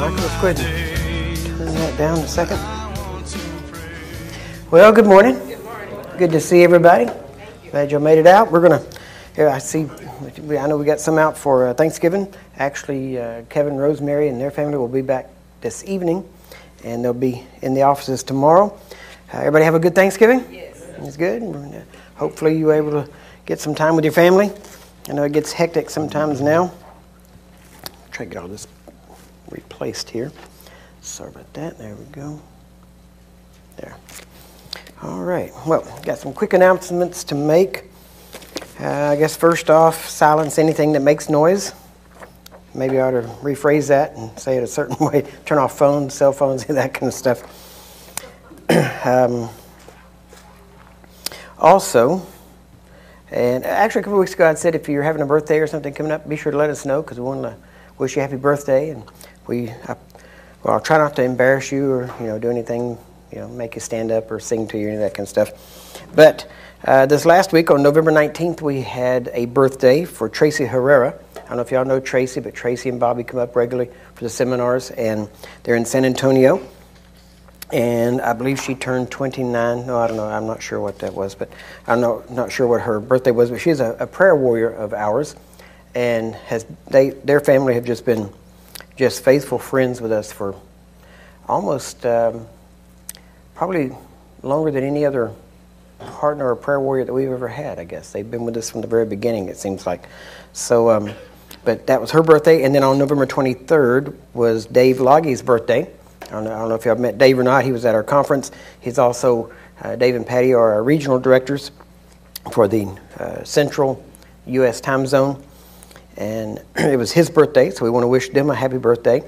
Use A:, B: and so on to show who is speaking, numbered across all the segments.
A: Michael, ahead turn that down a second. Well, good morning. Good morning. Good to see everybody. Glad you made it out. We're going to, here I see, I know we got some out for uh, Thanksgiving. Actually, uh, Kevin, Rosemary, and their family will be back this evening, and they'll be in the offices tomorrow. Uh, everybody have a good Thanksgiving?
B: Yes.
A: It's good. Hopefully, you were able to get some time with your family. I know it gets hectic sometimes now. Try to get all this replaced here. Sorry about that. There we go. There. All right. Well, got some quick announcements to make. Uh, I guess first off, silence anything that makes noise. Maybe I ought to rephrase that and say it a certain way. Turn off phones, cell phones, that kind of stuff. um, also, and actually a couple weeks ago I said if you're having a birthday or something coming up, be sure to let us know because we want to wish you a happy birthday. And we, I, well, I'll try not to embarrass you or you know do anything, you know, make you stand up or sing to you, any of that kind of stuff. But uh, this last week on November 19th, we had a birthday for Tracy Herrera. I don't know if y'all know Tracy, but Tracy and Bobby come up regularly for the seminars, and they're in San Antonio. And I believe she turned 29. No, I don't know. I'm not sure what that was, but I'm not, not sure what her birthday was. But she's a, a prayer warrior of ours, and has they their family have just been just faithful friends with us for almost um, probably longer than any other partner or prayer warrior that we've ever had. I guess they've been with us from the very beginning. It seems like so. Um, but that was her birthday, and then on November 23rd was Dave Loggy's birthday. I don't, know, I don't know if y'all met Dave or not. He was at our conference. He's also uh, Dave and Patty are our regional directors for the uh, Central U.S. time zone, and it was his birthday, so we want to wish them a happy birthday.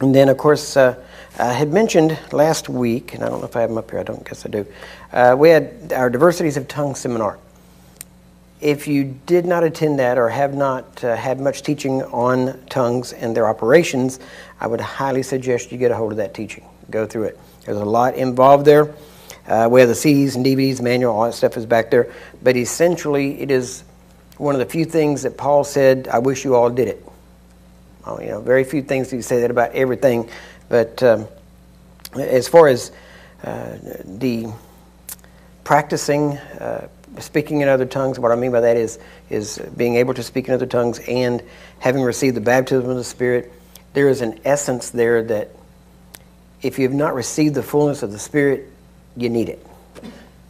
A: And then, of course, uh, I had mentioned last week, and I don't know if I have them up here. I don't guess I do. Uh, we had our Diversities of Tongue seminar if you did not attend that or have not uh, had much teaching on tongues and their operations, I would highly suggest you get a hold of that teaching. Go through it. There's a lot involved there. Uh, we have the CDs and DVDs, manual, all that stuff is back there. But essentially, it is one of the few things that Paul said, I wish you all did it. Oh, you know, very few things he say that about everything. But um, as far as uh, the practicing uh, speaking in other tongues. What I mean by that is is being able to speak in other tongues and having received the baptism of the Spirit. There is an essence there that if you have not received the fullness of the Spirit, you need it.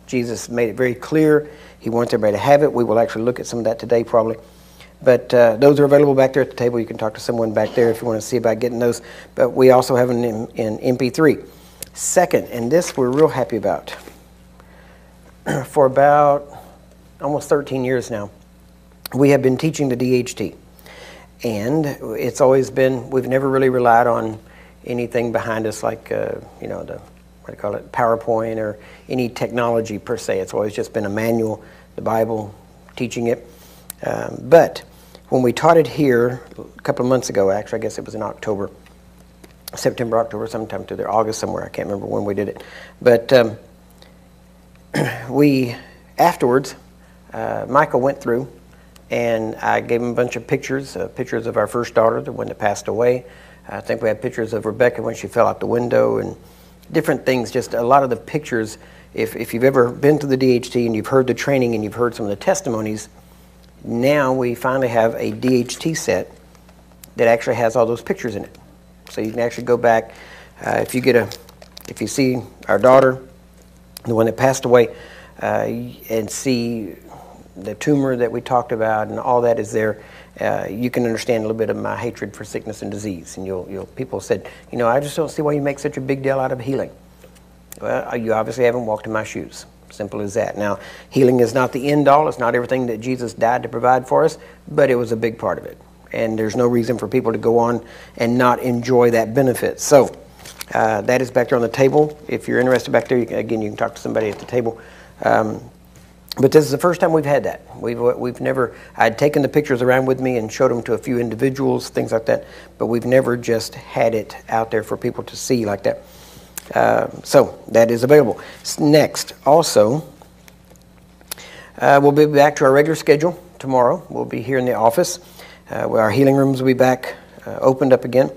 A: Jesus made it very clear. He wants everybody to have it. We will actually look at some of that today, probably. But uh, those are available back there at the table. You can talk to someone back there if you want to see about getting those. But we also have them in, in MP3. Second, and this we're real happy about. For about almost 13 years now, we have been teaching the DHT. And it's always been, we've never really relied on anything behind us like, uh, you know, the, what do you call it, PowerPoint or any technology per se. It's always just been a manual, the Bible, teaching it. Um, but when we taught it here a couple of months ago, actually, I guess it was in October, September, October, sometime to there, August somewhere. I can't remember when we did it. But um, we, afterwards, uh, Michael went through, and I gave him a bunch of pictures, uh, pictures of our first daughter, the one that passed away. I think we had pictures of Rebecca when she fell out the window, and different things. Just a lot of the pictures. If if you've ever been to the DHT and you've heard the training and you've heard some of the testimonies, now we finally have a DHT set that actually has all those pictures in it. So you can actually go back. Uh, if you get a, if you see our daughter, the one that passed away, uh, and see the tumor that we talked about and all that is there, uh, you can understand a little bit of my hatred for sickness and disease. And you'll, you'll, people said, you know, I just don't see why you make such a big deal out of healing. Well, uh, you obviously haven't walked in my shoes. Simple as that. Now, healing is not the end all. It's not everything that Jesus died to provide for us, but it was a big part of it. And there's no reason for people to go on and not enjoy that benefit. So, uh, that is back there on the table. If you're interested back there, you can, again, you can talk to somebody at the table. Um, but this is the first time we've had that. We've, we've never, I'd taken the pictures around with me and showed them to a few individuals, things like that, but we've never just had it out there for people to see like that. Uh, so that is available. Next, also, uh, we'll be back to our regular schedule tomorrow. We'll be here in the office. Uh, our healing rooms will be back uh, opened up again.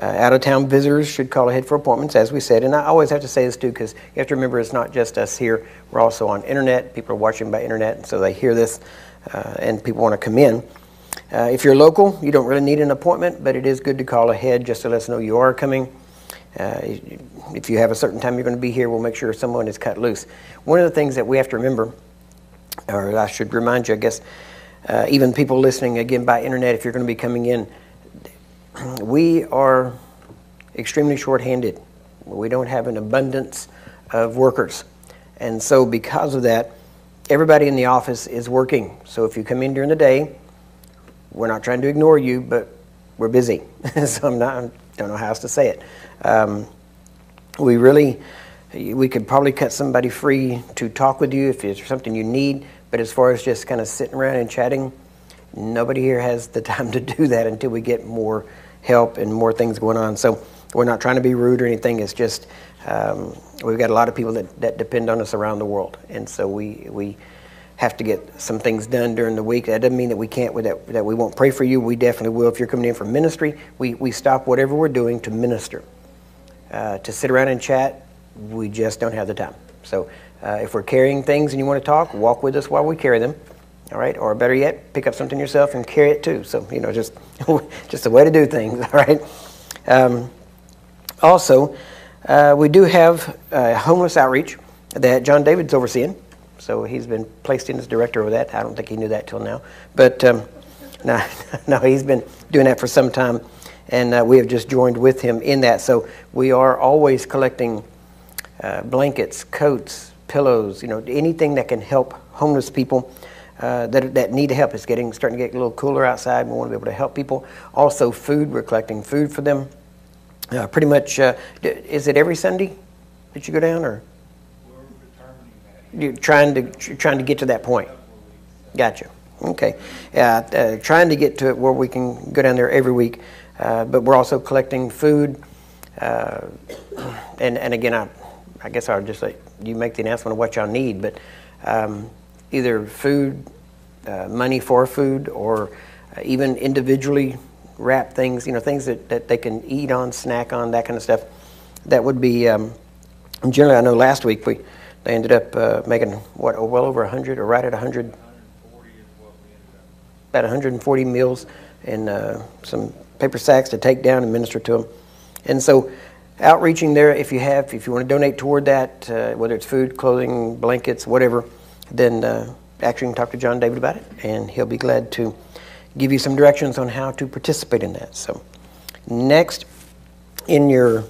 A: Uh, out of town visitors should call ahead for appointments, as we said. And I always have to say this too, because you have to remember it's not just us here. We're also on internet. People are watching by internet, and so they hear this, uh, and people want to come in. If you're local, you don't really need an appointment, but it is good to call ahead just to let us know you are coming. Uh, if you have a certain time you're going to be here, we'll make sure someone is cut loose. One of the things that we have to remember, or I should remind you, I guess, uh, even people listening again by internet, if you're going to be coming in, we are extremely short-handed. We don't have an abundance of workers. And so because of that, everybody in the office is working. So if you come in during the day, we're not trying to ignore you, but we're busy. so I'm not, I don't know how else to say it. Um, we really, we could probably cut somebody free to talk with you if it's something you need, but as far as just kind of sitting around and chatting, nobody here has the time to do that until we get more help and more things going on. So we're not trying to be rude or anything. It's just um, we've got a lot of people that, that depend on us around the world, and so we we have to get some things done during the week. That doesn't mean that we can't that, that we won't pray for you. We definitely will. If you're coming in for ministry, we, we stop whatever we're doing to minister. Uh, to sit around and chat, we just don't have the time. So uh, if we're carrying things and you want to talk, walk with us while we carry them all right? Or better yet, pick up something yourself and carry it too. So, you know, just, just a way to do things, all right? Um, also, uh, we do have homeless outreach that John David's overseeing. So he's been placed in as director of that. I don't think he knew that till now. But um, no, no, he's been doing that for some time. And uh, we have just joined with him in that. So we are always collecting uh, blankets, coats, pillows, you know, anything that can help homeless people uh, that, that need help. It's getting starting to get a little cooler outside. We want to be able to help people. Also, food. We're collecting food for them. Uh, pretty much, uh, is it every Sunday that you go down, or you're trying to you're trying to get to that point? Gotcha. Okay. Uh, trying to get to it where we can go down there every week, uh, but we're also collecting food. Uh, and and again, I I guess I'll just let you make the announcement of what y'all need, but. Um, either food, uh, money for food, or uh, even individually wrap things, you know, things that, that they can eat on, snack on, that kind of stuff. That would be, um, generally, I know last week we they ended up uh, making, what, well over 100 or right at 100? About 140 meals and uh, some paper sacks to take down and minister to them. And so, outreaching there, if you have, if you want to donate toward that, uh, whether it's food, clothing, blankets, whatever, then uh, actually you can talk to John David about it, and he'll be glad to give you some directions on how to participate in that. So, next, in your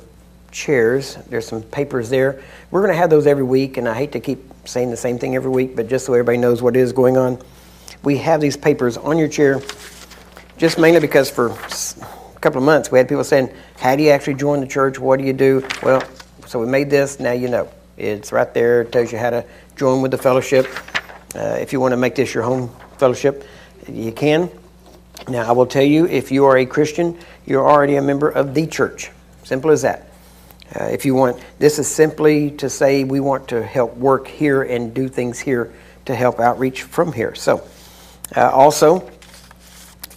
A: chairs, there's some papers there. We're going to have those every week, and I hate to keep saying the same thing every week, but just so everybody knows what is going on, we have these papers on your chair, just mainly because for a couple of months we had people saying, "How do you actually join the church? What do you do?" Well, so we made this. Now you know. It's right there. It tells you how to join with the fellowship. Uh, if you want to make this your home fellowship, you can. Now, I will tell you if you are a Christian, you're already a member of the church. Simple as that. Uh, if you want, this is simply to say we want to help work here and do things here to help outreach from here. So, uh, also,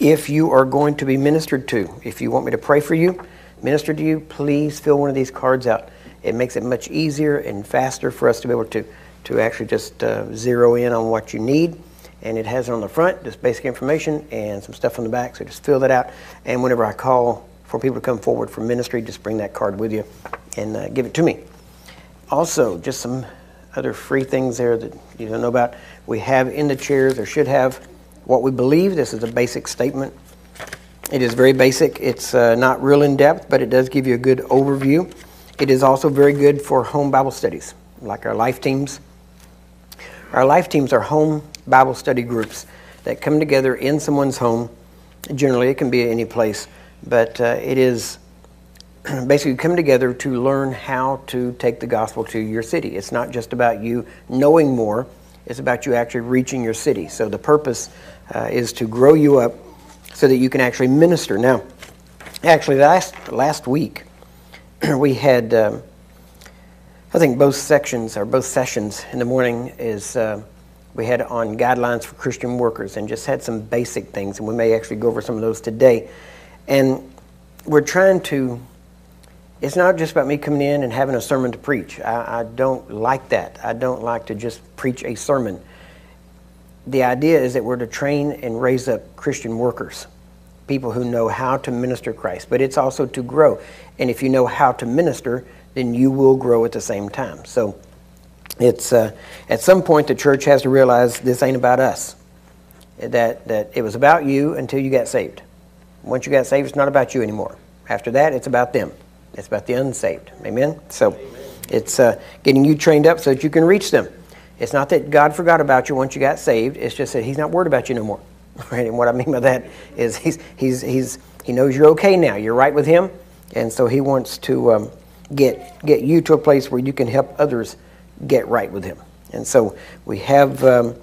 A: if you are going to be ministered to, if you want me to pray for you, minister to you, please fill one of these cards out. It makes it much easier and faster for us to be able to to actually just uh, zero in on what you need. And it has it on the front, just basic information and some stuff on the back. So just fill that out. And whenever I call for people to come forward for ministry, just bring that card with you and uh, give it to me. Also, just some other free things there that you don't know about. We have in the chairs, or should have, what we believe. This is a basic statement. It is very basic. It's uh, not real in depth, but it does give you a good overview. It is also very good for home Bible studies, like our life teams our life teams are home Bible study groups that come together in someone's home. Generally, it can be any place, but uh, it is basically come together to learn how to take the gospel to your city. It's not just about you knowing more, it's about you actually reaching your city. So the purpose uh, is to grow you up so that you can actually minister. Now, actually, last, last week, we had. Um, I think both sections or both sessions in the morning is uh, we had on guidelines for Christian workers and just had some basic things, and we may actually go over some of those today. And we're trying to. It's not just about me coming in and having a sermon to preach. I, I don't like that. I don't like to just preach a sermon. The idea is that we're to train and raise up Christian workers, people who know how to minister Christ. But it's also to grow. And if you know how to minister, then you will grow at the same time. So it's uh, at some point the church has to realize this ain't about us. That that it was about you until you got saved. Once you got saved, it's not about you anymore. After that, it's about them. It's about the unsaved. Amen? So Amen. it's uh, getting you trained up so that you can reach them. It's not that God forgot about you once you got saved. It's just that He's not worried about you no more. Right? And what I mean by that is He's, he's, he's, He knows you're okay now. You're right with Him. And so He wants to um, get, get you to a place where you can help others get right with Him. And so we have um,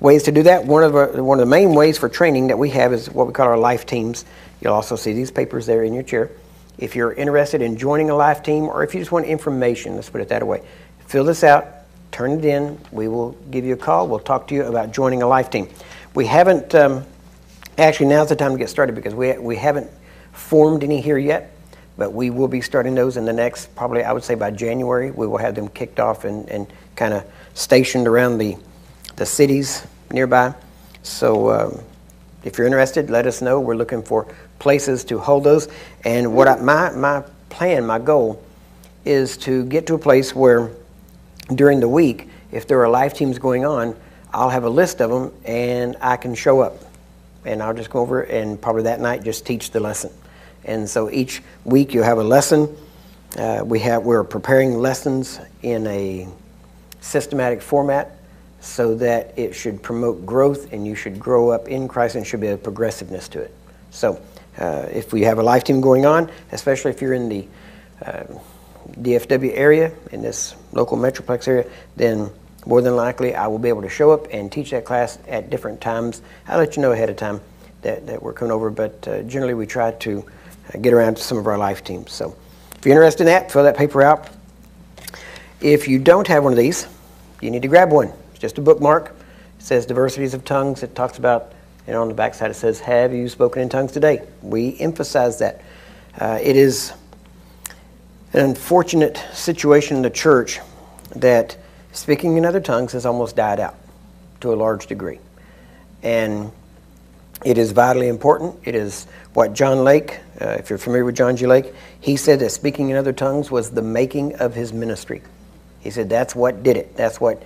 A: ways to do that. One of, our, one of the main ways for training that we have is what we call our life teams. You'll also see these papers there in your chair. If you're interested in joining a life team or if you just want information, let's put it that way, fill this out, turn it in. We will give you a call. We'll talk to you about joining a life team. We haven't, um, actually, now's the time to get started because we, we haven't formed any here yet, but we will be starting those in the next, probably, I would say by January, we will have them kicked off and, and kind of stationed around the, the cities nearby. So um, if you're interested, let us know. We're looking for places to hold those. And what I, my, my plan, my goal, is to get to a place where during the week, if there are life teams going on, I'll have a list of them and I can show up. And I'll just go over and probably that night just teach the lesson. And so each week you have a lesson. Uh, we have, we're preparing lessons in a systematic format so that it should promote growth and you should grow up in Christ and should be a progressiveness to it. So uh, if we have a life team going on, especially if you're in the uh, DFW area, in this local Metroplex area, then more than likely I will be able to show up and teach that class at different times. I'll let you know ahead of time that, that we're coming over, but uh, generally we try to uh, get around to some of our life teams. So if you're interested in that, fill that paper out. If you don't have one of these, you need to grab one. It's just a bookmark. It says diversities of tongues. It talks about and on the back side it says, Have you spoken in tongues today? We emphasize that. Uh, it is an unfortunate situation in the church that speaking in other tongues has almost died out to a large degree. And it is vitally important. It is what John Lake, uh, if you're familiar with John G. Lake, he said that speaking in other tongues was the making of his ministry. He said that's what did it. That's what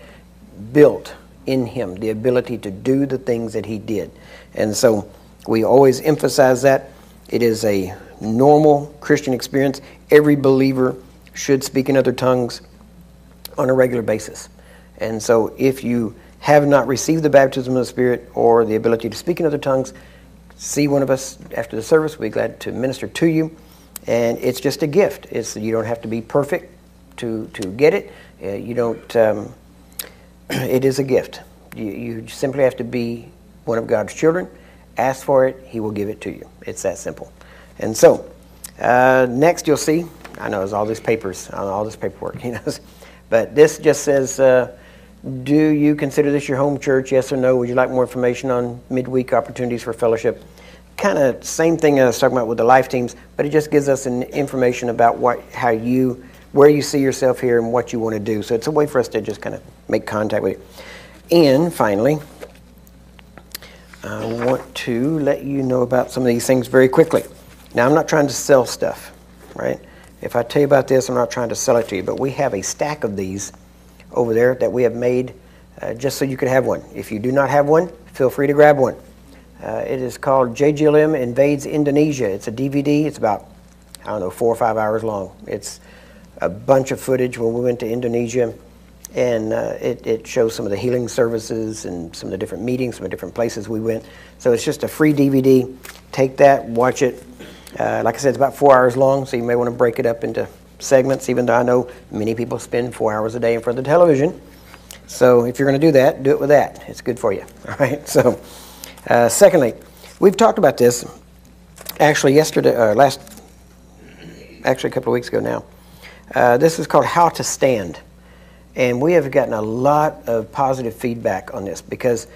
A: built in him the ability to do the things that he did. And so we always emphasize that. It is a normal Christian experience. Every believer should speak in other tongues on a regular basis. And so if you have not received the baptism of the Spirit or the ability to speak in other tongues, see one of us after the service. We'll be glad to minister to you. And it's just a gift. It's, you don't have to be perfect to, to get it. Uh, you don't. Um, it is a gift. You, you simply have to be one of God's children. Ask for it, He will give it to you. It's that simple. And so, uh, next you'll see, I know it's all these papers, all this paperwork, you know, but this just says, uh, do you consider this your home church? Yes or no? Would you like more information on midweek opportunities for fellowship? Kind of same thing I was talking about with the life teams, but it just gives us an information about what, how you, where you see yourself here and what you want to do. So it's a way for us to just kind of make contact with you. And finally, I want to let you know about some of these things very quickly. Now, I'm not trying to sell stuff, right? If I tell you about this, I'm not trying to sell it to you, but we have a stack of these over there that we have made uh, just so you could have one. If you do not have one, feel free to grab one. Uh, it is called JGLM Invades Indonesia. It's a DVD. It's about, I don't know, four or five hours long. It's a bunch of footage when we went to Indonesia and uh, it, it, shows some of the healing services and some of the different meetings, some of the different places we went. So it's just a free DVD. Take that, watch it. Uh, like I said, it's about four hours long, so you may want to break it up into segments, even though I know many people spend four hours a day in front of the television. So if you're going to do that, do it with that. It's good for you. All right. So, uh, secondly, we've talked about this actually yesterday, uh, last, actually a couple of weeks ago now. Uh, this is called How to Stand. And we have gotten a lot of positive feedback on this because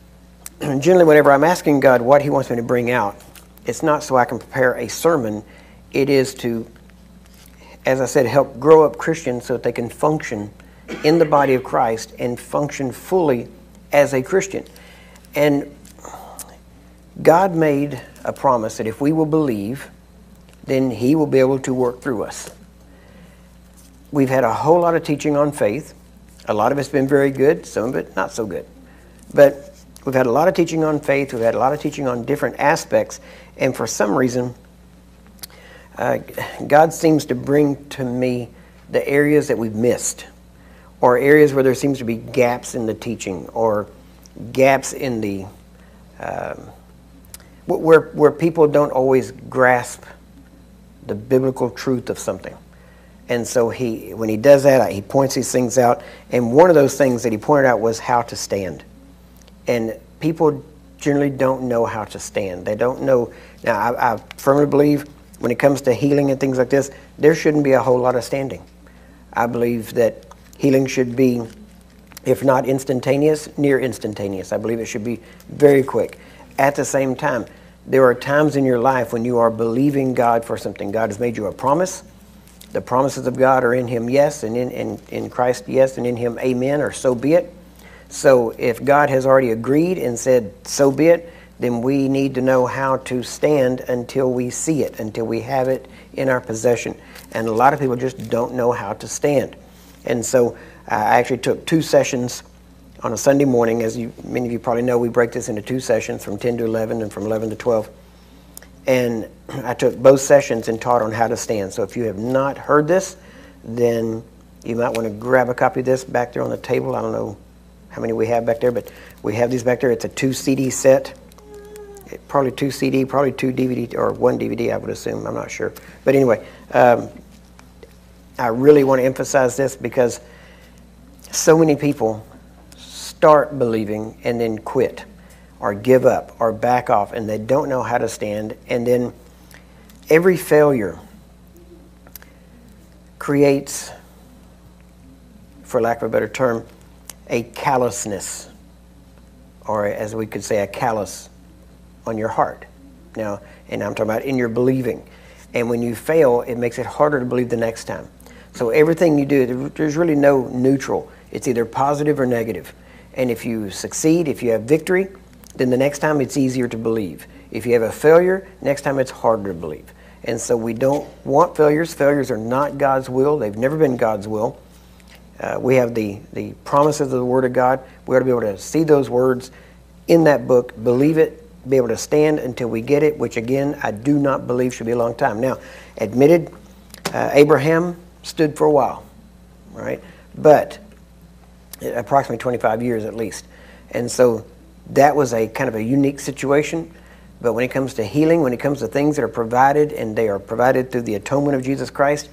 A: generally, whenever I'm asking God what He wants me to bring out, it's not so I can prepare a sermon, it is to, as I said, help grow up Christians so that they can function in the body of Christ and function fully as a Christian. And God made a promise that if we will believe, then He will be able to work through us. We've had a whole lot of teaching on faith. A lot of it's been very good, some of it not so good. But we've had a lot of teaching on faith, we've had a lot of teaching on different aspects, and for some reason, uh, God seems to bring to me the areas that we've missed, or areas where there seems to be gaps in the teaching, or gaps in the um, where where people don't always grasp the biblical truth of something. And so he, when he does that, he points these things out. And one of those things that he pointed out was how to stand. And people generally don't know how to stand. They don't know. Now, I, I firmly believe when it comes to healing and things like this, there shouldn't be a whole lot of standing. I believe that healing should be, if not instantaneous, near instantaneous. I believe it should be very quick. At the same time, there are times in your life when you are believing God for something. God has made you a promise. The promises of God are in Him, yes, and in, in, in Christ, yes, and in Him, amen, or so be it. So if God has already agreed and said, so be it, then we need to know how to stand until we see it, until we have it in our possession. And a lot of people just don't know how to stand. And so uh, I actually took two sessions on a Sunday morning. As you, many of you probably know, we break this into two sessions from 10 to 11 and from 11 to 12. And I took both sessions and taught on how to stand. So if you have not heard this, then you might want to grab a copy of this back there on the table. I don't know how many we have back there, but we have these back there. It's a two CD set. It, probably two CD, probably two DVD, or one DVD, I would assume. I'm not sure. But anyway, um, I really want to emphasize this because so many people start believing and then quit or give up or back off and they don't know how to stand. And then every failure creates, for lack of a better term, a callousness, or as we could say, a callous on your heart. Now, and I'm talking about in your believing. And when you fail, it makes it harder to believe the next time. So everything you do, there's really no neutral. It's either positive or negative. And if you succeed, if you have victory, then the next time it's easier to believe. If you have a failure, next time it's harder to believe. And so we don't want failures. Failures are not God's will, they've never been God's will. Uh, we have the, the promises of the Word of God. We ought to be able to see those words in that book, believe it, be able to stand until we get it, which again, I do not believe should be a long time. Now, admitted, uh, Abraham stood for a while, right? But approximately 25 years at least. And so that was a kind of a unique situation. But when it comes to healing, when it comes to things that are provided and they are provided through the atonement of Jesus Christ,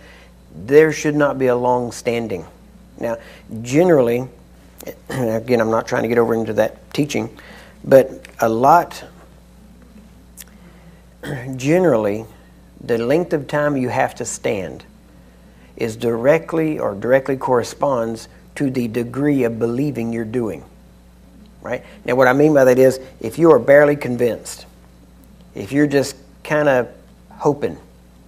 A: there should not be a long standing. Now, generally, again, I'm not trying to get over into that teaching, but a lot, generally, the length of time you have to stand is directly or directly corresponds to the degree of believing you're doing. Right? Now, what I mean by that is if you are barely convinced, if you're just kind of hoping,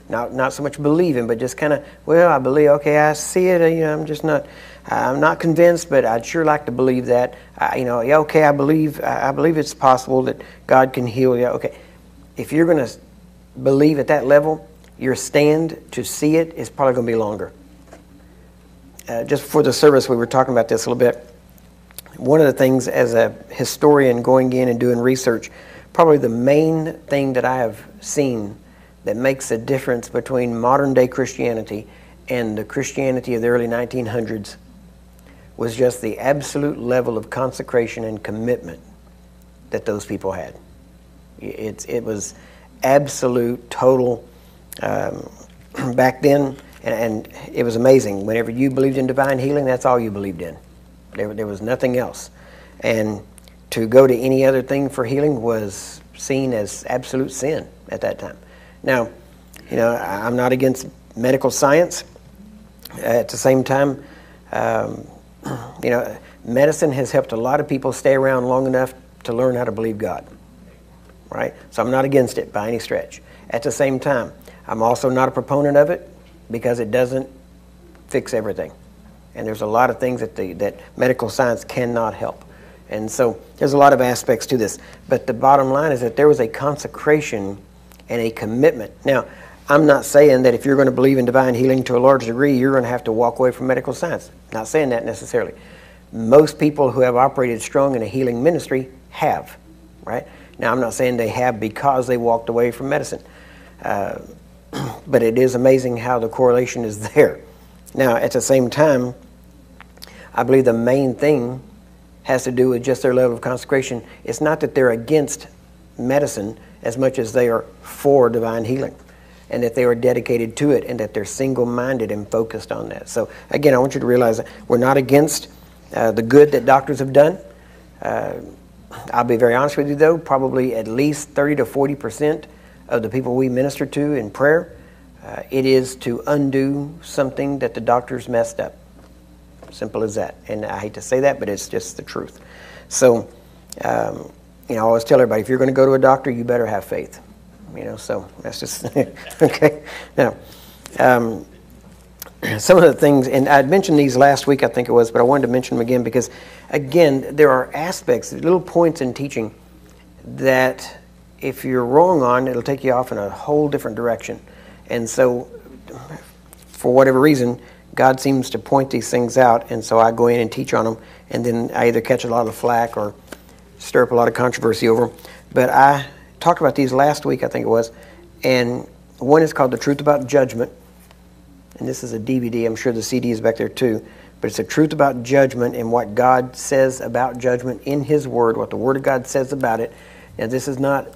A: not, not so much believing, but just kind of, well, I believe, okay, I see it, you know, I'm just not, I'm not convinced, but I'd sure like to believe that. I, you know, yeah, okay, I believe, I believe it's possible that God can heal you. Okay, if you're going to believe at that level, your stand to see it is probably going to be longer uh, just before the service, we were talking about this a little bit. One of the things, as a historian going in and doing research, probably the main thing that I have seen that makes a difference between modern day Christianity and the Christianity of the early 1900s was just the absolute level of consecration and commitment that those people had. It's, it was absolute, total. Um, back then, and, and it was amazing. Whenever you believed in divine healing, that's all you believed in. There, there was nothing else. And to go to any other thing for healing was seen as absolute sin at that time. Now, you know, I'm not against medical science. At the same time, um, you know, medicine has helped a lot of people stay around long enough to learn how to believe God. right? So I'm not against it by any stretch. At the same time, I'm also not a proponent of it because it doesn't fix everything. And there's a lot of things that, the, that medical science cannot help. And so there's a lot of aspects to this. But the bottom line is that there was a consecration and a commitment. Now, I'm not saying that if you're going to believe in divine healing to a large degree, you're going to have to walk away from medical science. Not saying that necessarily. Most people who have operated strong in a healing ministry have, right? Now, I'm not saying they have because they walked away from medicine. Uh, but it is amazing how the correlation is there. Now, at the same time, I believe the main thing has to do with just their level of consecration. It's not that they're against medicine as much as they are for divine healing and that they are dedicated to it and that they're single minded and focused on that. So, again, I want you to realize that we're not against uh, the good that doctors have done. Uh, I'll be very honest with you, though, probably at least 30 to 40 percent of the people we minister to in prayer, uh, it is to undo something that the doctors messed up. Simple as that. And I hate to say that, but it's just the truth. So, um, you know, I always tell everybody if you're going to go to a doctor, you better have faith. You know, so that's just okay. Now, um, some of the things, and I'd mentioned these last week, I think it was, but I wanted to mention them again because, again, there are aspects, little points in teaching that if you're wrong on, it'll take you off in a whole different direction. And so, for whatever reason, God seems to point these things out, and so I go in and teach on them, and then I either catch a lot of flack or stir up a lot of controversy over them. But I talked about these last week, I think it was, and one is called The Truth About Judgment, and this is a DVD. I'm sure the CD is back there too. But it's a truth about judgment and what God says about judgment in His Word, what the Word of God says about it. Now, this is not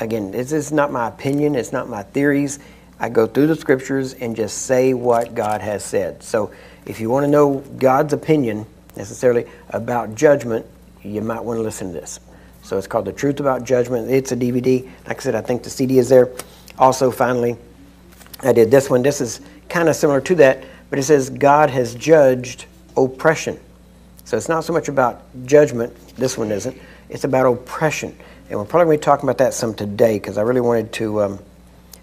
A: again, this is not my opinion, it's not my theories. I go through the scriptures and just say what God has said. So if you want to know God's opinion necessarily about judgment, you might want to listen to this. So it's called The Truth About Judgment. It's a DVD. Like I said, I think the CD is there. Also, finally, I did this one. This is kind of similar to that, but it says God has judged oppression. So it's not so much about judgment, this one isn't, it's about oppression. And we're probably going to be talking about that some today because I really wanted to um,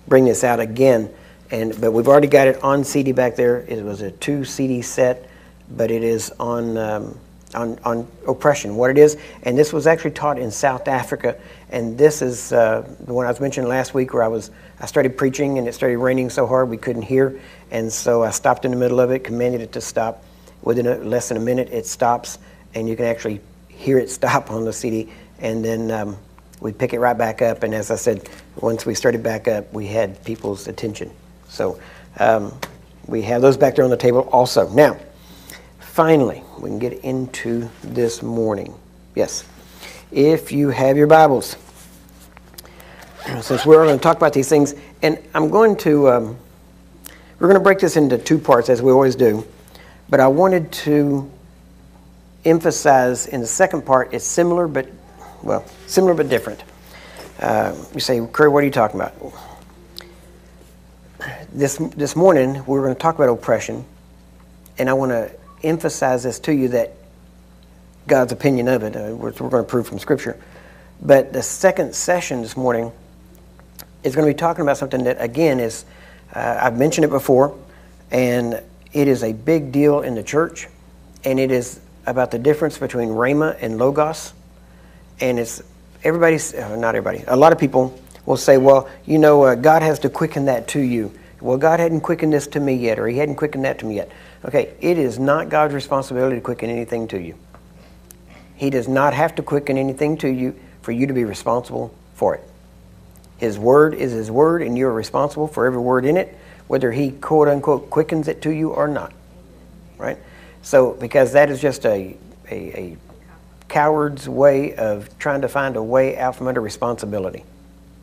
A: bring this out again. And but we've already got it on CD back there. It was a two CD set, but it is on um, on on oppression, what it is. And this was actually taught in South Africa. And this is uh, the one I was mentioning last week, where I was I started preaching and it started raining so hard we couldn't hear, and so I stopped in the middle of it, commanded it to stop. Within a, less than a minute, it stops, and you can actually hear it stop on the CD. And then um, we pick it right back up. And as I said, once we started back up, we had people's attention. So um, we have those back there on the table also. Now, finally, we can get into this morning. Yes. If you have your Bibles, since we're going to talk about these things, and I'm going to, um, we're going to break this into two parts as we always do, but I wanted to emphasize in the second part, it's similar but well, similar but different. Uh, you say, Curry, what are you talking about? This, this morning, we're going to talk about oppression, and I want to emphasize this to you that God's opinion of it, uh, which we're going to prove from Scripture. But the second session this morning is going to be talking about something that, again, is, uh, I've mentioned it before, and it is a big deal in the church, and it is about the difference between Rhema and Logos and it's everybody's uh, not everybody. A lot of people will say, "Well, you know, uh, God has to quicken that to you." Well, God hadn't quickened this to me yet, or He hadn't quickened that to me yet. Okay, it is not God's responsibility to quicken anything to you. He does not have to quicken anything to you for you to be responsible for it. His word is His word, and you are responsible for every word in it, whether He quote unquote quickens it to you or not. Right? So, because that is just a, a, a coward's way of trying to find a way out from under responsibility,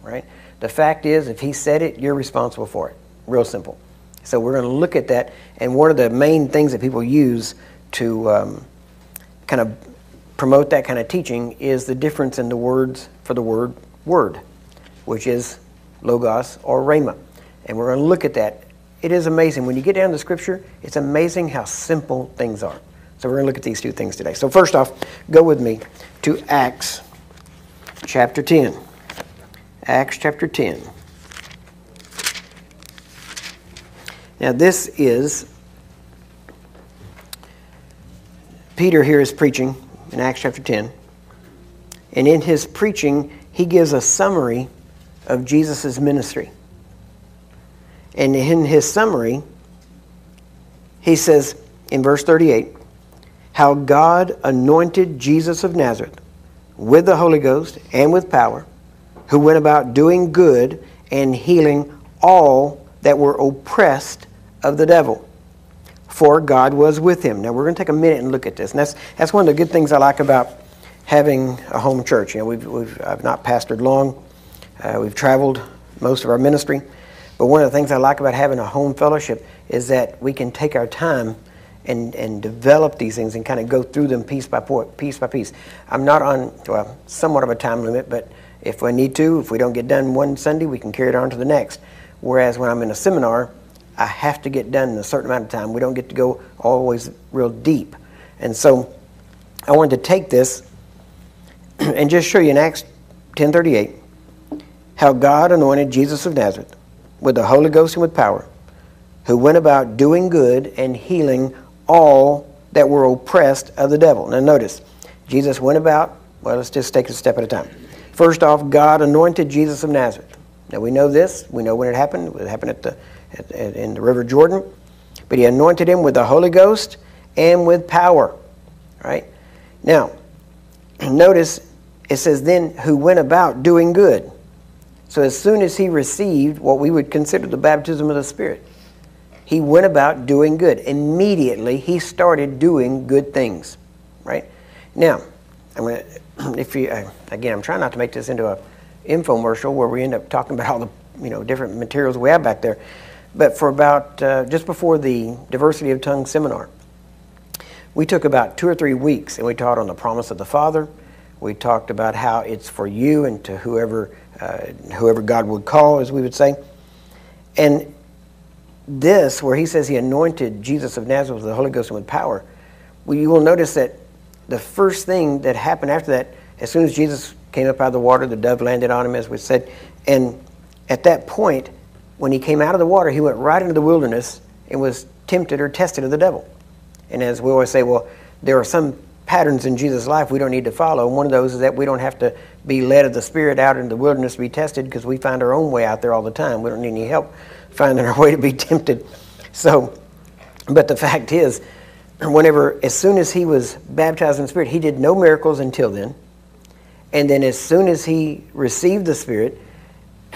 A: right? The fact is, if he said it, you're responsible for it. Real simple. So we're going to look at that, and one of the main things that people use to um, kind of promote that kind of teaching is the difference in the words for the word word, which is logos or rhema. And we're going to look at that. It is amazing. When you get down to Scripture, it's amazing how simple things are. So we're going to look at these two things today. So first off, go with me to Acts chapter 10. Acts chapter 10. Now, this is Peter here is preaching in Acts chapter 10. And in his preaching, he gives a summary of Jesus' ministry. And in his summary, he says in verse 38 how God anointed Jesus of Nazareth with the Holy Ghost and with power, who went about doing good and healing all that were oppressed of the devil. For God was with him. Now we're going to take a minute and look at this. And that's, that's one of the good things I like about having a home church. You know, we've, we've, I've not pastored long. Uh, we've traveled most of our ministry. But one of the things I like about having a home fellowship is that we can take our time and, and develop these things and kind of go through them piece by piece by piece. I'm not on, well, somewhat of a time limit, but if we need to, if we don't get done one Sunday, we can carry it on to the next. Whereas when I'm in a seminar, I have to get done in a certain amount of time. We don't get to go always real deep. And so I wanted to take this and just show you in Acts 10:38 how God anointed Jesus of Nazareth with the Holy Ghost and with power, who went about doing good and healing all that were oppressed of the devil. Now, notice, Jesus went about, well, let's just take a step at a time. First off, God anointed Jesus of Nazareth. Now, we know this. We know when it happened. It happened at the, at, at, in the River Jordan. But he anointed him with the Holy Ghost and with power. Right? Now, notice it says, then who went about doing good. So as soon as he received what we would consider the baptism of the Spirit, he went about doing good. Immediately, he started doing good things, right? Now, I'm going to, if you, again, I'm trying not to make this into a infomercial where we end up talking about all the, you know, different materials we have back there. But for about, uh, just before the Diversity of Tongues seminar, we took about two or three weeks and we taught on the promise of the Father. We talked about how it's for you and to whoever uh, whoever God would call, as we would say. And this, where he says he anointed Jesus of Nazareth with the Holy Ghost and with power, well, you will notice that the first thing that happened after that, as soon as Jesus came up out of the water, the dove landed on him, as we said. And at that point, when he came out of the water, he went right into the wilderness and was tempted or tested of the devil. And as we always say, well, there are some patterns in Jesus' life we don't need to follow. One of those is that we don't have to be led of the Spirit out into the wilderness to be tested because we find our own way out there all the time. We don't need any help finding our way to be tempted. So, but the fact is, whenever, as soon as he was baptized in the Spirit, he did no miracles until then. And then as soon as he received the Spirit,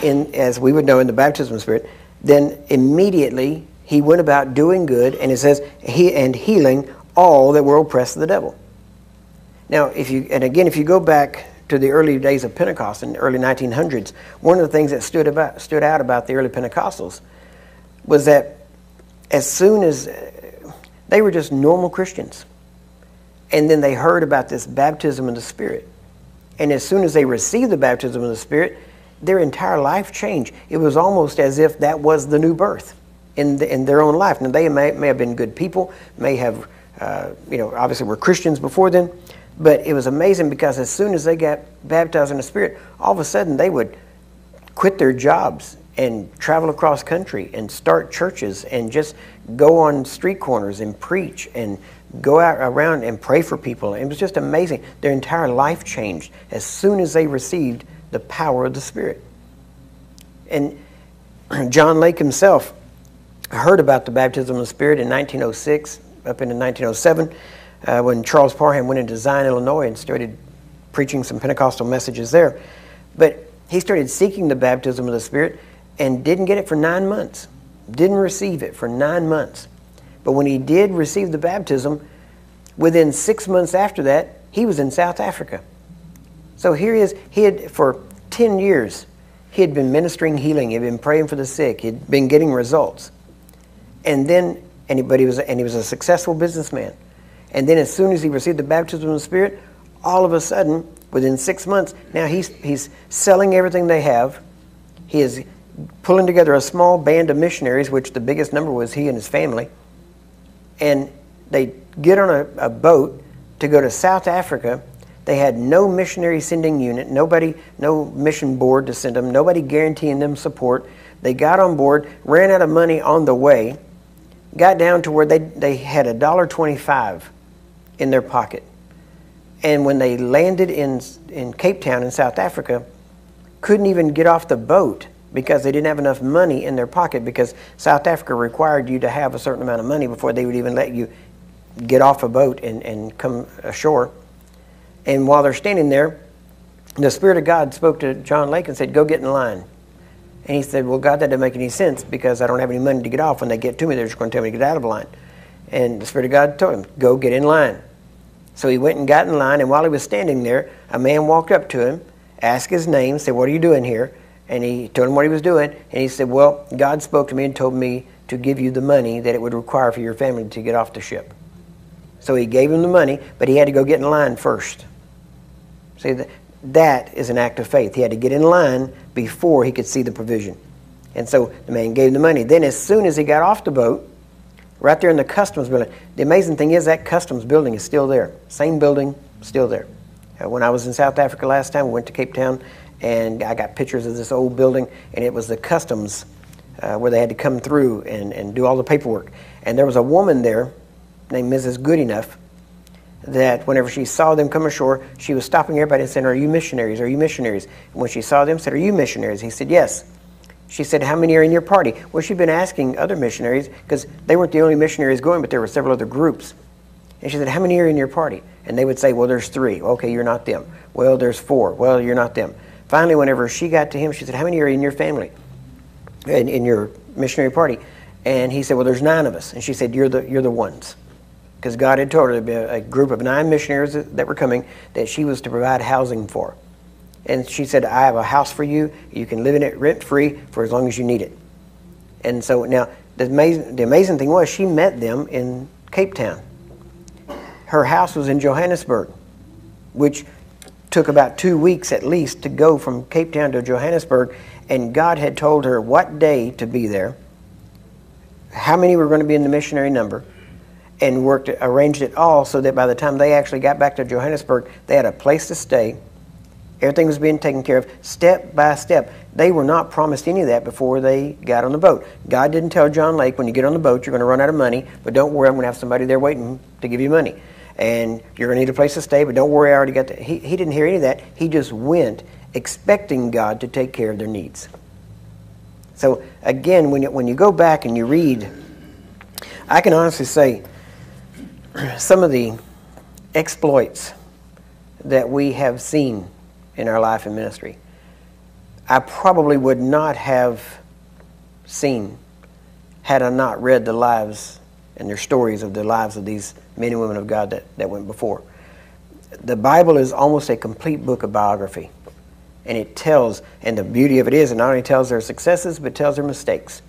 A: in, as we would know in the baptism of the Spirit, then immediately he went about doing good, and it says, he, and healing all that were oppressed of the devil. Now, if you, and again, if you go back to the early days of Pentecost in the early 1900s, one of the things that stood, about, stood out about the early Pentecostals was that as soon as they were just normal Christians, and then they heard about this baptism of the Spirit, and as soon as they received the baptism of the Spirit, their entire life changed. It was almost as if that was the new birth in, the, in their own life. Now, they may, may have been good people, may have, uh, you know, obviously were Christians before then, but it was amazing because as soon as they got baptized in the Spirit, all of a sudden they would quit their jobs and travel across country and start churches and just go on street corners and preach and go out around and pray for people. It was just amazing. Their entire life changed as soon as they received the power of the Spirit. And John Lake himself heard about the baptism of the Spirit in 1906 up into 1907 uh, when Charles Parham went into Zion, Illinois, and started preaching some Pentecostal messages there. But he started seeking the baptism of the Spirit and didn't get it for nine months. Didn't receive it for nine months. But when he did receive the baptism, within six months after that, he was in South Africa. So here he is. He had, for 10 years, he had been ministering healing. He had been praying for the sick. He had been getting results. And then, and he, but he was, and he was a successful businessman. And then as soon as he received the baptism of the Spirit, all of a sudden, within six months, now he's, he's selling everything they have. He is pulling together a small band of missionaries, which the biggest number was he and his family. And they get on a, a boat to go to South Africa They had no missionary sending unit, nobody, no mission board to send them, nobody guaranteeing them support. They got on board, ran out of money on the way, got down to where they, they had a dollar twenty-five in their pocket. And when they landed in, in Cape Town in South Africa, couldn't even get off the boat because they didn't have enough money in their pocket because South Africa required you to have a certain amount of money before they would even let you get off a boat and, and come ashore. And while they're standing there, the Spirit of God spoke to John Lake and said, Go get in line. And he said, Well, God, that doesn't make any sense because I don't have any money to get off. When they get to me, they're just going to tell me to get out of line. And the Spirit of God told him, Go get in line. So he went and got in line, and while he was standing there, a man walked up to him, asked his name, said, What are you doing here? And he told him what he was doing, and he said, Well, God spoke to me and told me to give you the money that it would require for your family to get off the ship. So he gave him the money, but he had to go get in line first. See, that, is an act of faith. He had to get in line before he could see the provision. And so the man gave the money. Then, as soon as he got off the boat, right there in the customs building, the amazing thing is that customs building is still there. Same building, still there. Uh, when I was in South Africa last time, we went to Cape Town, and I got pictures of this old building, and it was the customs uh, where they had to come through and, and do all the paperwork. And there was a woman there named Mrs. Goodenough that whenever she saw them come ashore, she was stopping everybody and saying, Are you missionaries? Are you missionaries? And when she saw them, said, Are you missionaries? He said, Yes. She said, How many are in your party? Well, she'd been asking other missionaries because they weren't the only missionaries going, but there were several other groups. And she said, How many are in your party? And they would say, Well, there's three. Okay, you're not them. Well, there's four. Well, you're not them. Finally, whenever she got to him, she said, How many are in your family? In, in your missionary party? And he said, Well, there's nine of us. And she said, You're the, you're the ones because God had told her there'd be a, group of nine missionaries that were coming that she was to provide housing for. And she said, I have a house for you. You can live in it rent free for as long as you need it. And so now, the amazing, the amazing thing was, she met them in Cape Town. Her house was in Johannesburg, which took about two weeks at least to go from Cape Town to Johannesburg. And God had told her what day to be there, how many were going to be in the missionary number and worked arranged it all so that by the time they actually got back to Johannesburg, they had a place to stay. Everything was being taken care of step by step. They were not promised any of that before they got on the boat. God didn't tell John Lake, when you get on the boat, you're going to run out of money, but don't worry, I'm going to have somebody there waiting to give you money. And you're going to need a place to stay, but don't worry, I already got that. He, he didn't hear any of that. He just went expecting God to take care of their needs. So, again, when you, when you go back and you read, I can honestly say, some of the exploits that we have seen in our life and ministry, I probably would not have seen had I not read the lives and their stories of the lives of these men and women of God that, that went before. The Bible is almost a complete book of biography. And it tells, and the beauty of it is, it not only tells their successes, but tells their mistakes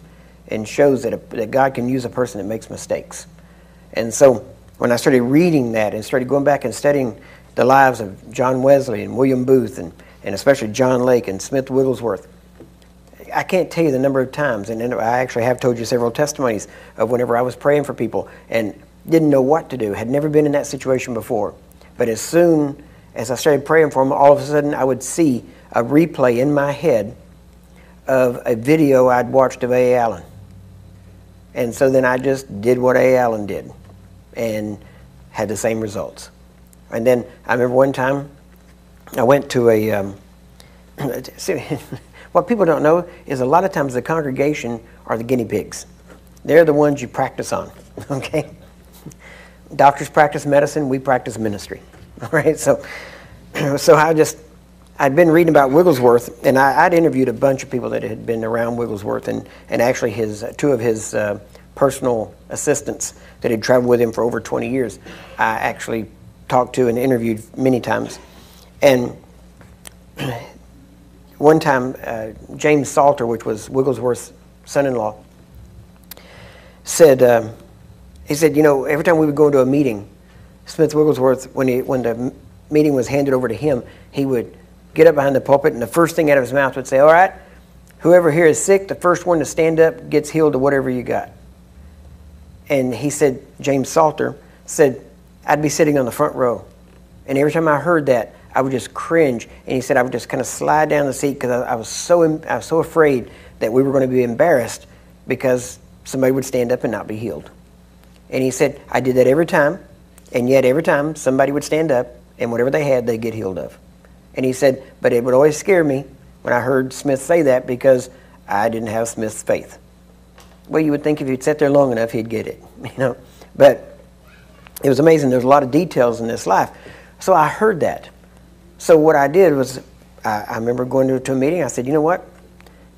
A: and shows that, a, that God can use a person that makes mistakes. And so when I started reading that and started going back and studying the lives of John Wesley and William Booth and, and especially John Lake and Smith Wigglesworth, I can't tell you the number of times, and I actually have told you several testimonies of whenever I was praying for people and didn't know what to do, had never been in that situation before. But as soon as I started praying for them, all of a sudden I would see a replay in my head of a video I'd watched of A. Allen. And so then I just did what A. Allen did and had the same results. And then I remember one time I went to a. Um, what people don't know is a lot of times the congregation are the guinea pigs. They're the ones you practice on. Okay, doctors practice medicine, we practice ministry. All right, so so I just I'd been reading about Wigglesworth, and I, would interviewed a bunch of people that had been around Wigglesworth, and and actually his two of his uh, personal assistants that had traveled with him for over 20 years, I actually talked to and interviewed many times. And one time, uh, James Salter, which was Wigglesworth's son in law, said, uh, he said, you know, every time we would go into a meeting, Smith Wigglesworth, when, he, when the meeting was handed over to him, he would get up behind the pulpit and the first thing out of his mouth would say, All right, whoever here is sick, the first one to stand up gets healed of whatever you got. And he said, James Salter said, I'd be sitting on the front row. And every time I heard that, I would just cringe. And he said I would just kind of slide down the seat because I, I, was so I was so afraid that we were going to be embarrassed because somebody would stand up and not be healed. And he said I did that every time, and yet every time somebody would stand up and whatever they had, they'd get healed of. And he said, but it would always scare me when I heard Smith say that because I didn't have Smith's faith. Well, you would think if he'd sat there long enough, he'd get it, you know. But it was amazing. There's a lot of details in this life. So I heard that. So what I did was, I, I remember going to, to a meeting. I said, you know what?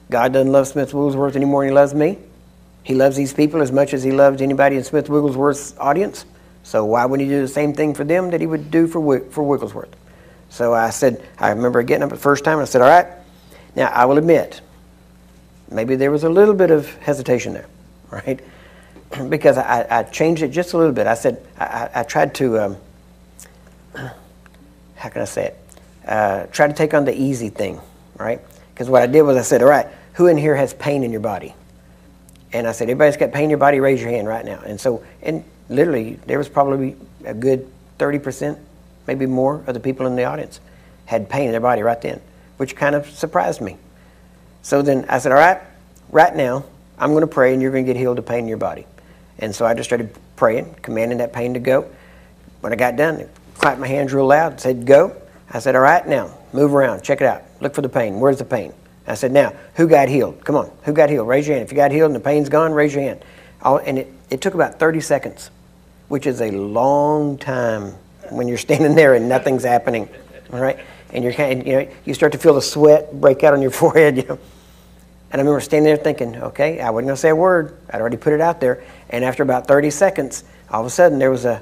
A: God doesn't love Smith Wigglesworth anymore than he loves me. He loves these people as much as he loves anybody in Smith Wigglesworth's audience. So why wouldn't he do the same thing for them that he would do for, for Wigglesworth? So I said, I remember getting up the first time and I said, all right, now I will admit, maybe there was a little bit of hesitation there, right? because I, I changed it just a little bit. I said, I, I tried to, um, how can I say it? Uh, try to take on the easy thing, right? Because what I did was I said, all right, who in here has pain in your body? And I said, everybody's got pain in your body, raise your hand right now. And so, and literally, there was probably a good 30%, maybe more, of the people in the audience had pain in their body right then, which kind of surprised me. So then I said, all right, right now, I'm going to pray and you're going to get healed of pain in your body. And so I just started praying, commanding that pain to go. When I got done, I clapped my hands real loud, and said, go. I said, all right, now, move around, check it out. Look for the pain. Where's the pain? I said, now, who got healed? Come on, who got healed? Raise your hand. If you got healed and the pain's gone, raise your hand. and it, it took about 30 seconds, which is a long time when you're standing there and nothing's happening. All right? And you're kind of, you know, you start to feel the sweat break out on your forehead, you know. And I remember standing there thinking, okay, I wasn't going to say a word. I'd already put it out there. And after about 30 seconds, all of a sudden there was a,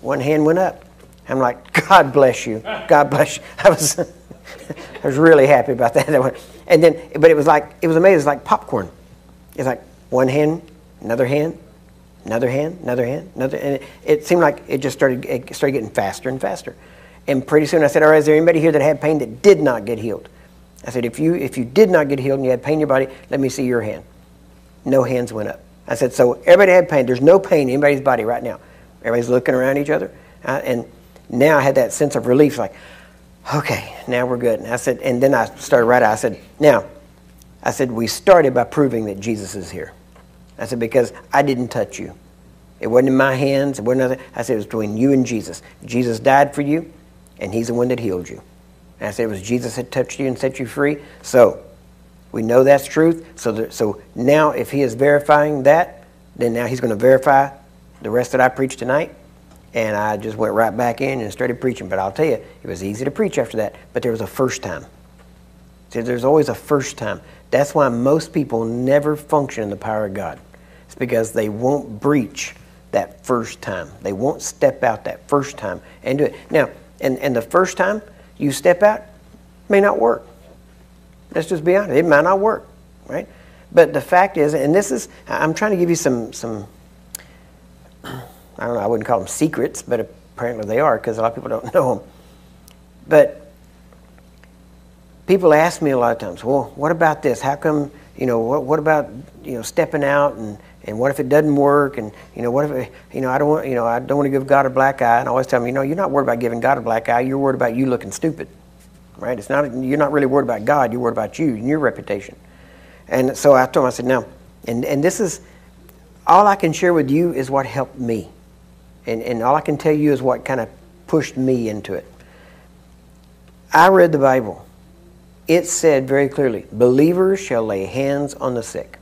A: one hand went up. I'm like, God bless you. God bless you. I was, I was really happy about that. And then, but it was like, it was amazing. It's like popcorn. It's like one hand, another hand, another hand, another hand, another. And it, it seemed like it just started, it started getting faster and faster. And pretty soon I said, all right, is there anybody here that had pain that did not get healed? I said, if you, if you did not get healed and you had pain in your body, let me see your hand. No hands went up. I said, so everybody had pain. There's no pain in anybody's body right now. Everybody's looking around each other. And now I had that sense of relief, like, okay, now we're good. And I said, and then I started right out. I said, now, I said, we started by proving that Jesus is here. I said, because I didn't touch you. It wasn't in my hands. It wasn't nothing. I said, it was between you and Jesus. Jesus died for you, and he's the one that healed you. And I said, it was Jesus that touched you and set you free. So we know that's truth. So, so now, if he is verifying that, then now he's going to verify the rest that I preached tonight. And I just went right back in and started preaching. But I'll tell you, it was easy to preach after that. But there was a first time. See, there's always a first time. That's why most people never function in the power of God. It's because they won't breach that first time. They won't step out that first time and do it. Now, and, and the first time you step out may not work. Let's just be honest. It might not work, right? But the fact is, and this is, I'm trying to give you some, some I don't know, I wouldn't call them secrets, but apparently they are because a lot of people don't know them. But people ask me a lot of times, well, what about this? How come, you know, what, what about, you know, stepping out and, and what if it doesn't work? And, you know, what if, you know, I don't want, you know, I don't want to give God a black eye. And I always tell them, you know, you're not worried about giving God a black eye. You're worried about you looking stupid right? It's not, you're not really worried about God, you're worried about you and your reputation. And so I told him, I said, now, and, and this is, all I can share with you is what helped me. And, and all I can tell you is what kind of pushed me into it. I read the Bible. It said very clearly, believers shall lay hands on the sick.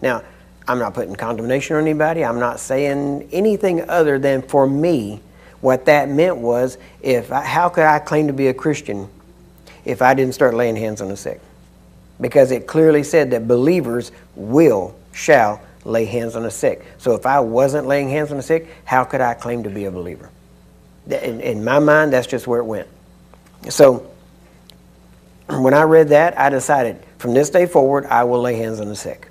A: Now, I'm not putting condemnation on anybody. I'm not saying anything other than for me, what that meant was, if I, how could I claim to be a Christian if I didn't start laying hands on the sick. Because it clearly said that believers will, shall lay hands on the sick. So if I wasn't laying hands on the sick, how could I claim to be a believer? In, in my mind, that's just where it went. So when I read that, I decided from this day forward, I will lay hands on the sick.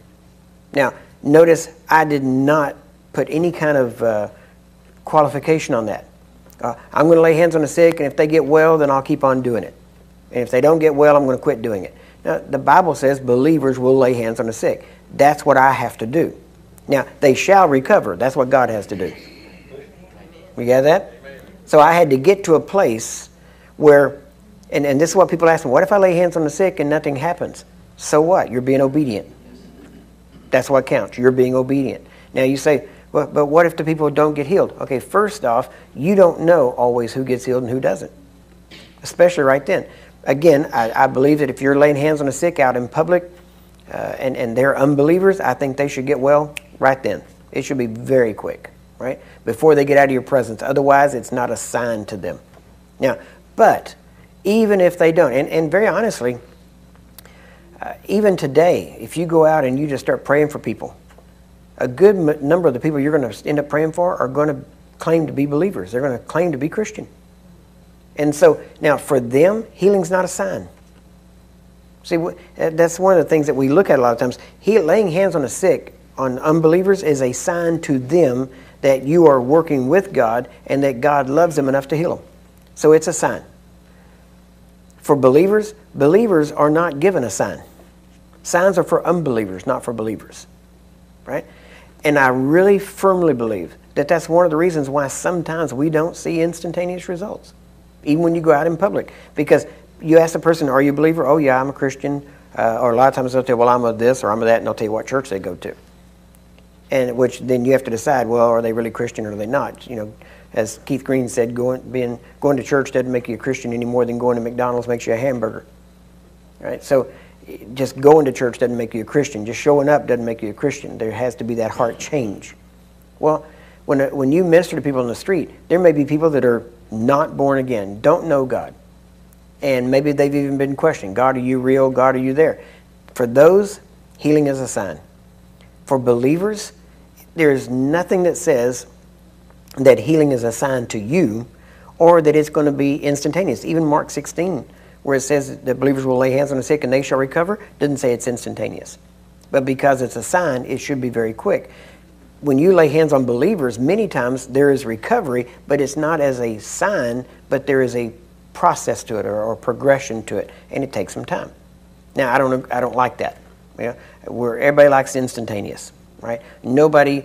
A: Now, notice I did not put any kind of uh, qualification on that. Uh, I'm going to lay hands on the sick, and if they get well, then I'll keep on doing it. And if they don't get well, I'm going to quit doing it. Now, the Bible says believers will lay hands on the sick. That's what I have to do. Now, they shall recover. That's what God has to do. We got that? So I had to get to a place where, and, and this is what people ask me, what if I lay hands on the sick and nothing happens? So what? You're being obedient. That's what counts. You're being obedient. Now you say, well, but what if the people don't get healed? Okay, first off, you don't know always who gets healed and who doesn't, especially right then. Again, I, I believe that if you're laying hands on a sick out in public uh, and, and they're unbelievers, I think they should get well right then. It should be very quick, right? Before they get out of your presence. Otherwise, it's not a sign to them. Now, but even if they don't, and, and very honestly, uh, even today, if you go out and you just start praying for people, a good m- number of the people you're going to end up praying for are going to claim to be believers. They're going to claim to be Christian. And so now for them, healing's not a sign. See, uh, that's one of the things that we look at a lot of times. He, laying hands on the sick, on unbelievers, is a sign to them that you are working with God and that God loves them enough to heal them. So it's a sign. For believers, believers are not given a sign. Signs are for unbelievers, not for believers. Right? And I really firmly believe that that's one of the reasons why sometimes we don't see instantaneous results, even when you go out in public. Because you ask the person, Are you a believer? Oh, yeah, I'm a Christian. Uh, or a lot of times they'll tell, Well, I'm a this or I'm a that, and they'll tell you what church they go to. And which then you have to decide, well, are they really Christian or are they not? You know, as Keith Green said, going, being, going to church doesn't make you a Christian any more than going to McDonald's makes you a hamburger. Right? So just going to church doesn't make you a Christian. Just showing up doesn't make you a Christian. There has to be that heart change. Well, when, when you minister to people in the street, there may be people that are not born again, don't know God. And maybe they've even been questioning God, are you real? God, are you there? For those, healing is a sign. For believers, there is nothing that says that healing is a sign to you or that it's going to be instantaneous. Even Mark 16 where it says that believers will lay hands on the sick and they shall recover, doesn't say it's instantaneous. But because it's a sign, it should be very quick. When you lay hands on believers, many times there is recovery, but it's not as a sign, but there is a process to it or, or progression to it, and it takes some time. Now, I don't, I don't like that. You know, where everybody likes instantaneous, right? Nobody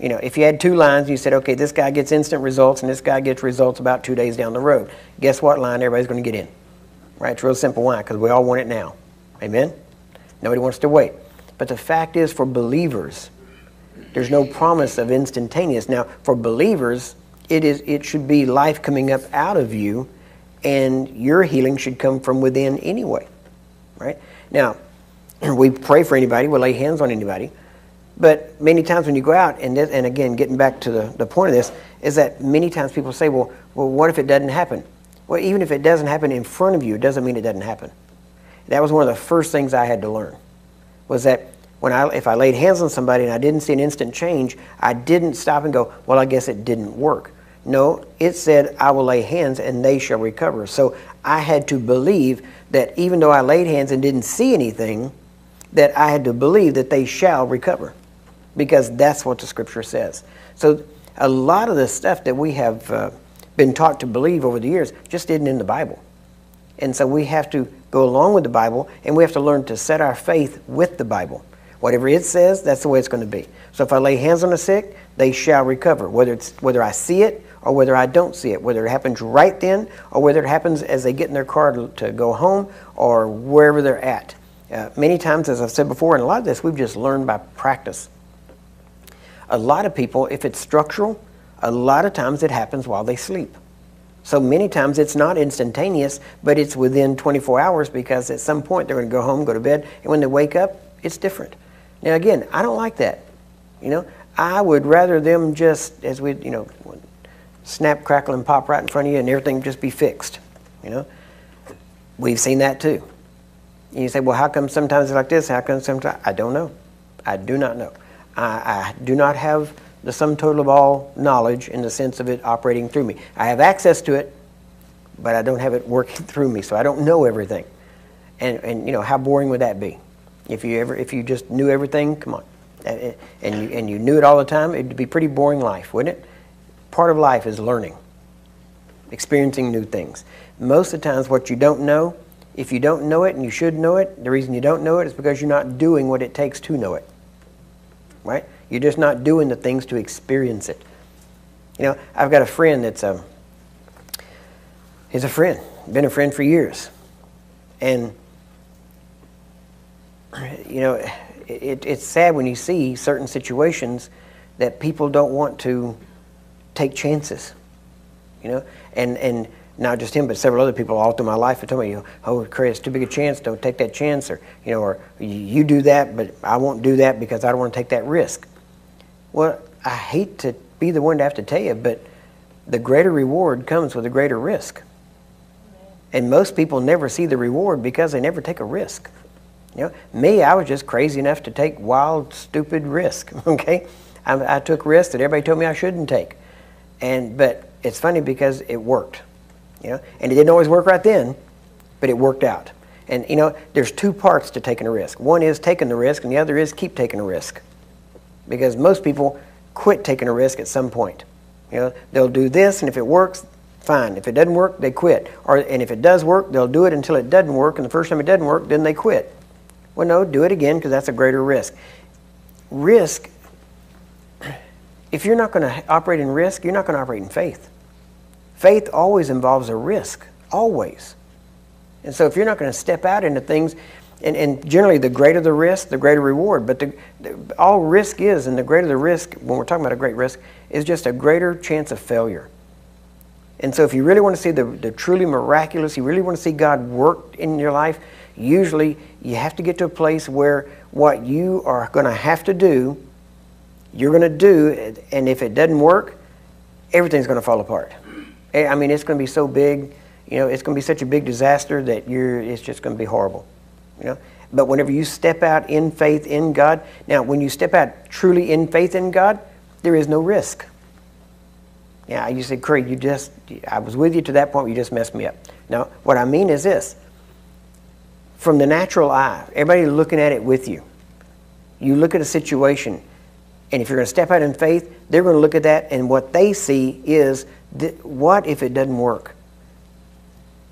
A: you know, if you had two lines you said, okay, this guy gets instant results and this guy gets results about two days down the road, guess what line everybody's going to get in? Right? It's real simple. Why? Because we all want it now. Amen? Nobody wants to wait. But the fact is, for believers, there's no promise of instantaneous. Now, for believers, it is it should be life coming up out of you, and your healing should come from within anyway. Right? Now, we pray for anybody, we lay hands on anybody. But many times when you go out, and, this, and again, getting back to the, the point of this, is that many times people say, well, well, what if it doesn't happen? Well, even if it doesn't happen in front of you, it doesn't mean it doesn't happen. That was one of the first things I had to learn, was that when I, if I laid hands on somebody and I didn't see an instant change, I didn't stop and go, well, I guess it didn't work. No, it said, I will lay hands and they shall recover. So I had to believe that even though I laid hands and didn't see anything, that I had to believe that they shall recover because that's what the scripture says. So a lot of the stuff that we have uh, been taught to believe over the years just isn't in the Bible. And so we have to go along with the Bible and we have to learn to set our faith with the Bible. Whatever it says, that's the way it's going to be. So if I lay hands on the sick, they shall recover, whether it's whether I see it or whether I don't see it, whether it happens right then or whether it happens as they get in their car to, to go home or wherever they're at. Uh, many times, as I've said before, and a lot of this we've just learned by practice a lot of people, if it's structural, a lot of times it happens while they sleep. So many times it's not instantaneous, but it's within 24 hours because at some point they're going to go home, go to bed, and when they wake up, it's different. Now again, I don't like that. You know, I would rather them just, as we, you know, snap, crackle, and pop right in front of you, and everything just be fixed. You know, we've seen that too. And you say, well, how come sometimes it's like this? How come sometimes? I don't know. I do not know. I, I do not have the sum total of all knowledge in the sense of it operating through me. I have access to it, but I don't have it working through me, so I don't know everything. And, and you know, how boring would that be? If you ever, if you just knew everything, come on, and, you and you knew it all the time, it'd be pretty boring life, wouldn't it? Part of life is learning, experiencing new things. Most of the times, what you don't know, if you don't know it and you should know it, the reason you don't know it is because you're not doing what it takes to know it right? You're just not doing the things to experience it. You know, I've got a friend that's a, um, he's a friend, been a friend for years. And, you know, it, it's sad when you see certain situations that people don't want to take chances, you know, and, and not just him, but several other people all through my life have told me, oh, Chris, too big a chance, don't take that chance, or, you know, or you do that, but I won't do that because I don't want to take that risk. Well, I hate to be the one to have to tell you, but the greater reward comes with a greater risk. And most people never see the reward because they never take a risk. You know, me, I was just crazy enough to take wild, stupid risk. Okay, I, I took risks that everybody told me I shouldn't take, and but it's funny because it worked. You know, and it didn't always work right then, but it worked out. And you know, there's two parts to taking a risk. One is taking the risk, and the other is keep taking a risk. Because most people quit taking a risk at some point. You know, they'll do this, and if it works, fine. If it doesn't work, they quit. Or and if it does work, they'll do it until it doesn't work, and the first time it doesn't work, then they quit. Well, no, do it again because that's a greater risk. Risk, if you're not going to operate in risk, you're not going to operate in faith. Faith always involves a risk, always. And so if you're not going to step out into things, and, and generally the greater the risk, the greater reward. But the, the, all risk is, and the greater the risk, when we're talking about a great risk, is just a greater chance of failure. And so if you really want to see the, the truly miraculous, you really want to see God work in your life, usually you have to get to a place where what you are going to have to do, you're going to do, and if it doesn't work, everything's going to fall apart. Eh, I mean, it's going to be so big, you know, it's going to be such a big disaster that you're, it's just going to be horrible, you know. But whenever you step out in faith in God, now when you step out truly in faith in God, there is no risk. Yeah, you said, Craig, you just, I was with you to that point, you just messed me up. Now, what I mean is this from the natural eye, everybody looking at it with you. You look at a situation, and if you're going to step out in faith, they're going to look at that, and what they see is what if it doesn't work?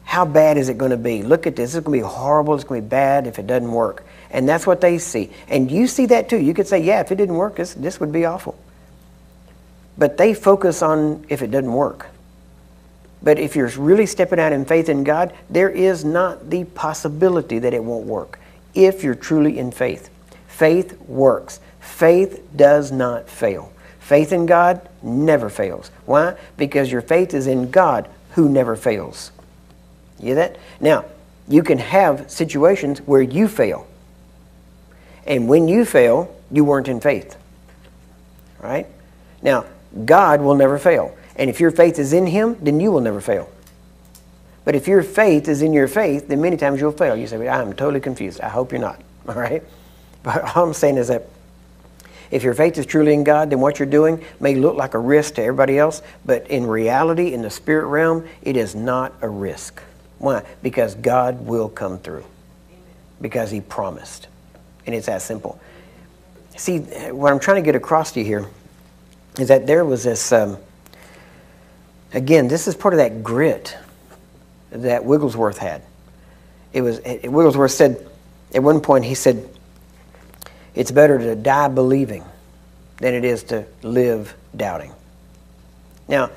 A: How bad is it going to be? Look at this. It's going to be horrible. It's going to be bad if it doesn't work. And that's what they see. And you see that too. You could say, yeah, if it didn't work, this, this would be awful. But they focus on if it doesn't work. But if you're really stepping out in faith in God, there is not the possibility that it won't work if you're truly in faith. Faith works. Faith does not fail. Faith in God never fails. Why? Because your faith is in God who never fails. You hear that? Now, you can have situations where you fail. And when you fail, you weren't in faith. Right? Now, God will never fail. And if your faith is in Him, then you will never fail. But if your faith is in your faith, then many times you'll fail. You say, I'm totally confused. I hope you're not. All right? But all I'm saying is that if your faith is truly in God, then what you're doing may look like a risk to everybody else, but in reality, in the spirit realm, it is not a risk. Why? Because God will come through. Because He promised. And it's that simple. See, what I'm trying to get across to you here is that there was this. Um, Again, this is part of that grit that Wigglesworth had. It was it, Wigglesworth said at one point he said, "It's better to die believing than it is to live doubting." Now,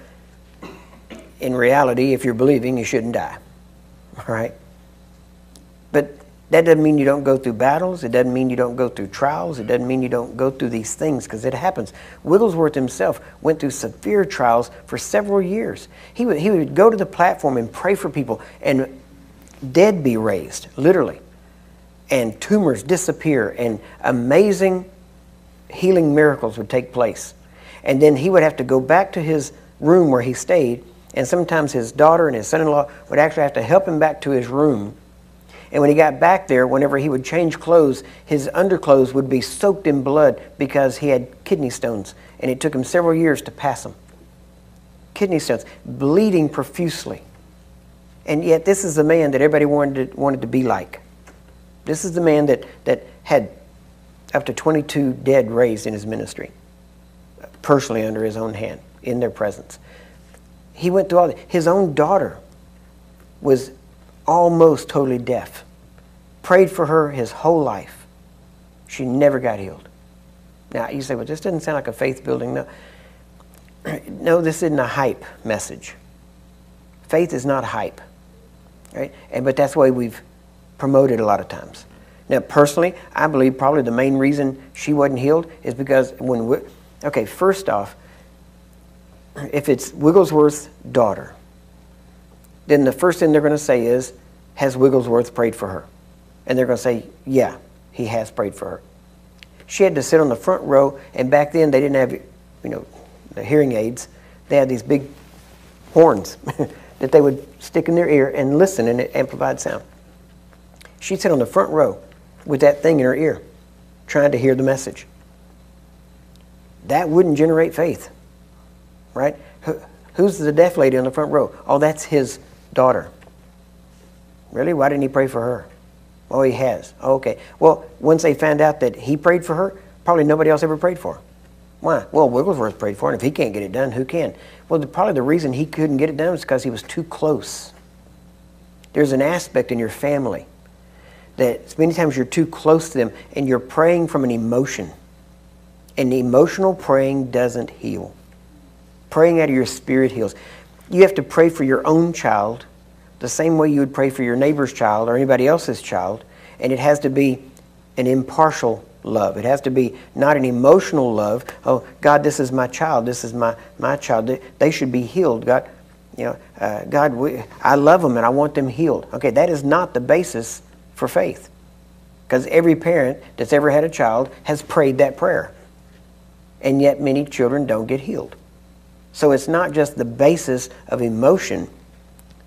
A: in reality, if you're believing, you shouldn't die. All right? That doesn't mean you don't go through battles. It doesn't mean you don't go through trials. It doesn't mean you don't go through these things because it happens. Wigglesworth himself went through severe trials for several years. He would, he would go to the platform and pray for people, and dead be raised, literally, and tumors disappear, and amazing healing miracles would take place. And then he would have to go back to his room where he stayed, and sometimes his daughter and his son in law would actually have to help him back to his room and when he got back there, whenever he would change clothes, his underclothes would be soaked in blood because he had kidney stones. And it took him several years to pass them. Kidney stones, bleeding profusely. And yet, this is the man that everybody wanted to, wanted to be like. This is the man that, that had up to 22 dead raised in his ministry, personally under his own hand, in their presence. He went through all that. His own daughter was almost totally deaf. Prayed for her his whole life. She never got healed. Now, you say, well, this doesn't sound like a faith building. No. no, this isn't a hype message. Faith is not hype, right? And, but that's the way we've promoted a lot of times. Now, personally, I believe probably the main reason she wasn't healed is because when we, okay, first off, if it's Wigglesworth's daughter, then the first thing they're going to say is, Has Wigglesworth prayed for her? And they're going to say, Yeah, he has prayed for her. She had to sit on the front row, and back then they didn't have, you know, hearing aids. They had these big horns that they would stick in their ear and listen, and it amplified sound. She'd sit on the front row with that thing in her ear, trying to hear the message. That wouldn't generate faith, right? Who's the deaf lady on the front row? Oh, that's his daughter. Really? Why didn't he pray for her? Oh, he has. Okay. Well, once they found out that he prayed for her, probably nobody else ever prayed for her. Why? Well, Wigglesworth prayed for her, and if he can't get it done, who can? Well, the, probably the reason he couldn't get it done was because he was too close. There's an aspect in your family that many times you're too close to them and you're praying from an emotion. And emotional praying doesn't heal. Praying out of your spirit heals. You have to pray for your own child the same way you would pray for your neighbor's child or anybody else's child. And it has to be an impartial love. It has to be not an emotional love. Oh, God, this is my child. This is my, my child. They, should be healed. God, you know, uh, God, we, I love them and I want them healed. Okay, that is not the basis for faith. Because every parent that's ever had a child has prayed that prayer. And yet many children don't get healed. So it's not just the basis of emotion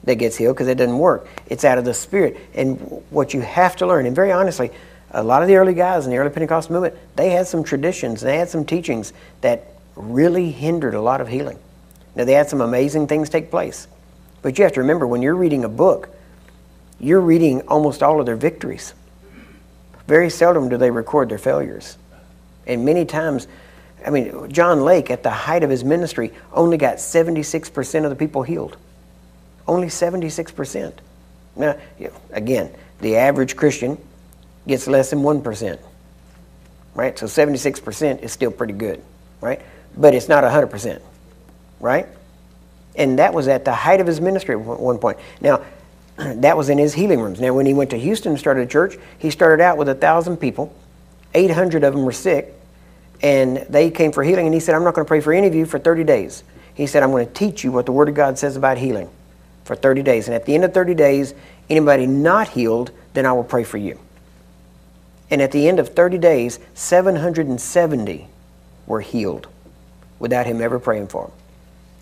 A: that gets healed because it doesn't work. It's out of the spirit. And what you have to learn, and very honestly, a lot of the early guys in the early Pentecost movement, they had some traditions, they had some teachings that really hindered a lot of healing. Now, they had some amazing things take place. But you have to remember when you're reading a book, you're reading almost all of their victories. Very seldom do they record their failures. And many times, I mean, John Lake, at the height of his ministry, only got 76% of the people healed. Only 76%. Now, again, the average Christian gets less than 1%. Right? So 76% is still pretty good. Right? But it's not 100%. Right? And that was at the height of his ministry at one point. Now, that was in his healing rooms. Now, when he went to Houston and started a church, he started out with a thousand people. 800 of them were sick, and they came for healing. And he said, I'm not going to pray for any of you for 30 days. He said, I'm going to teach you what the Word of God says about healing for 30 days. And at the end of 30 days, anybody not healed, then I will pray for you. And at the end of 30 days, 770 were healed without him ever praying for them.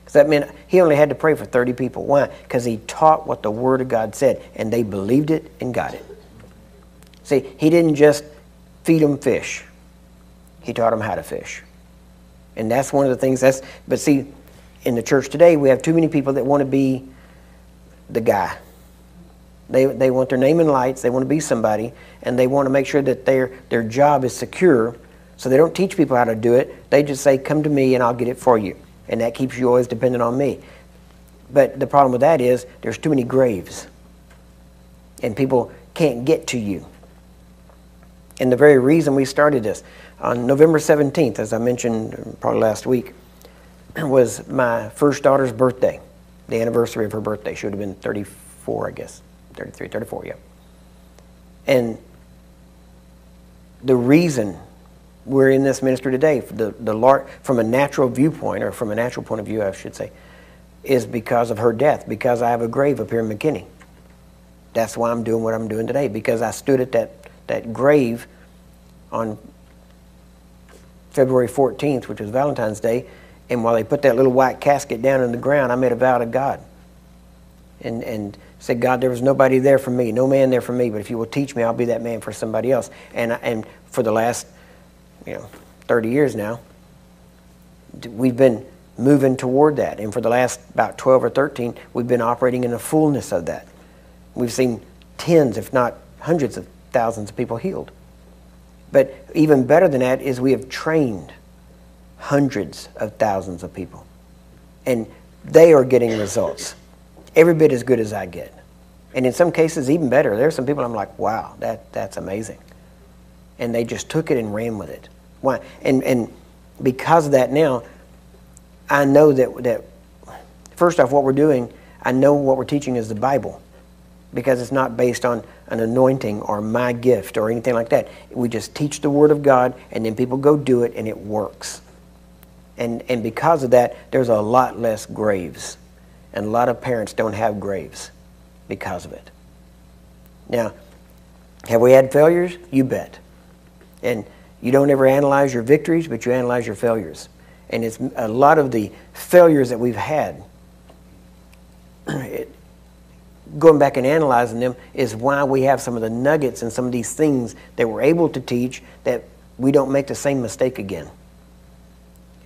A: Because that meant he only had to pray for 30 people. Why? Because he taught what the Word of God said, and they believed it and got it. See, he didn't just feed them fish, he taught them how to fish. And that's one of the things that's, but see, in the church today, we have too many people that want to be the guy. They, they want their name in lights, they want to be somebody, and they want to make sure that their, their job is secure. So they don't teach people how to do it. They just say, Come to me and I'll get it for you. And that keeps you always dependent on me. But the problem with that is there's too many graves. And people can't get to you. And the very reason we started this, on November 17th, as I mentioned probably last week, was my first daughter's birthday, the anniversary of her birthday. She would have been 34, I guess. 33, 34, yeah. And the reason we're in this ministry today, the, the from a natural viewpoint, or from a natural point of view, I should say, is because of her death, because I have a grave up here in McKinney. That's why I'm doing what I'm doing today, because I stood at that, that grave on February 14th, which was Valentine's Day, and while they put that little white casket down in the ground, I made a vow to God. And, and said, God, there was nobody there for me, no man there for me, but if you will teach me, I'll be that man for somebody else. And, and for the last, you know, 30 years now, we've been moving toward that. And for the last about 12 or 13, we've been operating in the fullness of that. We've seen tens, if not hundreds of thousands of people healed. But even better than that is we have trained hundreds of thousands of people. And they are getting results every bit as good as I get. And in some cases, even better. There are some people I'm like, wow, that, that's amazing. And they just took it and ran with it. Why? And, and because of that now, I know that, that first off, what we're doing, I know what we're teaching is the Bible because it's not based on an anointing or my gift or anything like that. We just teach the Word of God and then people go do it and it works. And, and because of that, there's a lot less graves. And a lot of parents don't have graves because of it. Now, have we had failures? You bet. And you don't ever analyze your victories, but you analyze your failures. And it's a lot of the failures that we've had, it, going back and analyzing them, is why we have some of the nuggets and some of these things that we're able to teach that we don't make the same mistake again.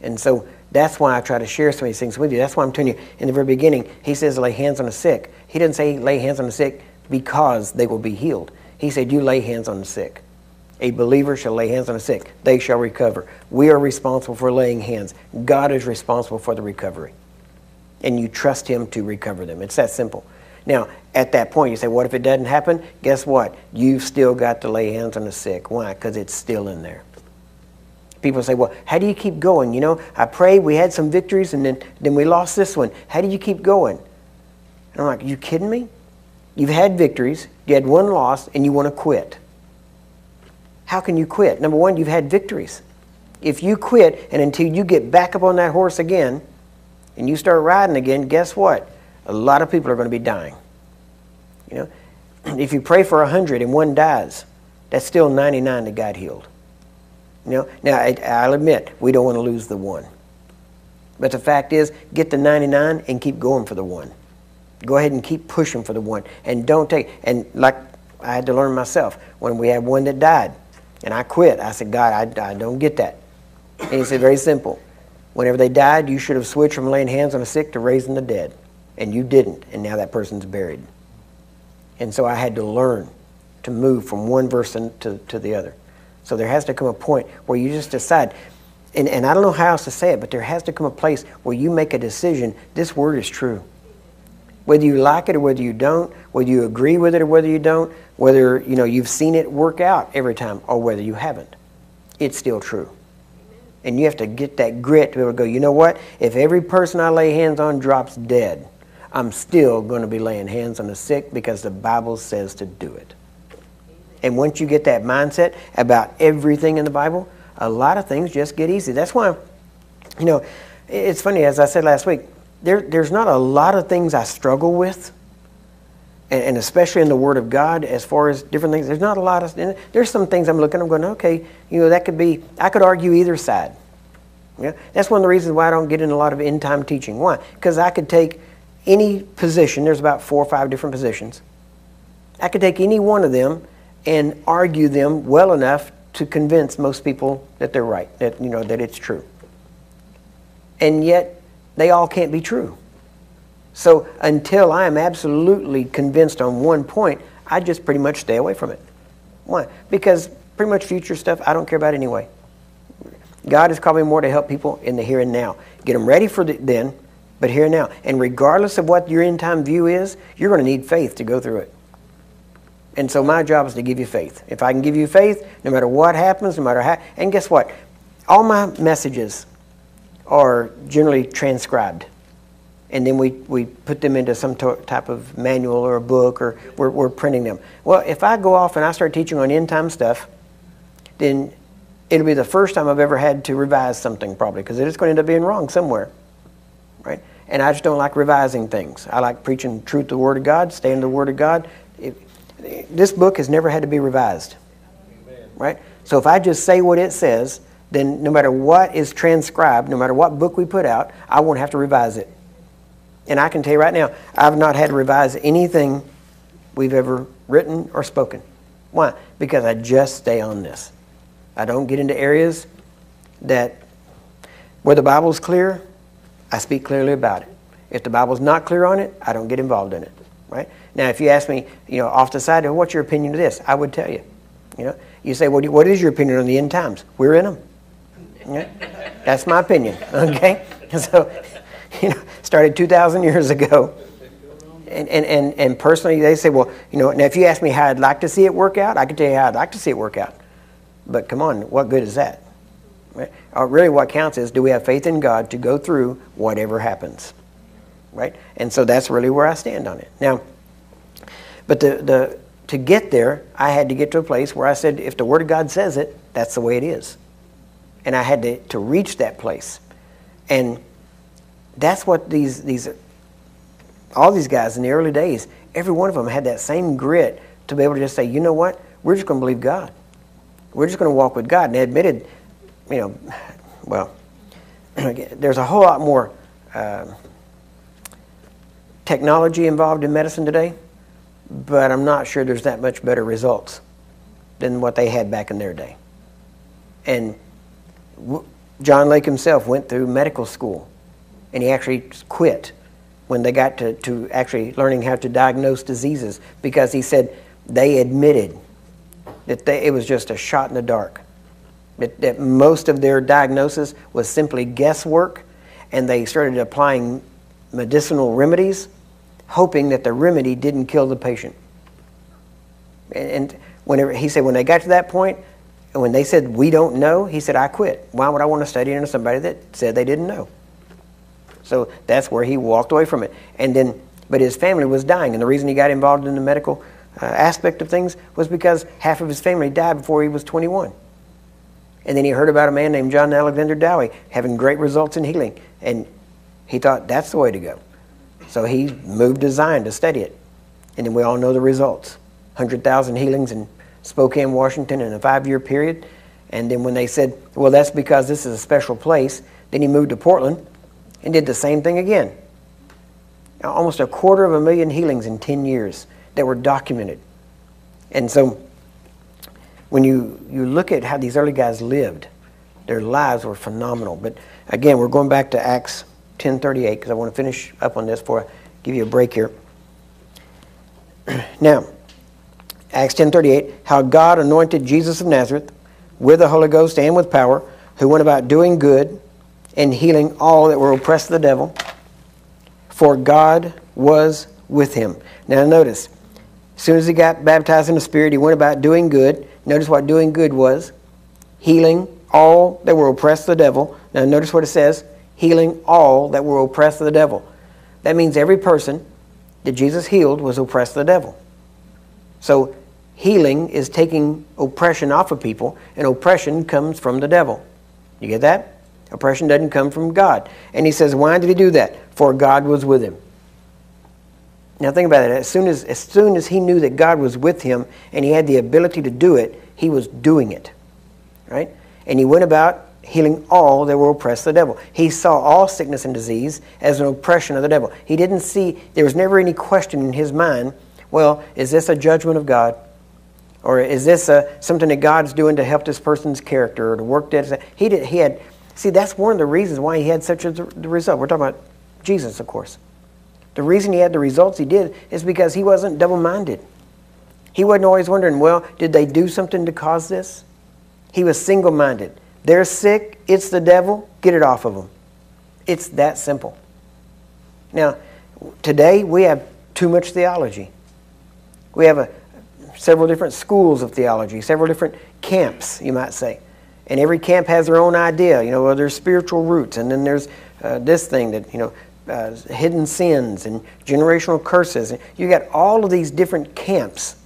A: And so that's why I try to share some of these things with you. That's why I'm telling you in the very beginning, he says lay hands on the sick. He didn't say lay hands on the sick because they will be healed. He said you lay hands on the sick. A believer shall lay hands on the sick. They shall recover. We are responsible for laying hands. God is responsible for the recovery. And you trust him to recover them. It's that simple. Now, at that point, you say, what if it doesn't happen? Guess what? You've still got to lay hands on the sick. Why? Because it's still in there. People say, well, how do you keep going? You know, I prayed, we had some victories, and then, then we lost this one. How do you keep going? And I'm like, you kidding me? You've had victories, you had one loss, and you want to quit. How can you quit? Number one, you've had victories. If you quit and until you get back up on that horse again and you start riding again, guess what? A lot of people are going to be dying. You know, if you pray for a hundred and one dies, that's still 99 that got healed. You know, now I, will admit we don't want to lose the one, but the fact is, get the 99 and keep going for the one. Go ahead and keep pushing for the one, and don't take. And like I had to learn myself when we had one that died, and I quit. I said, God, I, I don't get that. And He said, very simple. Whenever they died, you should have switched from laying hands on the sick to raising the dead, and you didn't, and now that person's buried. And so I had to learn to move from one verse to, to the other. So there has to come a point where you just decide, and, and I don't know how else to say it, but there has to come a place where you make a decision this word is true. Whether you like it or whether you don't, whether you agree with it or whether you don't, whether you know you've seen it work out every time or whether you haven't, it's still true. And you have to get that grit to be able to go, you know what? If every person I lay hands on drops dead, I'm still going to be laying hands on the sick because the Bible says to do it. And once you get that mindset about everything in the Bible, a lot of things just get easy. That's why, you know, it's funny, as I said last week, there, there's not a lot of things I struggle with, and, and, especially in the Word of God, as far as different things. There's not a lot of, there's some things I'm looking, I'm going, okay, you know, that could be, I could argue either side. Yeah? That's one of the reasons why I don't get in a lot of end time teaching. Why? Because I could take any position, there's about four or five different positions. I could take any one of them and argue them well enough to convince most people that they're right, that you know that it's true. And yet they all can't be true. So until I am absolutely convinced on one point, I just pretty much stay away from it. Why? Because pretty much future stuff I don't care about anyway. God is calling me more to help people in the here and now. Get them ready for the then, but here now. And regardless of what your end time view is, you're going to need faith to go through it. And so my job is to give you faith. If I can give you faith, no matter what happens, no matter how, and guess what? All my messages are generally transcribed. And then we, we put them into some type of manual or a book or we're, we're printing them. Well, if I go off and I start teaching on end time stuff, then it'll be the first time I've ever had to revise something probably because it's going to end up being wrong somewhere. And I just don't like revising things. I like preaching truth the Word of God, staying in the Word of God. If, this book has never had to be revised. Amen. Right? So if I just say what it says, then no matter what is transcribed, no matter what book we put out, I won't have to revise it. And I can tell you right now, I've not had to revise anything we've ever written or spoken. Why? Because I just stay on this. I don't get into areas that where the Bible's clear, I speak clearly about it. If the Bible's not clear on it, I don't get involved in it. Right? Now, if you ask me, you know, off the side, what's your opinion of this? I would tell you. You know, you say, well, what is your opinion on the end times? We're in them. That's my opinion. Okay, so you know, started 2,000 years ago. And, and, and, and personally, they say, well, you know, now if you ask me how I'd like to see it work out, I can tell you how I'd like to see it work out. But come on, what good is that? Uh, really, what counts is do we have faith in God to go through whatever happens? Right? And so that's really where I stand on it. Now, but the, the, to get there, I had to get to a place where I said, if the Word of God says it, that's the way it is. And I had to, to reach that place. And that's what these, these, all these guys in the early days, every one of them had that same grit to be able to just say, you know what? We're just going to believe God. We're just going to walk with God. And they admitted, you know, well, there's a whole lot more uh, technology involved in medicine today, but I'm not sure there's that much better results than what they had back in their day. And John Lake himself went through medical school, and he actually quit when they got to, to actually learning how to diagnose diseases because he said they admitted that they, it was just a shot in the dark. That, that most of their diagnosis was simply guesswork, and they started applying medicinal remedies, hoping that the remedy didn't kill the patient. And, and whenever he said when they got to that point, and when they said we don't know, he said I quit. Why would I want to study under somebody that said they didn't know? So that's where he walked away from it. And then, but his family was dying, and the reason he got involved in the medical uh, aspect of things was because half of his family died before he was 21. And then he heard about a man named John Alexander Dowie having great results in healing, and he thought that's the way to go. So he moved to Zion to study it, and then we all know the results: 100,000 healings in Spokane, Washington, in a five-year period. And then when they said, "Well, that's because this is a special place," then he moved to Portland and did the same thing again. Almost a quarter of a million healings in 10 years that were documented. And so when you, you look at how these early guys lived, their lives were phenomenal. But again, we're going back to Acts 10.38 because I want to finish up on this before I give you a break here. now, Acts 10.38, how God anointed Jesus of Nazareth with the Holy Ghost and with power, who went about doing good and healing all that were oppressed of the devil, for God was with him. Now notice, as soon as he got baptized in the Spirit, he went about doing good. Notice what doing good was healing all that were oppressed of the devil. Now notice what it says healing all that were oppressed of the devil. That means every person that Jesus healed was oppressed of the devil. So healing is taking oppression off of people, and oppression comes from the devil. You get that? Oppression doesn't come from God. And he says, why did he do that? For God was with him. Now think about it. As soon as, as soon as he knew that God was with him and he had the ability to do it, he was doing it. Right? And he went about healing all that were oppressed of the devil. He saw all sickness and disease as an oppression of the devil. He didn't see, there was never any question in his mind, well, is this a judgment of God? Or is this a, something that God's doing to help this person's character or to work that? He, did, he had See, that's one of the reasons why he had such a result. We're talking about Jesus, of course. The reason he had the results he did is because he wasn't double minded. He wasn't always wondering, well, did they do something to cause this? He was single minded. They're sick, it's the devil, get it off of them. It's that simple. Now, today we have too much theology. We have a, several different schools of theology, several different camps, you might say. And every camp has their own idea. You know, well, there's spiritual roots, and then there's uh, this thing that, you know, uh, hidden sins and generational curses. You got all of these different camps.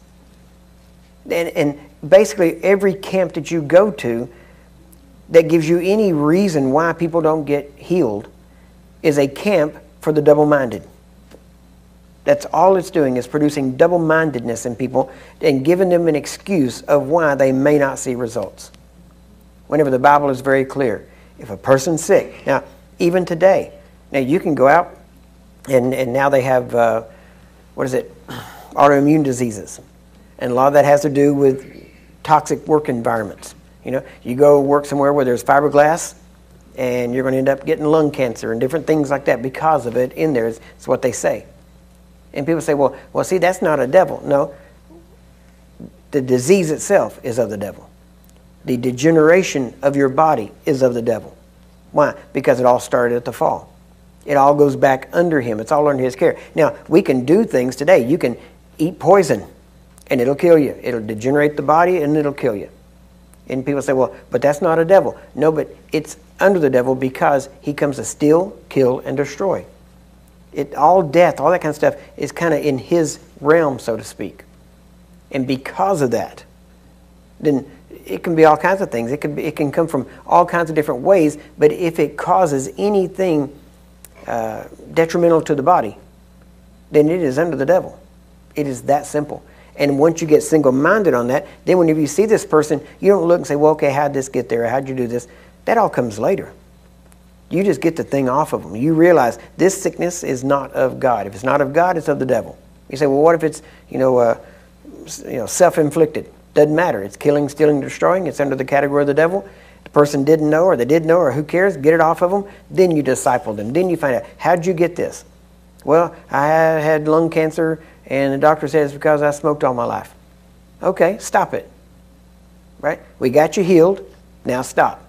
A: And, and basically, every camp that you go to that gives you any reason why people don't get healed is a camp for the double minded. That's all it's doing is producing double mindedness in people and giving them an excuse of why they may not see results whenever the Bible is very clear. If a person's sick, now, even today, now you can go out and, and now they have, uh, what is it, autoimmune diseases. And a lot of that has to do with toxic work environments. You know, you go work somewhere where there's fiberglass, and you're going to end up getting lung cancer and different things like that because of it in there. It's, it's what they say. And people say, well, well, see, that's not a devil. No, the disease itself is of the devil the degeneration of your body is of the devil. Why? Because it all started at the fall. It all goes back under him. It's all under his care. Now, we can do things today. You can eat poison and it'll kill you. It'll degenerate the body and it'll kill you. And people say, well, but that's not a devil. No, but it's under the devil because he comes to steal, kill, and destroy. It, all death, all that kind of stuff is kind of in his realm, so to speak. And because of that, then it can be all kinds of things. It can, be, it can come from all kinds of different ways, but if it causes anything uh, detrimental to the body, then it is under the devil. It is that simple. And once you get single minded on that, then whenever you see this person, you don't look and say, well, okay, how'd this get there? How'd you do this? That all comes later. You just get the thing off of them. You realize this sickness is not of God. If it's not of God, it's of the devil. You say, well, what if it's, you know, uh, you know self inflicted? Doesn't matter. It's killing, stealing, destroying. It's under the category of the devil. The person didn't know or they did know or who cares, get it off of them. Then you disciple them. Then you find out, how'd you get this? Well, I had lung cancer and the doctor says it's because I smoked all my life. Okay, stop it. Right? We got you healed. Now stop.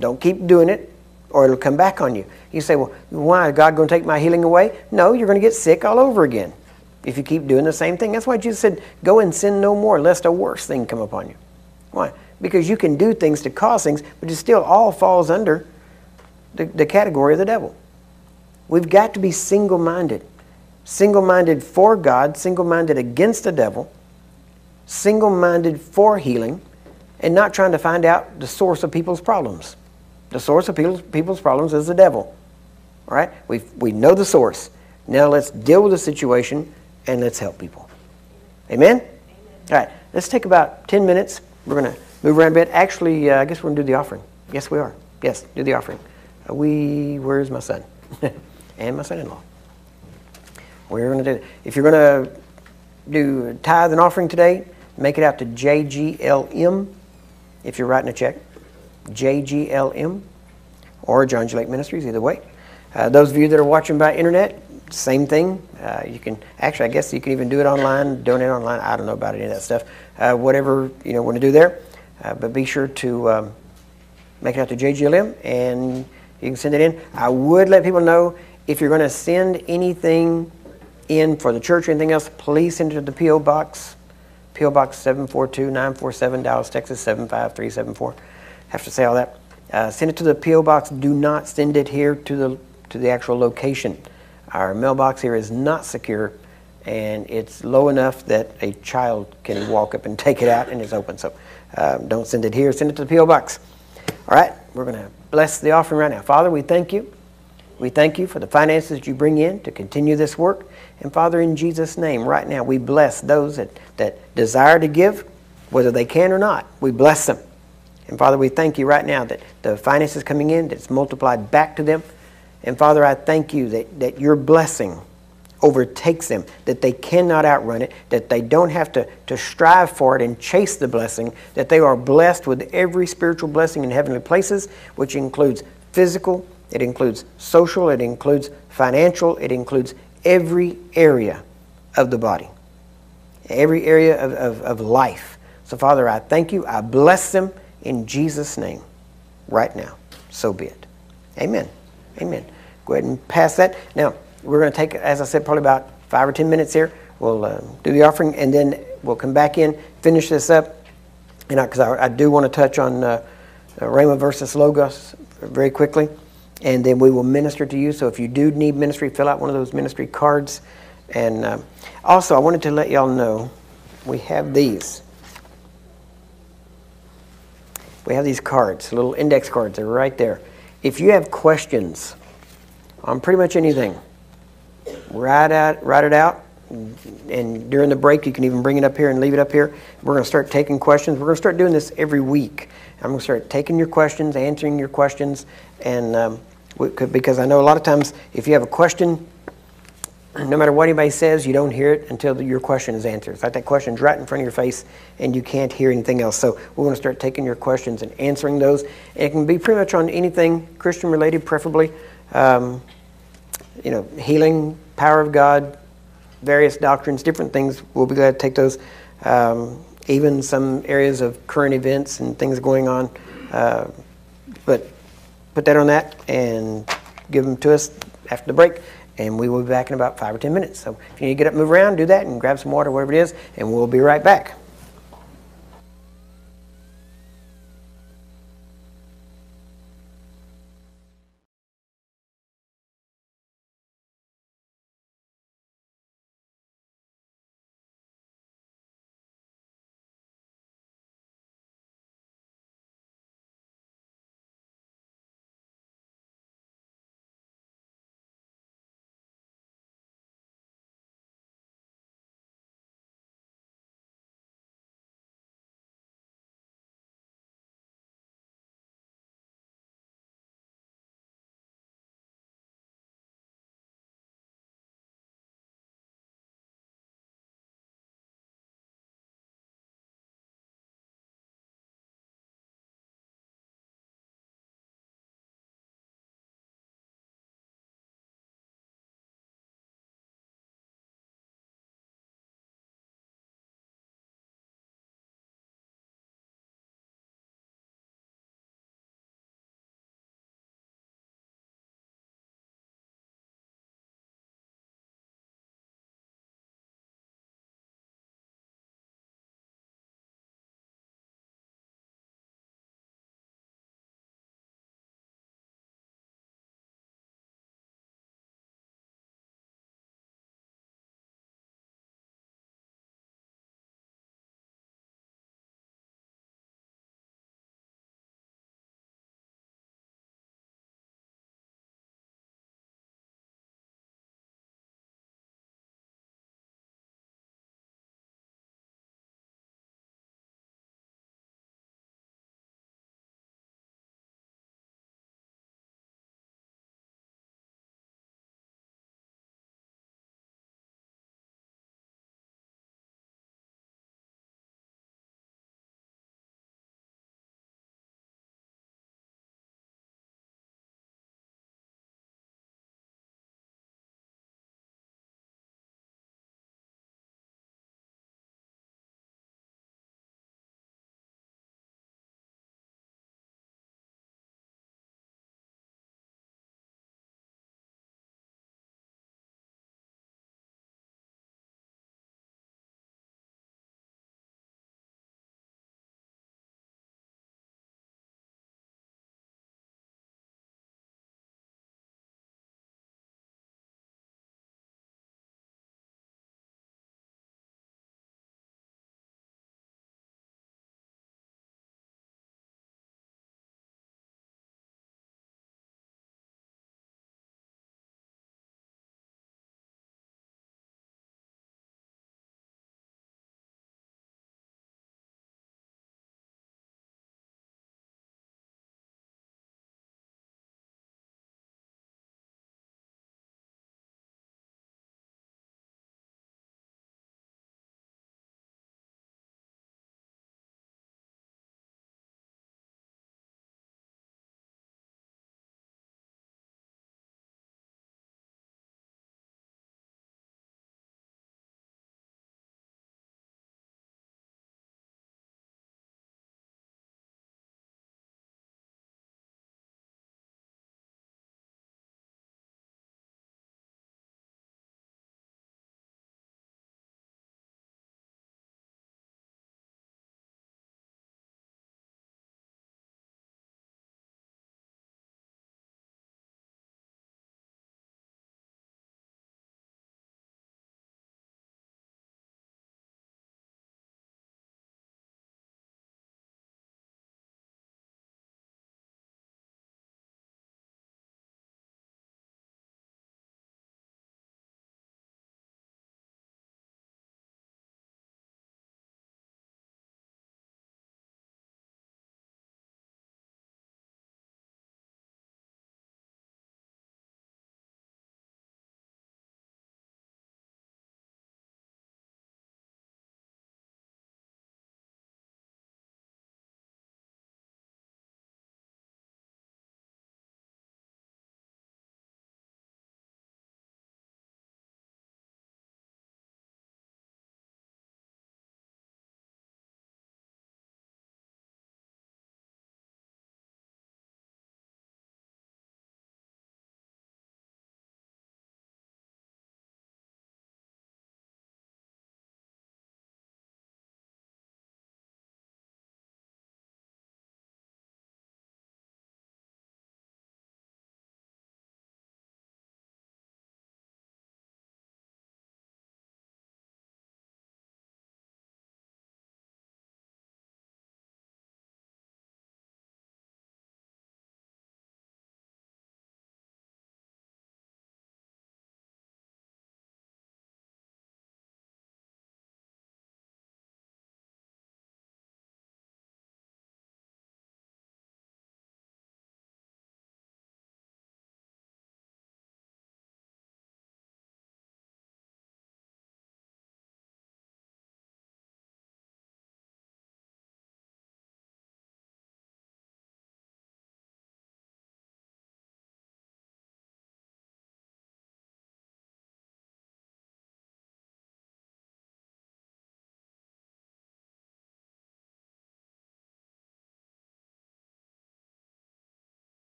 A: Don't keep doing it or it'll come back on you. You say, well, why? Is God going to take my healing away? No, you're going to get sick all over again if you keep doing the same thing. That's why Jesus said, go and sin no more, lest a worse thing come upon you. Why? Because you can do things to cause things, but it still all falls under the, the category of the devil. We've got to be single minded. Single minded for God, single minded against the devil, single minded for healing, and not trying to find out the source of people's problems. The source of people's, people's problems is the devil. All right? We, we know the source. Now let's deal with the situation and let's help people. Amen? Amen. All right, let's take about 10 minutes. We're going to move around a bit. Actually, uh, I guess we're going to do the offering. Yes, we are. Yes, do the offering. Uh, we, where's my son? and my son in law. We're going to do, if you're going to do tithe and offering today, make it out to JGLM if you're writing a check. JGLM or John. Lake Ministries, either way. Uh, those of you that are watching by internet, same thing. Uh, you can actually, I guess, you can even do it online, donate online. I don't know about any of that stuff. Uh, whatever you know want to do there, uh, but be sure to um, make it out to JGLM, and you can send it in. I would let people know if you're going to send anything in for the church or anything else, please send it to the PO box, PO Box 742-947, Dallas, Texas 75374. Have to say all that. Uh, send it to the PO box. Do not send it here to the to the actual location. Our mailbox here is not secure and it's low enough that a child can walk up and take it out and it's open. So um, don't send it here, send it to the P.O. Box. All right, we're going to bless the offering right now. Father, we thank you. We thank you for the finances that you bring in to continue this work. And Father, in Jesus' name, right now, we bless those that, that desire to give, whether they can or not. We bless them. And Father, we thank you right now that the finances coming in, that's multiplied back to them. And Father, I thank you that, that your blessing overtakes them, that they cannot outrun it, that they don't have to, to strive for it and chase the blessing, that they are blessed with every spiritual blessing in heavenly places, which includes physical, it includes social, it includes financial, it includes every area of the body, every area of, of, of life. So, Father, I thank you. I bless them in Jesus' name right now. So be it. Amen. Amen. Go ahead and pass that. Now, we're going to take, as I said, probably about five or ten minutes here. We'll uh, do the offering and then we'll come back in, finish this up. And because I, I, I, do want to touch on uh, uh, Rhema versus Logos very quickly. And then we will minister to you. So if you do need ministry, fill out one of those ministry cards. And uh, also, I wanted to let y'all know we have these. We have these cards, little index cards. They're right there. If you have questions on pretty much anything, write, out, write it out. And during the break, you can even bring it up here and leave it up here. We're going to start taking questions. We're going to start doing this every week. I'm going to start taking your questions, answering your questions, and um, could, because I know a lot of times if you have a question, no matter what anybody says, you don't hear it until your question is answered. It's that question's right in front of your face and you can't hear anything else. So we're going to start taking your questions and answering those. it can be pretty much on anything Christian related, preferably. Um, you know, healing, power of God, various doctrines, different things. We'll be glad to take those. Um, even some areas of current events and things going on. Uh, but put that on that and give them to us after the break and we will be back in about five or ten minutes. So if you need to get up, move around, do that, and grab some water, whatever it is, and we'll be right back.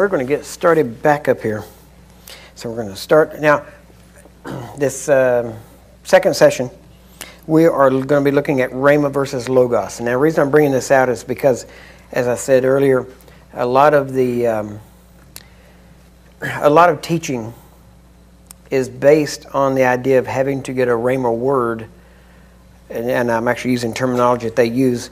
A: We're going to get started back up here. So we're going to start now. This uh, second session, we are going to be looking at Rhema versus Logos. And the reason I'm bringing this out is because, as I said earlier, a lot of the um, a lot of teaching is based on the idea of having to get a Rhema word, and, and I'm actually using terminology that they use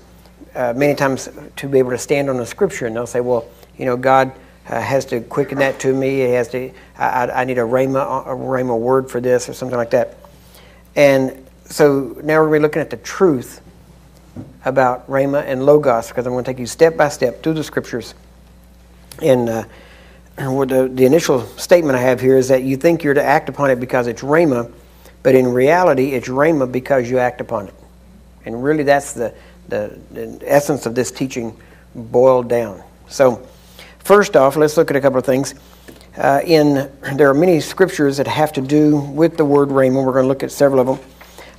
A: uh, many times to be able to stand on the scripture, and they'll say, well, you know, God uh, has to quicken that to me. He has to. I, I need a rhema, a rhema word for this, or something like that. And so now we're looking at the truth about rhema and logos, because I'm going to take you step by step through the scriptures. And uh, the, the initial statement I have here is that you think you're to act upon it because it's rhema, but in reality, it's rhema because you act upon it. And really, that's the, the, the essence of this teaching boiled down. So, first off, let's look at a couple of things. Uh, in there are many scriptures that have to do with the word rhema. We're going to look at several of them.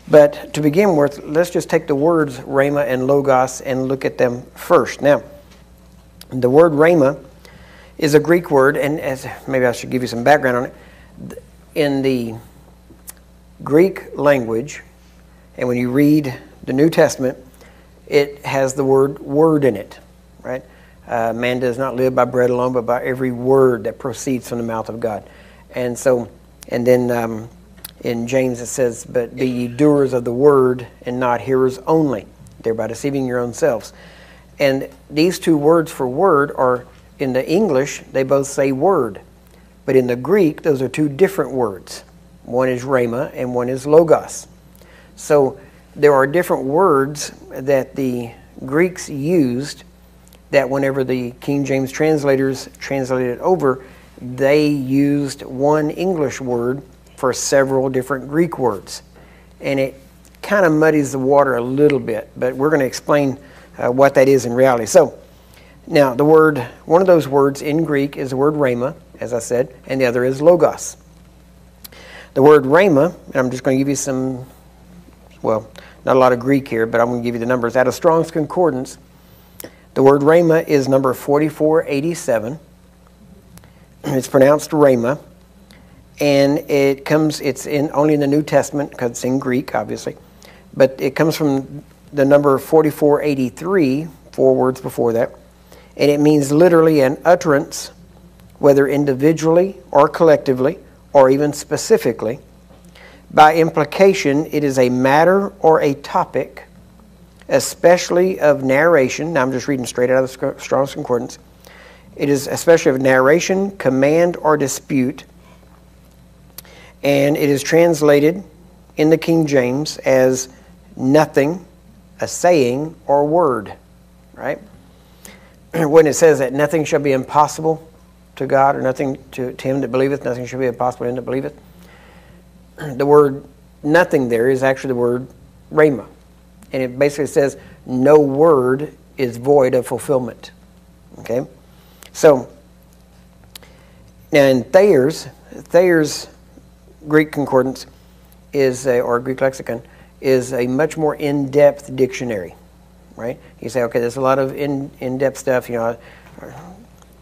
A: But to begin with, let's just take the words rhema and logos and look at them first. Now, the word rhema is a Greek word, and as maybe I should give you some background on it. In the Greek language, and when you read the New Testament, it has the word word in it, right? Uh, man does not live by bread alone, but by every word that proceeds from the mouth of God. And so, and then um, in James it says, But be ye doers of the word and not hearers only, thereby deceiving your own selves. And these two words for word are, in the English, they both say word. But in the Greek, those are two different words. One is rhema and one is logos. So there are different words that the Greeks used that whenever the King James translators translated it over, they used one English word for several different Greek words. And it kind of muddies the water a little bit, but we're going to explain uh, what that is in reality. So, now the word, one of those words in Greek is the word rhema, as I said, and the other is logos. The word rhema, and I'm just going to give you some, well, not a lot of Greek here, but I'm going to give you the numbers. Out of Strong's Concordance, the word rhema is number 4487. It's pronounced rhema, and it comes. It's in only in the New Testament because it's in Greek, obviously, but it comes from the number 4483, four words before that, and it means literally an utterance, whether individually or collectively or even specifically. By implication, it is a matter or a topic especially of narration. Now I'm just reading straight out of the Strong's Concordance. It is especially of narration, command, or dispute. And it is translated in the King James as nothing, a saying, or word. Right? When it says that nothing shall be impossible to God, or nothing to, to him that believeth, nothing shall be impossible to him that believeth. The word nothing there is actually the word rhema and it basically says no word is void of fulfillment. Okay? So, now in Thayer's, Thayer's Greek concordance is, a, or Greek lexicon, is a much more in-depth dictionary, right? You say, okay, there's a lot of in, in-depth stuff, you know, I,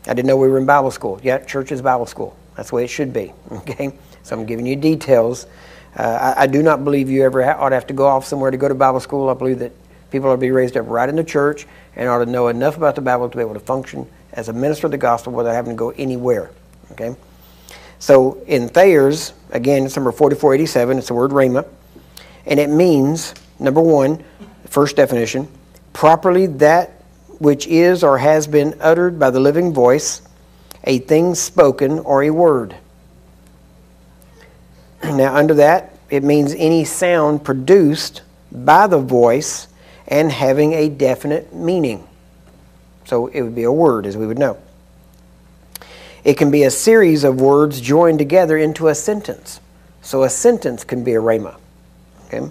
A: I didn't know we were in Bible school. Yeah, church is Bible school. That's the way it should be, okay? So I'm giving you details uh, I, I, do not believe you ever ha- ought to have to go off somewhere to go to Bible school. I believe that people ought to be raised up right in the church and ought to know enough about the Bible to be able to function as a minister of the gospel without having to go anywhere. Okay? So in Thayer's, again, it's number 4487, it's the word rhema, and it means, number one, first definition, properly that which is or has been uttered by the living voice, a thing spoken or a word. Now, under that, it means any sound produced by the voice and having a definite meaning. So it would be a word, as we would know. It can be a series of words joined together into a sentence. So a sentence can be a rhema. Okay?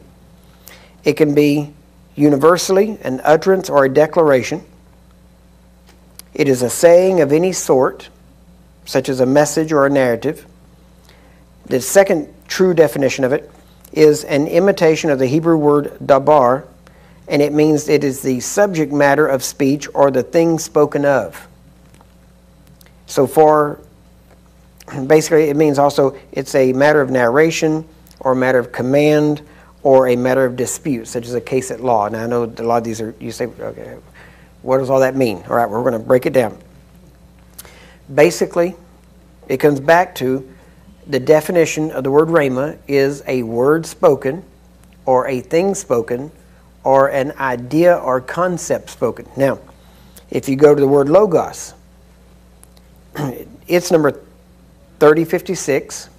A: It can be universally an utterance or a declaration. It is a saying of any sort, such as a message or a narrative. The second true definition of it is an imitation of the Hebrew word dabar, and it means it is the subject matter of speech or the thing spoken of. So for, basically, it means also it's a matter of narration or a matter of command or a matter of dispute, such as a case at law. Now, I know a lot of these are, you say, okay, what does all that mean? All right, we're going to break it down. Basically, it comes back to the definition of the word rhema is a word spoken or a thing spoken or an idea or concept spoken. Now, if you go to the word logos, it's number 3056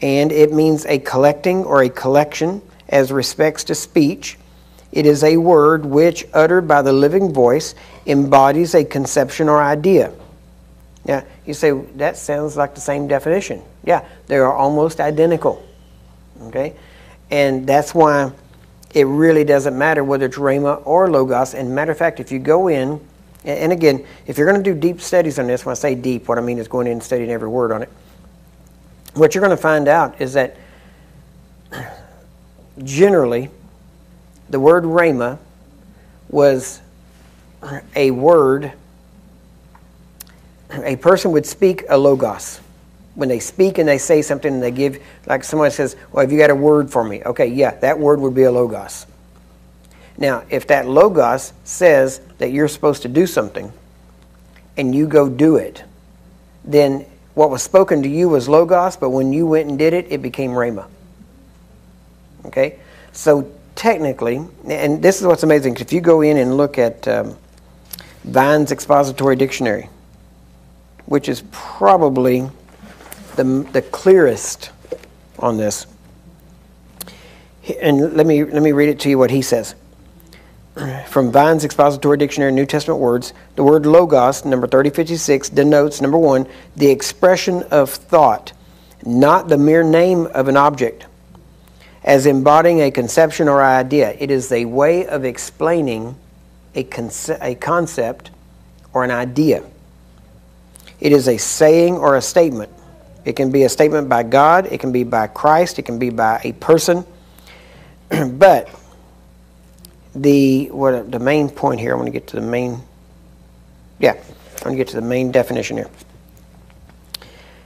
A: and it means a collecting or a collection as respects to speech. It is a word which, uttered by the living voice, embodies a conception or idea. Now, you say, that sounds like the same definition. Yeah, they are almost identical. Okay? And that's why it really doesn't matter whether it's Rhema or Logos. And matter of fact, if you go in, and again, if you're going to do deep studies on this, when I say deep, what I mean is going in and studying every word on it what you're going to find out is that generally the word rhema was a word a person would speak a logos when they speak and they say something and they give like someone says well have you got a word for me okay yeah that word would be a logos now if that logos says that you're supposed to do something and you go do it then what was spoken to you was Logos, but when you went and did it, it became Rhema. Okay? So technically, and this is what's amazing, if you go in and look at um, Vine's Expository Dictionary, which is probably the, the clearest on this, and let me, let me read it to you what he says from Vine's Expository Dictionary, New Testament Words, the word logos, number 3056, denotes, number one, the expression of thought, not the mere name of an object, as embodying a conception or idea. It is a way of explaining a, conce- a concept or an idea. It is a saying or a statement. It can be a statement by God, it can be by Christ, it can be by a person. but the what the main point here. I want to get to the main. Yeah, I want to get to the main definition here.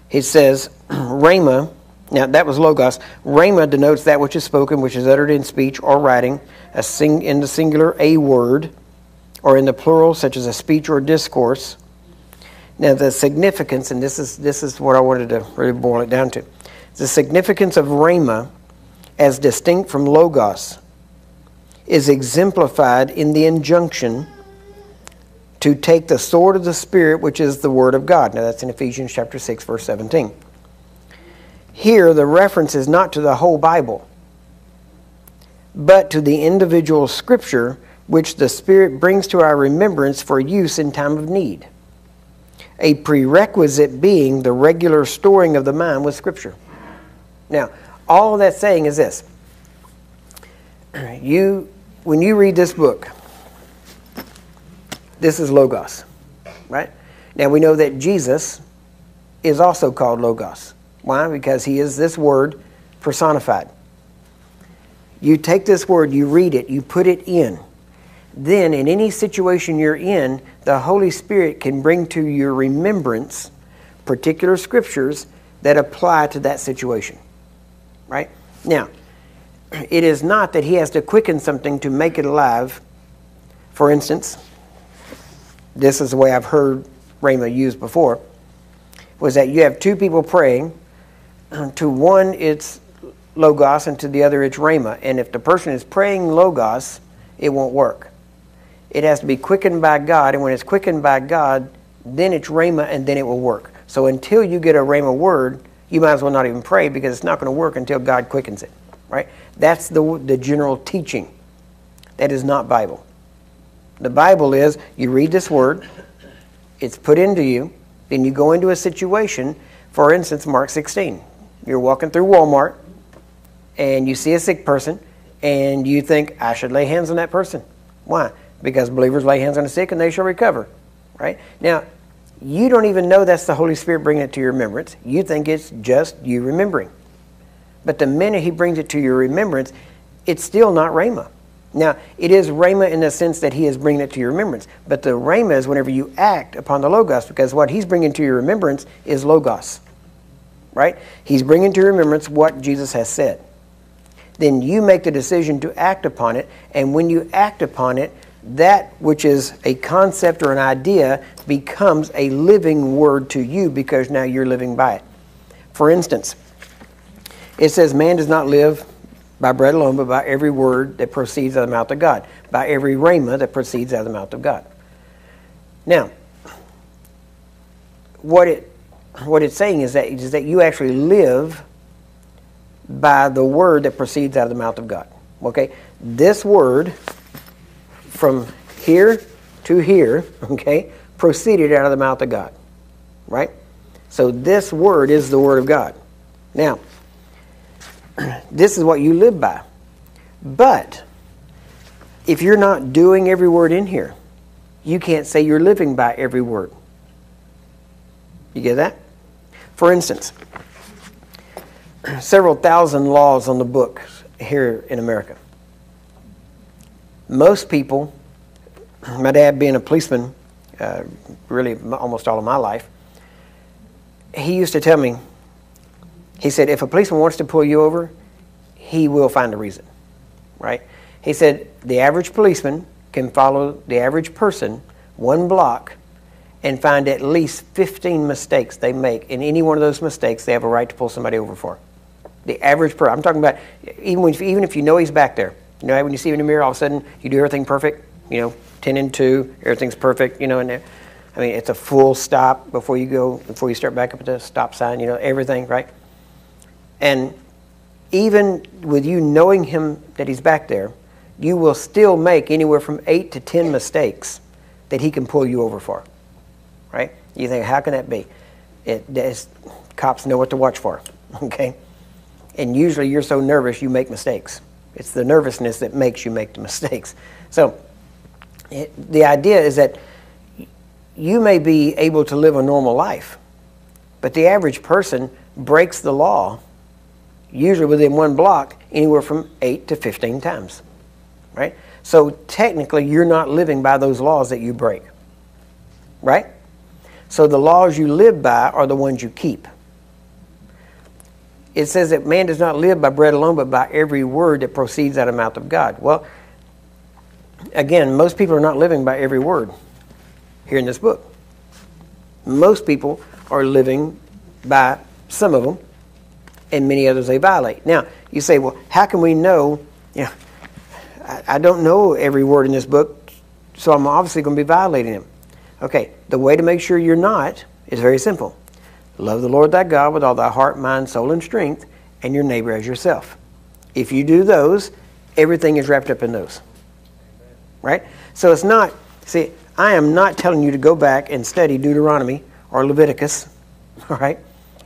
A: He says, "Rhema." Now that was logos. Rhema denotes that which is spoken, which is uttered in speech or writing, a sing in the singular a word, or in the plural, such as a speech or discourse. Now the significance, and this is this is what I wanted to really boil it down to, the significance of rhema as distinct from logos is exemplified in the injunction to take the sword of the Spirit, which is the Word of God. Now, that's in Ephesians chapter 6, verse 17. Here, the reference is not to the whole Bible, but to the individual scripture which the Spirit brings to our remembrance for use in time of need. A prerequisite being the regular storing of the mind with Scripture. Now, all that's saying is this you when you read this book, this is Logos, right? Now we know that Jesus is also called Logos. Why? Because he is this word personified. You take this word, you read it, you put it in. Then, in any situation you're in, the Holy Spirit can bring to your remembrance particular scriptures that apply to that situation. Right? Now, it is not that he has to quicken something to make it alive. For instance, this is the way I've heard Rhema used before, was that you have two people praying. Uh, to one, it's Logos, and to the other, it's Rhema. And if the person is praying Logos, it won't work. It has to be quickened by God, and when it's quickened by God, then it's Rhema, and then it will work. So until you get a Rhema word, you might as well not even pray because it's not going to work until God quickens it right? That's the, the general teaching. That is not Bible. The Bible is you read this word, it's put into you, then you go into a situation, for instance, Mark 16. You're walking through Walmart and you see a sick person and you think, I should lay hands on that person. Why? Because believers lay hands on the sick and they shall recover. Right? Now, you don't even know that's the Holy Spirit bringing it to your remembrance. You think it's just you remembering. But the minute he brings it to your remembrance, it's still not Rhema. Now, it is rhema in the sense that he is bringing it to your remembrance. But the rhema is whenever you act upon the logos, because what he's bringing to your remembrance is logos. Right? He's bringing to your remembrance what Jesus has said. Then you make the decision to act upon it, and when you act upon it, that which is a concept or an idea becomes a living word to you because now you're living by it. For instance, it says, Man does not live by bread alone, but by every word that proceeds out of the mouth of God, by every rhema that proceeds out of the mouth of God. Now, what it what it's saying is that is that you actually live by the word that proceeds out of the mouth of God. Okay, this word from here to here, okay, proceeded out of the mouth of God. Right? So this word is the word of God. Now, this is what you live by. But if you're not doing every word in here, you can't say you're living by every word. You get that? For instance, several thousand laws on the books here in America. Most people, my dad being a policeman, uh, really almost all of my life, he used to tell me, he said, if a policeman wants to pull you over, he will find a reason, right? He said, the average policeman can follow the average person one block and find at least 15 mistakes they make. In any one of those mistakes, they have a right to pull somebody over for. The average person, I'm talking about, even, even if you know he's back there, you know, when you see him in the mirror, all of a sudden you do everything perfect, you know, 10 and 2, everything's perfect, you know, and I mean, it's a full stop before you go, before you start back up at the stop sign, you know, everything, right? And even with you knowing him that he's back there, you will still make anywhere from 8 to 10 mistakes that he can pull you over for, right? You think, how can that be? It, cops know what to watch for, okay? And usually you're so nervous you make mistakes. It's the nervousness that makes you make the mistakes. So it, the idea is that you may be able to live a normal life, but the average person breaks the law, usually within one block, anywhere from 8 to 15 times. Right? So technically, you're not living by those laws that you break. Right? So the laws you live by are the ones you keep. It says that man does not live by bread alone, but by every word that proceeds out of the mouth of God. Well, again, most people are not living by every word here in this book. Most people are living by some of them, and many others they violate. Now, you say, well, how can we know? You know, I, I don't know every word in this book, so I'm obviously going to be violating them. Okay, the way to make sure you're not is very simple. Love the Lord thy God with all thy heart, mind, soul, and strength, and your neighbor as yourself. If you do those, everything is wrapped up in those. Right? So it's not, see, I am not telling you to go back and study Deuteronomy or Leviticus, all right,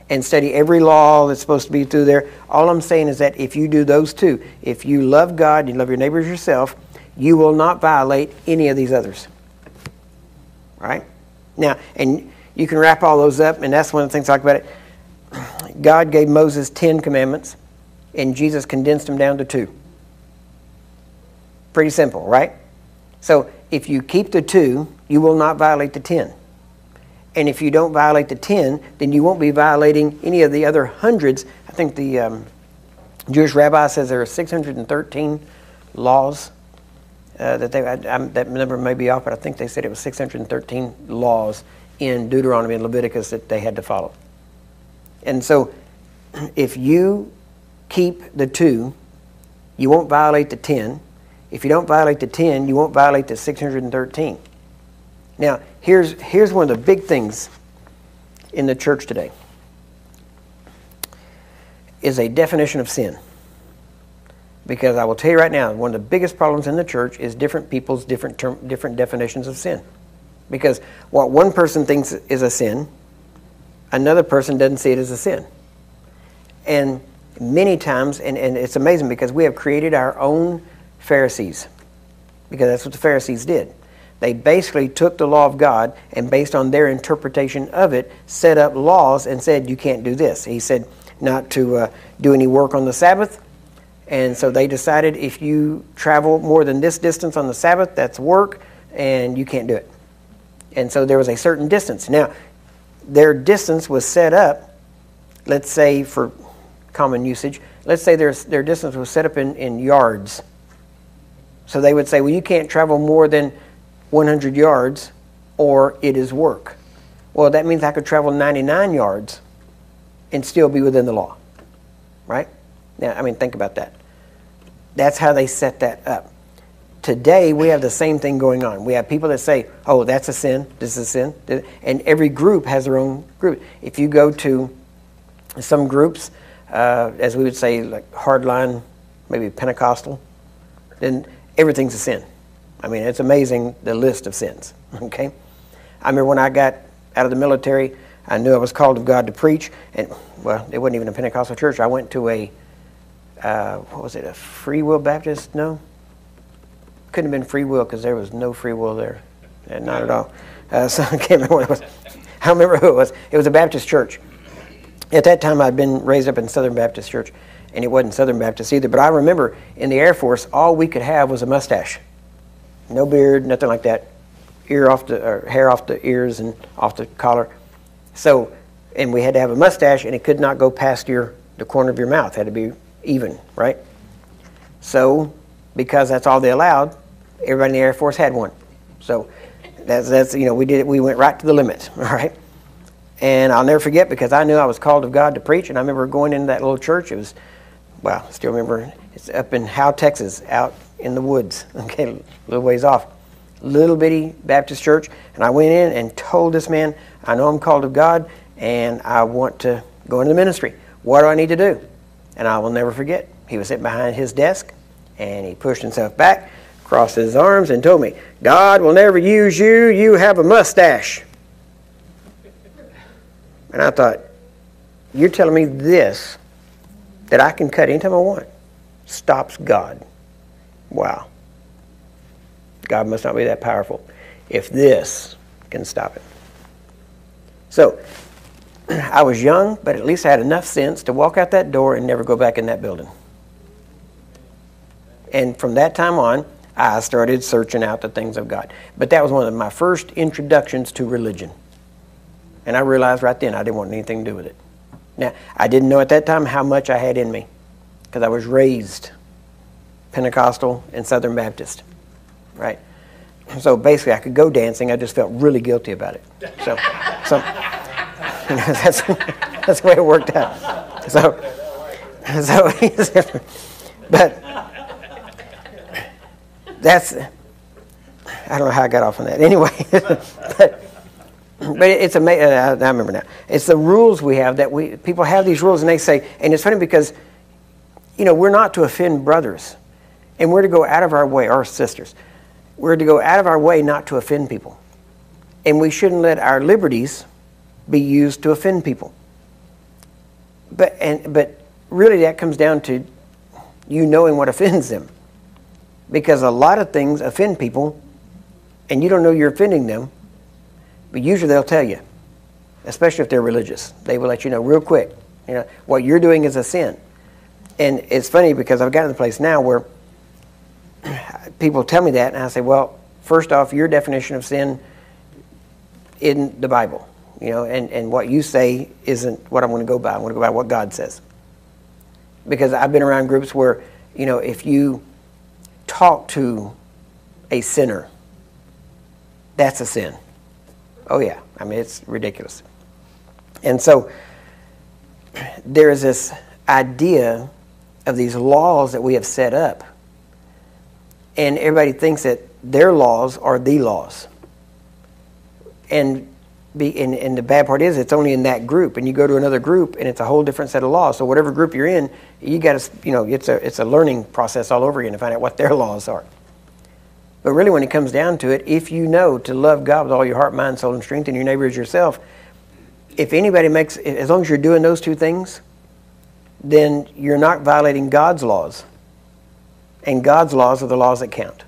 A: and study every law that's supposed to be through there. All I'm saying is that if you do those two, if you love God, you love your neighbors yourself, you will not violate any of these others. Right? Now, and you can wrap all those up, and that's one of the things I like about it. God gave Moses 10 commandments, and Jesus condensed them down to two. Pretty simple, right? So if you keep the two, you will not violate the 10. And if you don't violate the 10, then you won't be violating any of the other hundreds. I think the um, Jewish rabbi says there are 613 laws uh, that they, I, that number may be off, but I think they said it was 613 laws in Deuteronomy and Leviticus that they had to follow. And so if you keep the two, you won't violate the 10 if you don't violate the 10, you won't violate the 613. Now, here's, here's one of the big things in the church today is a definition of sin. Because I will tell you right now, one of the biggest problems in the church is different people's different term, different definitions of sin. Because what one person thinks is a sin, another person doesn't see it as a sin. And many times, and, and it's amazing because we have created our own Pharisees, because that's what the Pharisees did. They basically took the law of God and, based on their interpretation of it, set up laws and said, You can't do this. He said, Not to uh, do any work on the Sabbath, And so they decided if you travel more than this distance on the Sabbath, that's work, and you can't do it. And so there was a certain distance. Now, their distance was set up, let's say for common usage, let's say their, their distance was set up in, in yards. So they would say, well, you can't travel more than 100 yards or it is work. Well, that means I could travel 99 yards and still be within the law. Right? Now, I mean, think about that. That's how they set that up. Today, we have the same thing going on. We have people that say, oh, that's a sin, this is a sin. And every group has their own group. If you go to some groups, uh, as we would say, like hardline, maybe Pentecostal, then everything's a sin. I mean, it's amazing the list of sins. Okay? I remember when I got out of the military, I knew I was called of God to preach, and well, it wasn't even a Pentecostal church. I went to a uh, what was it, a Free Will Baptist? No, couldn't have been Free Will because there was no free will there, and not at all. Uh, so I can't remember what it was. I don't remember who it was. It was a Baptist church. At that time, I'd been raised up in Southern Baptist Church, and it wasn't Southern Baptist either. But I remember in the Air Force, all we could have was a mustache, no beard, nothing like that, ear off the hair off the ears and off the collar. So, and we had to have a mustache, and it could not go past your the corner of your mouth. It had to be even, right? So, because that's all they allowed, everybody in the Air Force had one. So, that's that's you know we did it, we went right to the limit, all right. And I'll never forget because I knew I was called of God to preach, and I remember going into that little church. It was, well, I still remember. It's up in Howe, Texas, out in the woods, okay, a little ways off. Little bitty Baptist church, and I went in and told this man, I know I'm called of God, and I want to go into the ministry. What do I need to do? And I will never forget. He was sitting behind his desk, and he pushed himself back, crossed his arms, and told me, God will never use you. You have a mustache. And I thought, you're telling me this that I can cut anytime I want stops God. Wow. God must not be that powerful if this can stop it. So, I was young, but at least I had enough sense to walk out that door and never go back in that building. And from that time on, I started searching out the things of God. But that was one of my first introductions to religion. And I realized right then I didn't want anything to do with it. Now, I didn't know at that time how much I had in me because I was raised Pentecostal and Southern Baptist, right? So basically, I could go dancing. I just felt really guilty about it. So, so you know, that's that's the way it worked out. So, so, but that's I don't know how I got off on that. Anyway, but but it's amazing. Uh, I remember now. It's the rules we have that we people have these rules, and they say, and it's funny because, you know, we're not to offend brothers, and we're to go out of our way, our sisters, we're to go out of our way not to offend people, and we shouldn't let our liberties be used to offend people. But and but really, that comes down to you knowing what offends them, because a lot of things offend people, and you don't know you're offending them but usually they'll tell you, especially if they're religious. They will let you know real quick. You know, what you're doing is a sin. And it's funny because I've gotten to the place now where people tell me that, and I say, well, first off, your definition of sin in the Bible, you know, and, and what you say isn't what I'm going to go by. I'm going to go by what God says. Because I've been around groups where, you know, if you talk to a sinner, that's a sin. Oh, yeah. I mean, it's ridiculous. And so there is this idea of these laws that we have set up. And everybody thinks that their laws are the laws. And, be, and, and the bad part is it's only in that group. And you go to another group and it's a whole different set of laws. So whatever group you're in, you got to, you know, it's a, it's a learning process all over again to find out what their laws are. But really, when it comes down to it, if you know to love God with all your heart, mind, soul, and strength, and your neighbor as yourself, if anybody makes, as long as you're doing those two things, then you're not violating God's laws. And God's laws are the laws that count.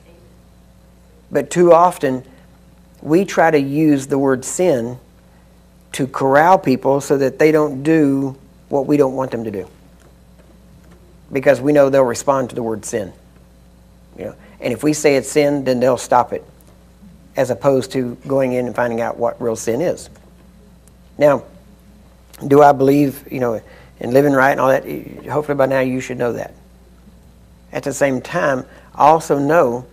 A: But too often, we try to use the word sin to corral people so that they don't do what we don't want them to do. because we know they'll respond to the word sin. You know, and if we say it's sin, then they'll stop it, as opposed to going in and finding out what real sin is. Now, do I believe, you know, in living right and all that? Hopefully by now you should know that. At the same time, I also know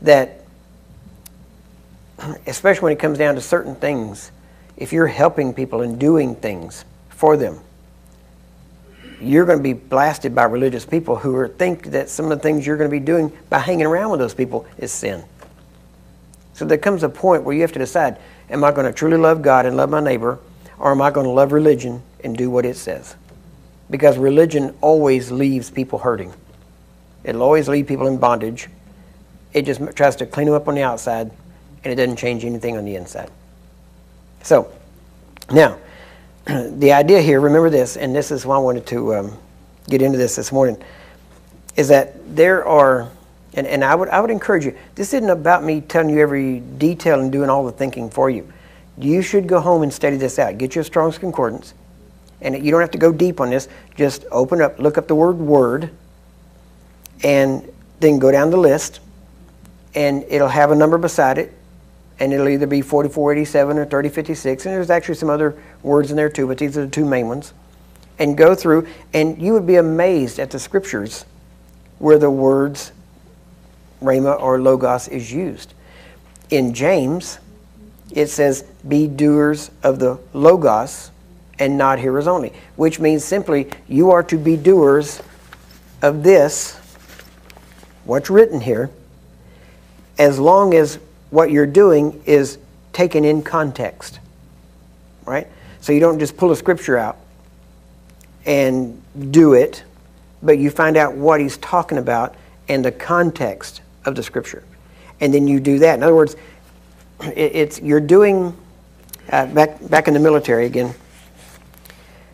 A: that, especially when it comes down to certain things, if you're helping people and doing things for them, you're going to be blasted by religious people who are, think that some of the things you're going to be doing by hanging around with those people is sin. So there comes a point where you have to decide am I going to truly love God and love my neighbor, or am I going to love religion and do what it says? Because religion always leaves people hurting, it'll always leave people in bondage. It just tries to clean them up on the outside, and it doesn't change anything on the inside. So, now, the idea here, remember this, and this is why I wanted to um, get into this this morning, is that there are, and, and I, would, I would encourage you, this isn't about me telling you every detail and doing all the thinking for you. You should go home and study this out. Get your Strong's Concordance, and you don't have to go deep on this. Just open up, look up the word word, and then go down the list, and it'll have a number beside it and it'll either be 4487 or 3056, and there's actually some other words in there too, but these are the two main ones. And go through, and you would be amazed at the scriptures where the words rhema or logos is used. In James, it says, Be doers of the logos and not hearers only, which means simply you are to be doers of this, what's written here, as long as what you're doing is taken in context, right? So you don't just pull a scripture out and do it, but you find out what he's talking about and the context of the scripture. And then you do that. In other words, it's you're doing uh, back back in the military again.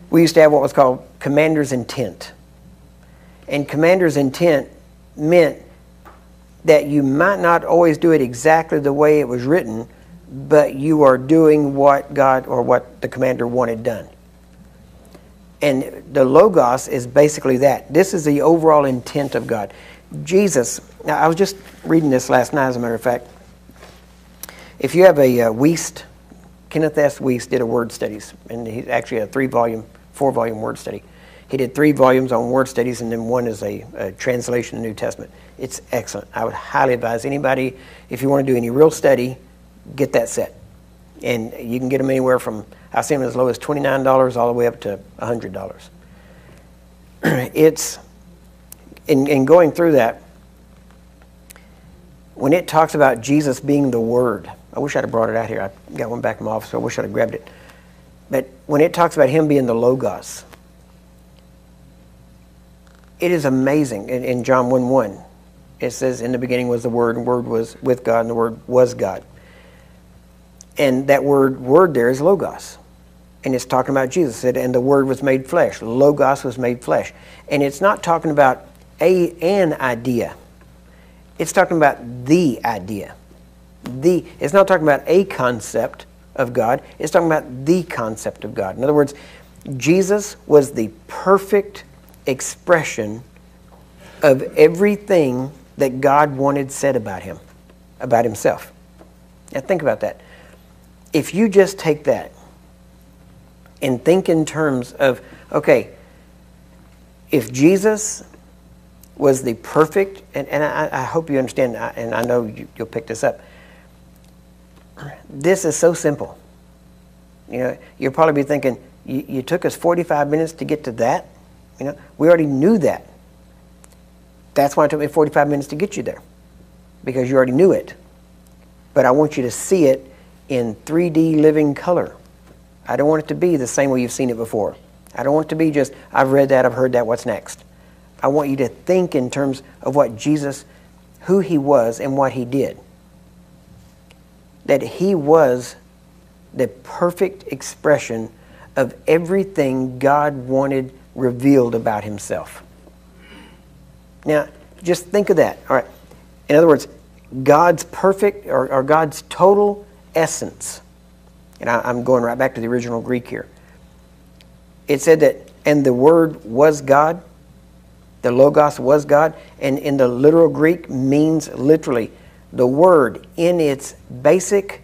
A: We used to have what was called commander's intent, and commander's intent meant that you might not always do it exactly the way it was written, but you are doing what God or what the commander wanted done. And the Logos is basically that. This is the overall intent of God. Jesus, now I was just reading this last night, as a matter of fact. If you have a uh, Wuest, Kenneth S. Wuest did a word studies, and he's actually a three volume, four volume word study. He did three volumes on word studies, and then one is a, a translation of the New Testament. It's excellent. I would highly advise anybody, if you want to do any real study, get that set. And you can get them anywhere from, I've seen them as low as $29 all the way up to $100. it's, in, in going through that, when it talks about Jesus being the Word, I wish I'd have brought it out here. I got one back in my office, so I wish I'd have grabbed it. But when it talks about Him being the Logos, it is amazing in, in John 1 1 it says, In the beginning was the Word, and Word was with God, and the Word was God. And that word, word there is Logos. And it's talking about Jesus. It said, and the Word was made flesh. Logos was made flesh. And it's not talking about a an idea. It's talking about the idea. The it's not talking about a concept of God. It's talking about the concept of God. In other words, Jesus was the perfect expression of everything that God wanted said about him, about himself. Now think about that. If you just take that and think in terms of, okay, if Jesus was the perfect, and, and I, I hope you understand, and I know you, you'll pick this up. This is so simple. You know, you'll probably be thinking, you, you took us 45 minutes to get to that. You know, we already knew that. That's why it took me 45 minutes to get you there, because you already knew it. But I want you to see it in 3D living color. I don't want it to be the same way you've seen it before. I don't want it to be just, I've read that, I've heard that, what's next? I want you to think in terms of what Jesus, who he was, and what he did. That he was the perfect expression of everything God wanted revealed about himself. Now, just think of that. All right. In other words, God's perfect or, or God's total essence. And I, I'm going right back to the original Greek here. It said that, and the Word was God. The Logos was God, and in the literal Greek means literally the Word in its basic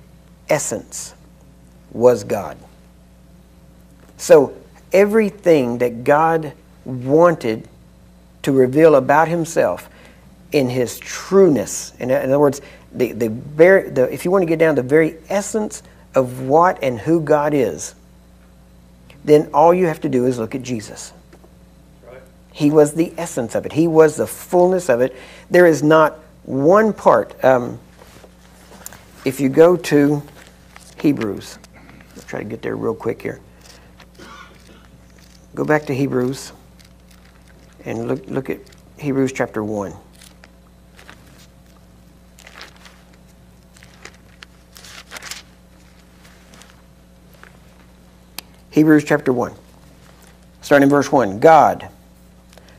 A: essence was God. So everything that God wanted to reveal about Himself in His trueness, in, in other words, the, the very, the, if you want to get down to the very essence of what and who God is, then all you have to do is look at Jesus. He was the essence of it. He was the fullness of it. There is not one part. Um, if you go to Hebrews, try to get there real quick here. Go back to Hebrews and look, look at Hebrews chapter 1. Hebrews chapter 1, starting in verse 1. God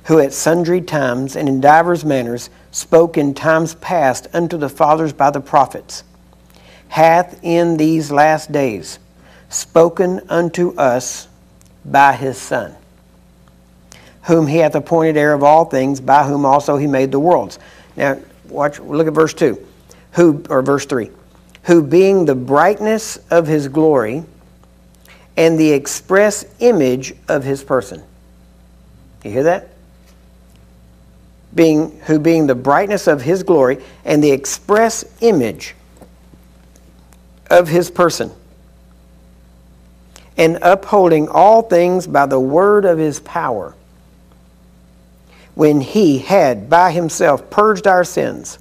A: who at sundry times and in divers manners spoke in times past unto the fathers by the prophets, hath in these last days spoken unto us by his Son, whom he hath appointed heir of all things, by whom also he made the worlds. Now, watch, look at verse 2, who, or verse 3, who being the brightness of his glory and the express image of his person. You hear that? being, who being the brightness of his glory and the express image of his person, and upholding all things by the word of his power, when he had by himself purged our sins,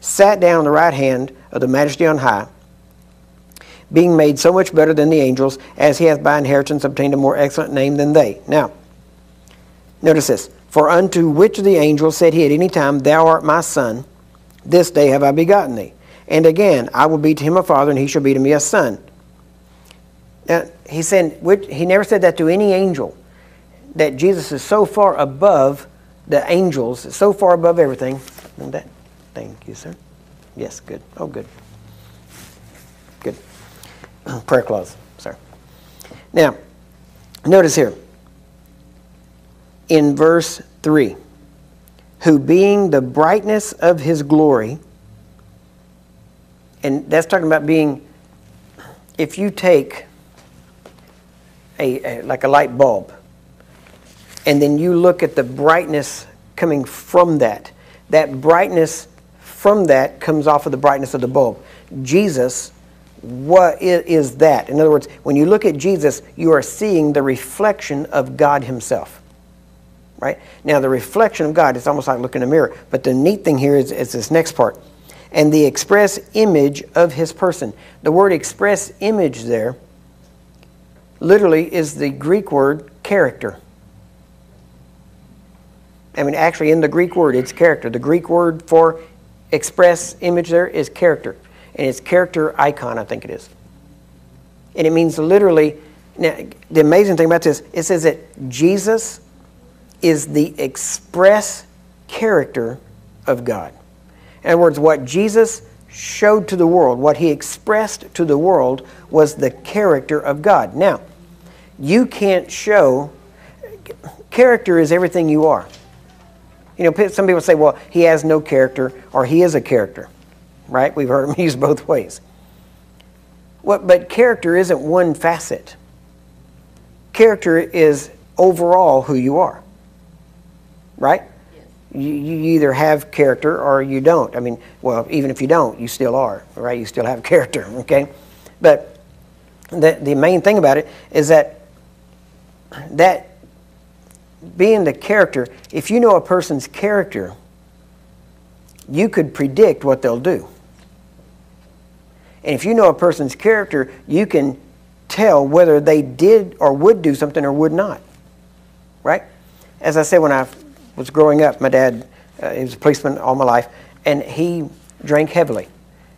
A: sat down on the right hand of the majesty on high, being made so much better than the angels, as he hath by inheritance obtained a more excellent name than they. Now, notice this. For unto which of the angels said he at any time, Thou art my son, this day have I begotten thee. And again, I will be to him a father, and he shall be to me a son. Now, he said, he never said that to any angel, that Jesus is so far above the angels, so far above everything. That, thank you, sir. Yes, good. Oh, good. Good. Prayer clause, sir. Now, notice here in verse 3 who being the brightness of his glory, and that's talking about being, if you take a, a, like a light bulb, and then you look at the brightness coming from that, that brightness from that comes off of the brightness of the bulb. Jesus, what is that? In other words, when you look at Jesus, you are seeing the reflection of God Himself right? Now, the reflection of God, it's almost like looking in a mirror. But the neat thing here is, is this next part. And the express image of his person. The word express image there literally is the Greek word character. I mean, actually, in the Greek word, it's character. The Greek word for express image there is character. And it's character icon, I think it is. And it means literally, now, the amazing thing about this, it says that Jesus is the express character of God. In other words, what Jesus showed to the world, what he expressed to the world, was the character of God. Now, you can't show, character is everything you are. You know, some people say, well, he has no character, or he is a character, right? We've heard him used both ways. What, but character isn't one facet. Character is overall who you are right? Yes. You, you either have character or you don't. I mean, well, even if you don't, you still are, right? You still have character, okay? But the, the main thing about it is that that being the character, if you know a person's character, you could predict what they'll do. And if you know a person's character, you can tell whether they did or would do something or would not. Right? As I said when I was growing up, my dad, uh, he was a policeman all my life, and he drank heavily.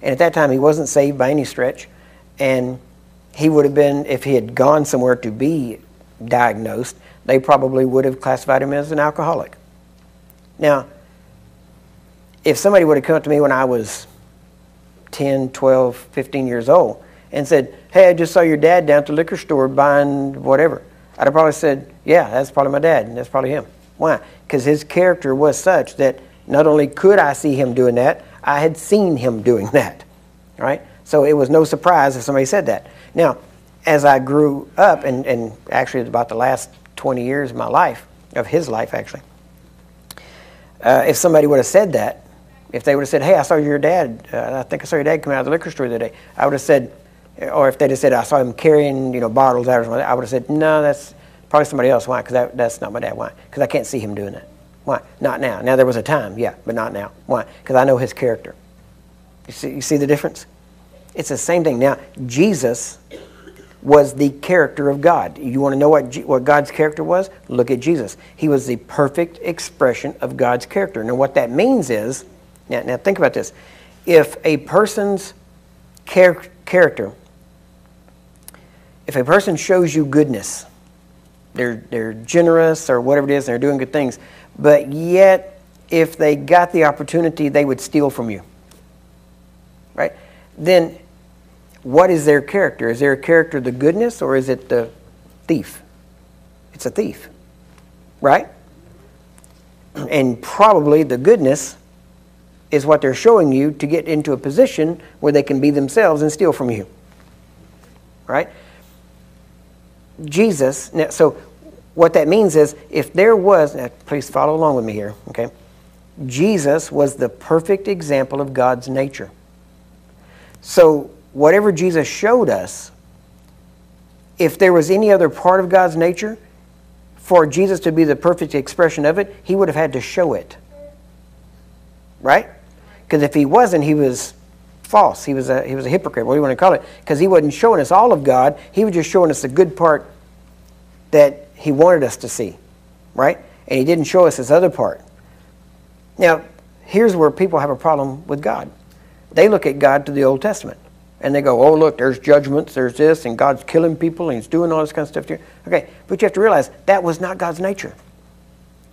A: And at that time, he wasn't saved by any stretch. And he would have been, if he had gone somewhere to be diagnosed, they probably would have classified him as an alcoholic. Now, if somebody would have come to me when I was 10, 12, 15 years old and said, Hey, I just saw your dad down at the liquor store buying whatever, I'd have probably said, Yeah, that's probably my dad, and that's probably him Why? Because his character was such that not only could I see him doing that, I had seen him doing that. Right? So it was no surprise if somebody said that. Now, as I grew up, and, and actually about the last 20 years of my life, of his life actually, uh, if somebody would have said that, if they would have said, "Hey, I saw your dad. Uh, I think I saw your dad come out of the liquor store the other day," I would have said, or if they'd have said, "I saw him carrying, you know, bottles out," or something, I would have said, "No, that's probably somebody else. Why? Because that, that's not my dad. Why? Because I can't see him doing that. Why? Not now. Now there was a time, yeah, but not now. Why? Because I know his character. You see, you see the difference? It's the same thing. Now Jesus was the character of God. You want to know what, G- what God's character was? Look at Jesus. He was the perfect expression of God's character. Now, what that means is now, now think about this. If a person's char- character, if a person shows you goodness, they're, they're generous or whatever it is, and they're doing good things, but yet if they got the opportunity, they would steal from you. Right? Then what is their character? Is their character the goodness or is it the thief? It's a thief. Right? And probably the goodness is what they're showing you to get into a position where they can be themselves and steal from you. Right? Jesus, so what that means is if there was, please follow along with me here, okay? Jesus was the perfect example of God's nature. So whatever Jesus showed us, if there was any other part of God's nature, for Jesus to be the perfect expression of it, he would have had to show it. Right? Because if he wasn't, he was false. He was a, he was a hypocrite. What do you want to call it? Because he wasn't showing us all of God. He was just showing us the good part that he wanted us to see. Right? And he didn't show us his other part. Now, here's where people have a problem with God. They look at God to the Old Testament. And they go, oh, look, there's judgments, there's this, and God's killing people, and he's doing all this kind of stuff here. Okay, but you have to realize that was not God's nature.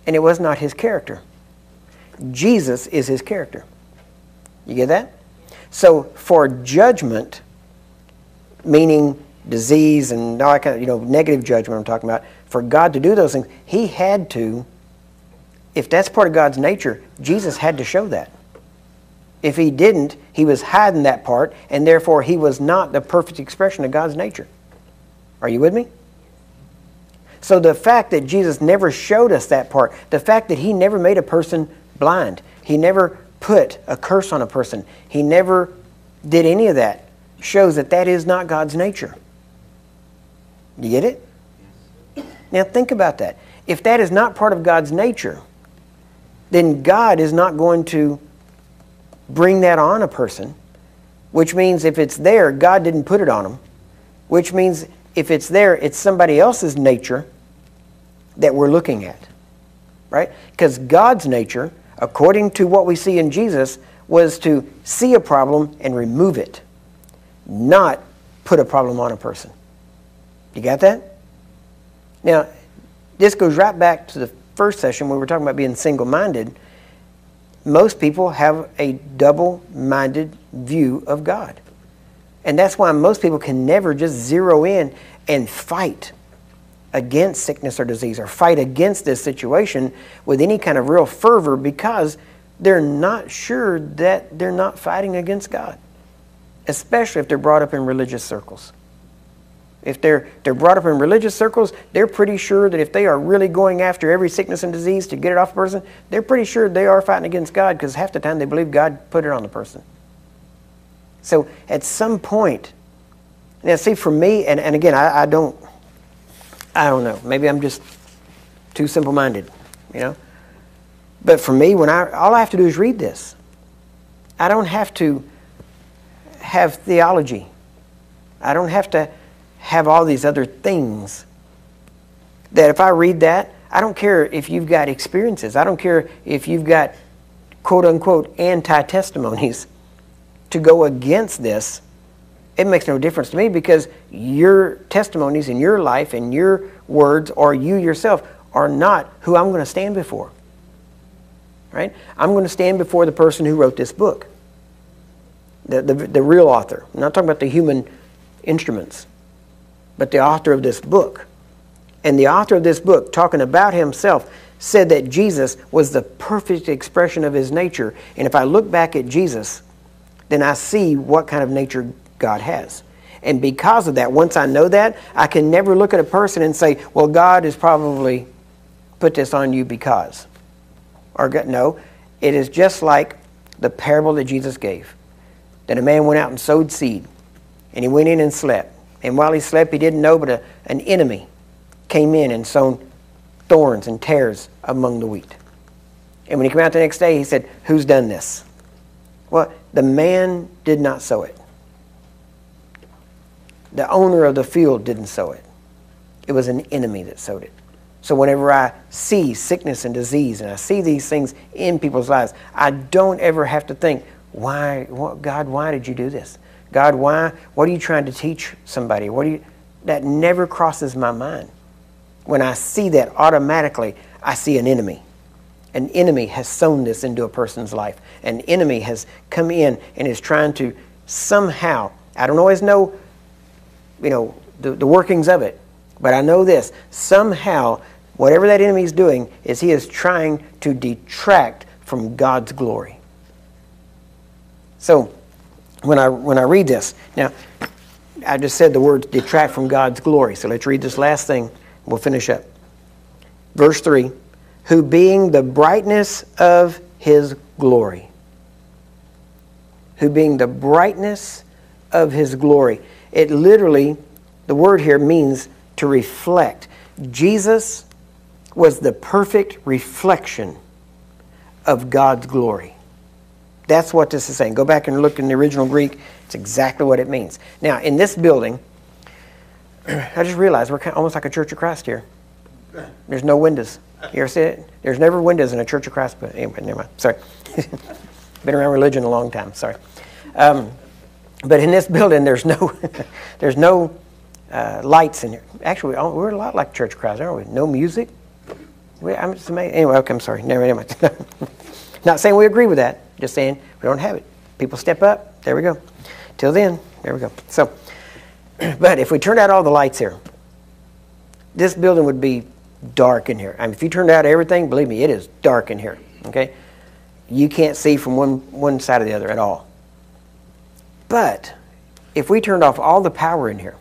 A: And it was not his character. Jesus is his character. You get that? So for judgment, meaning disease and all that kind of, you know, negative judgment I'm talking about, for God to do those things, he had to, if that's part of God's nature, Jesus had to show that. If he didn't, he was hiding that part, and therefore he was not the perfect expression of God's nature. Are you with me? So the fact that Jesus never showed us that part, the fact that he never made a person blind, he never put a curse on a person. He never did any of that. Shows that that is not God's nature. You get it? Now think about that. If that is not part of God's nature, then God is not going to bring that on a person, which means if it's there, God didn't put it on them, which means if it's there, it's somebody else's nature that we're looking at. Right? Because God's nature according to what we see in Jesus, was to see a problem and remove it, not put a problem on a person. You got that? Now, this goes right back to the first session where we were talking about being single minded. Most people have a double minded view of God. And that's why most people can never just zero in and fight against sickness or disease or fight against this situation with any kind of real fervor because they're not sure that they're not fighting against God, especially if they're brought up in religious circles. If they're, they're brought up in religious circles, they're pretty sure that if they are really going after every sickness and disease to get it off a person, they're pretty sure they are fighting against God because half the time they believe God put it on the person. So at some point, now see, for me, and, and again, I, I don't, I don't know. Maybe I'm just too simple minded, you know? But for me, when I all I have to do is read this. I don't have to have theology. I don't have to have all these other things. That if I read that, I don't care if you've got experiences. I don't care if you've got quote unquote anti testimonies to go against this it makes no difference to me because your testimonies in your life and your words or you yourself are not who I'm going to stand before. Right? I'm going to stand before the person who wrote this book, the, the, the real author. I'm not talking about the human instruments, but the author of this book. And the author of this book, talking about himself, said that Jesus was the perfect expression of his nature. And if I look back at Jesus, then I see what kind of nature God has. And because of that, once I know that, I can never look at a person and say, well, God has probably put this on you because. Or no, it is just like the parable that Jesus gave. That a man went out and sowed seed, and he went in and slept. And while he slept, he didn't know, but a, an enemy came in and sown thorns and tares among the wheat. And when he came out the next day, he said, Who's done this? Well, the man did not sow it. The owner of the field didn't sow it. It was an enemy that sowed it. So whenever I see sickness and disease and I see these things in people's lives, I don't ever have to think, why, what, God, why did you do this? God, why? What are you trying to teach somebody? What do you? That never crosses my mind. When I see that, automatically I see an enemy. An enemy has sown this into a person's life. An enemy has come in and is trying to somehow, I don't always know, you know, the, the workings of it, but I know this. Somehow, whatever that enemy is doing is he is trying to detract from God's glory. So, when I, when I read this, now, I just said the words detract from God's glory. So let's read this last thing. We'll finish up. Verse 3 Who being the brightness of his glory. Who being the brightness of his glory. It literally, the word here means to reflect. Jesus was the perfect reflection of God's glory. That's what this is saying. Go back and look in the original Greek. It's exactly what it means. Now, in this building, I just realized we're kind of almost like a Church of Christ here. There's no windows. You ever see it? There's never windows in a Church of Christ. But anyway, never mind. Sorry. Been around religion a long time. Sorry. Um, but in this building, there's no, there's no uh, lights in here. Actually, we're a lot like Church of Christ, aren't we? No music. We, I'm just amazed. Anyway, okay, I'm sorry. Never, never mind. Not saying we agree with that. Just saying we don't have it. People step up. There we go. Till then, there we go. So, but if we turned out all the lights here, this building would be dark in here. I mean, if you turned out everything, believe me, it is dark in here. Okay, you can't see from one one side or the other at all. But if we turned off all the power in here,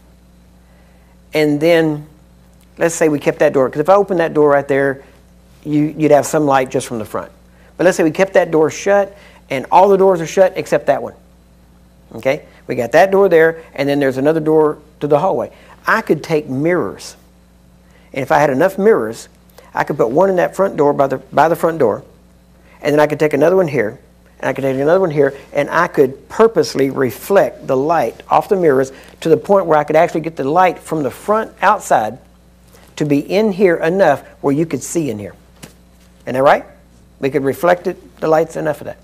A: and then let's say we kept that door, because if I open that door right there, you, you'd have some light just from the front. But let's say we kept that door shut and all the doors are shut except that one. Okay? We got that door there, and then there's another door to the hallway. I could take mirrors. And if I had enough mirrors, I could put one in that front door by the, by the front door, and then I could take another one here, and I could take another one here, and I could purposely reflect the light off the mirrors to the point where I could actually get the light from the front outside to be in here enough where you could see in here. Isn't that right? We could reflect it, the light's enough of that.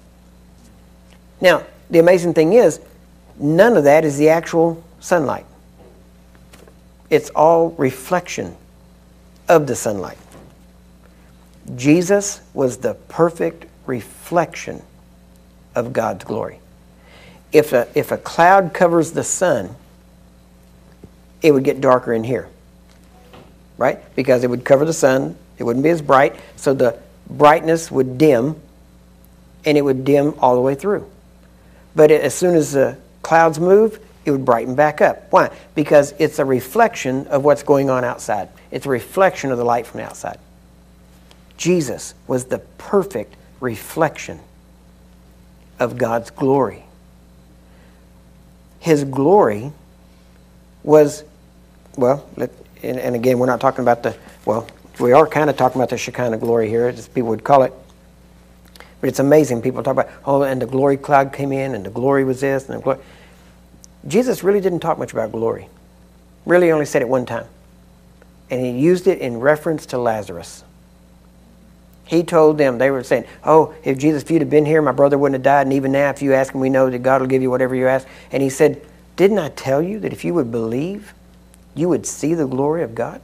A: Now, the amazing thing is, none of that is the actual sunlight. It's all reflection of the sunlight. Jesus was the perfect reflection of God's glory. If a, if a cloud covers the sun, it would get darker in here, right? Because it would cover the sun, it wouldn't be as bright, so the brightness would dim, and it would dim all the way through. But it, as soon as the clouds move, it would brighten back up. Why? Because it's a reflection of what's going on outside. It's a reflection of the light from the outside. Jesus was the perfect reflection of God's glory. His glory was, well, and, and again, we're not talking about the, well, we are kind of talking about the Shekinah glory here, as people would call it. But it's amazing. People talk about, oh, and the glory cloud came in, and the glory was this, and the glory. Jesus really didn't talk much about glory. Really only said it one time. And he used it in reference to Lazarus. He told them, they were saying, Oh, if Jesus, if you'd have been here, my brother wouldn't have died. And even now, if you ask him, we know that God will give you whatever you ask. And he said, Didn't I tell you that if you would believe, you would see the glory of God?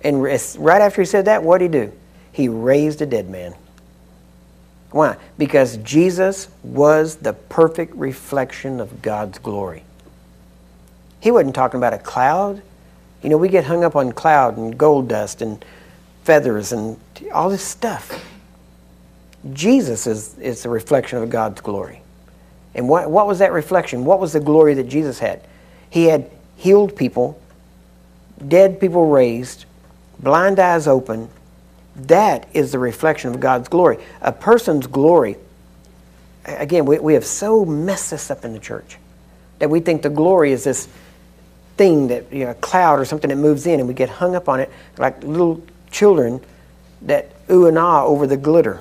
A: And right after he said that, what did he do? He raised a dead man. Why? Because Jesus was the perfect reflection of God's glory. He wasn't talking about a cloud. You know, we get hung up on cloud and gold dust and feathers and all this stuff. Jesus is, is the reflection of God's glory. And what, what was that reflection? What was the glory that Jesus had? He had healed people, dead people raised, blind eyes open. That is the reflection of God's glory. A person's glory, again, we, we have so messed this up in the church that we think the glory is this thing that, you know, a cloud or something that moves in and we get hung up on it like little children that ooh and ah over the glitter.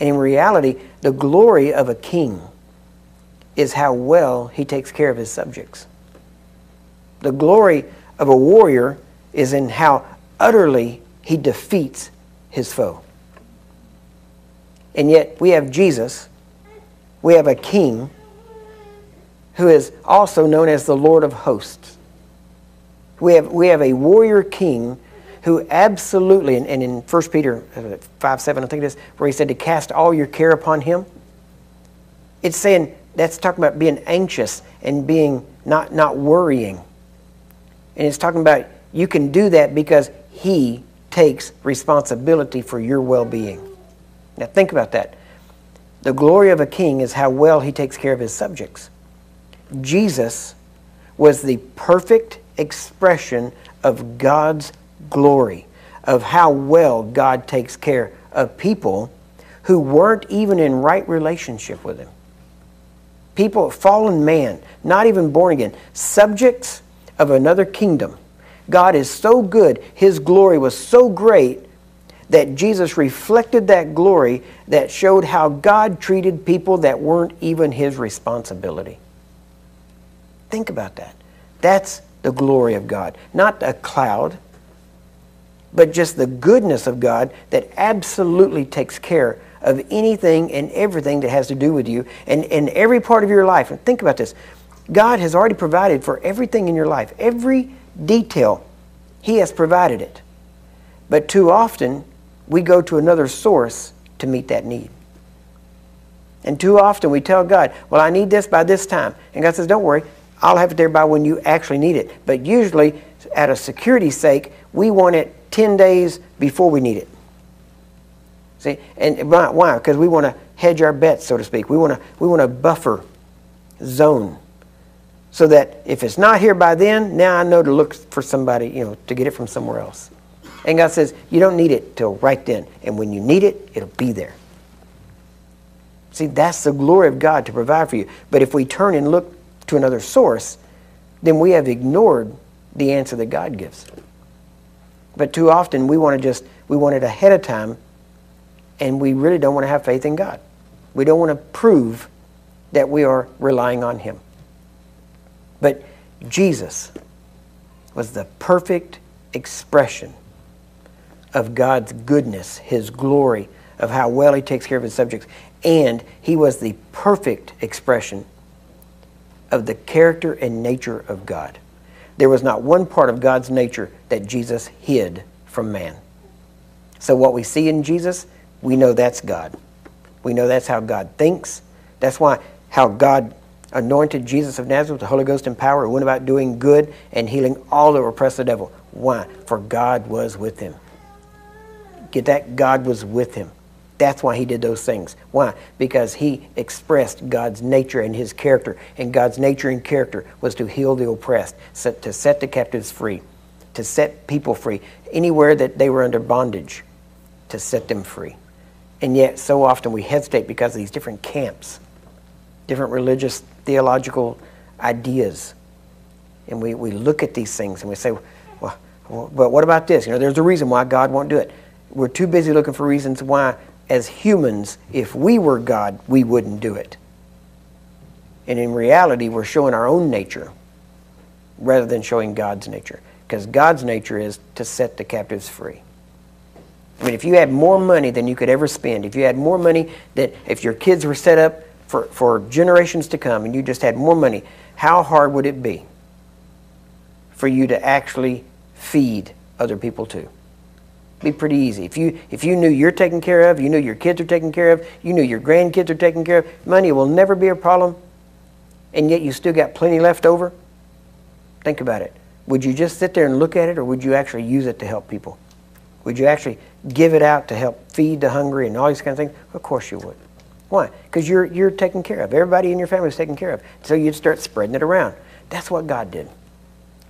A: And in reality, the glory of a king is how well he takes care of his subjects. The glory of a warrior is in how utterly he defeats his foe. And yet, we have Jesus, we have a king who is also known as the Lord of hosts. We have, we have a warrior king who absolutely, and, and in 1 Peter uh, 5 7, I think it is, where he said to cast all your care upon him, it's saying that's talking about being anxious and being not, not worrying. And it's talking about you can do that because he takes responsibility for your well being. Now, think about that. The glory of a king is how well he takes care of his subjects. Jesus was the perfect expression of God's glory, of how well God takes care of people who weren't even in right relationship with Him. People, fallen man, not even born again, subjects of another kingdom. God is so good, His glory was so great that Jesus reflected that glory that showed how God treated people that weren't even His responsibility. Think about that. That's the glory of God. Not a cloud, but just the goodness of God that absolutely takes care of anything and everything that has to do with you and in every part of your life. And think about this God has already provided for everything in your life, every detail, He has provided it. But too often, we go to another source to meet that need. And too often we tell God, Well, I need this by this time. And God says, Don't worry, I'll have it there by when you actually need it. But usually, at a security's sake, we want it 10 days before we need it. See, and why? Because we want to hedge our bets, so to speak. We want to we want a buffer zone, so that if it's not here by then, now I know to look for somebody, you know, to get it from somewhere else. And God says you don't need it till right then, and when you need it, it'll be there. See, that's the glory of God to provide for you. But if we turn and look to another source, then we have ignored the answer that God gives. But too often we want to just, we want it ahead of time, and we really don't want to have faith in God. We don't want to prove that we are relying on Him. But Jesus was the perfect expression of God's goodness, His glory, of how well He takes care of His subjects. And He was the perfect expression of the character and nature of God. There was not one part of God's nature that Jesus hid from man. So, what we see in Jesus, we know that's God. We know that's how God thinks. That's why how God anointed Jesus of Nazareth the Holy Ghost and power, went about doing good and healing all that oppressed the devil. Why? For God was with him. Get that? God was with him. That's why he did those things. Why? Because he expressed God's nature and his character. And God's nature and character was to heal the oppressed, to set the captives free, to set people free. Anywhere that they were under bondage, to set them free. And yet, so often we hesitate because of these different camps, different religious, theological ideas. And we, we look at these things and we say, well, but what about this? You know, there's a reason why God won't do it. We're too busy looking for reasons why as humans, if we were God, we wouldn't do it. And in reality, we're showing our own nature rather than showing God's nature. Because God's nature is to set the captives free. I mean, if you had more money than you could ever spend, if you had more money that if your kids were set up for, for generations to come and you just had more money, how hard would it be for you to actually feed other people too? be pretty easy. If you if you knew you're taken care of, you knew your kids are taken care of, you knew your grandkids are taken care of, money will never be a problem, and yet you still got plenty left over. Think about it. Would you just sit there and look at it, or would you actually use it to help people? Would you actually give it out to help feed the hungry and all these kind of things? Of course you would. Why? Because you're, you're taken care of. Everybody in your family is taken care of. So you'd start spreading it around. That's what God did.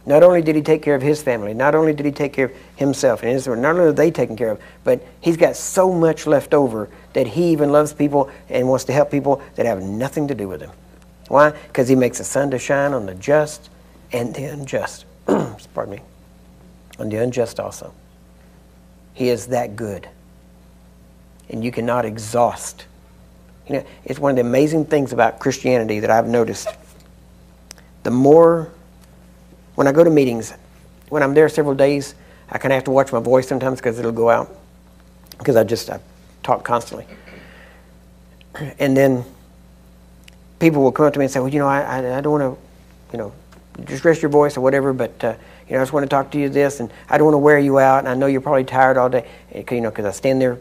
A: Not only did he take care of his family, not only did he take care of himself and his not only are they taken care of, but he's got so much left over that he even loves people and wants to help people that have nothing to do with him. Why? Because he makes the sun to shine on the just and the unjust. Pardon me. On the unjust also. He is that good. And you cannot exhaust. You know, it's one of the amazing things about Christianity that I've noticed. The more, when I go to meetings, when I'm there several days, I kind of have to watch my voice sometimes because it'll go out. Because I just I talk constantly. And then people will come up to me and say, well, you know, I, I, I don't want to, you know, just rest your voice or whatever, but uh, you know, I just want to talk to you this, and I don't want to wear you out, and I know you're probably tired all day, you know, because I stand there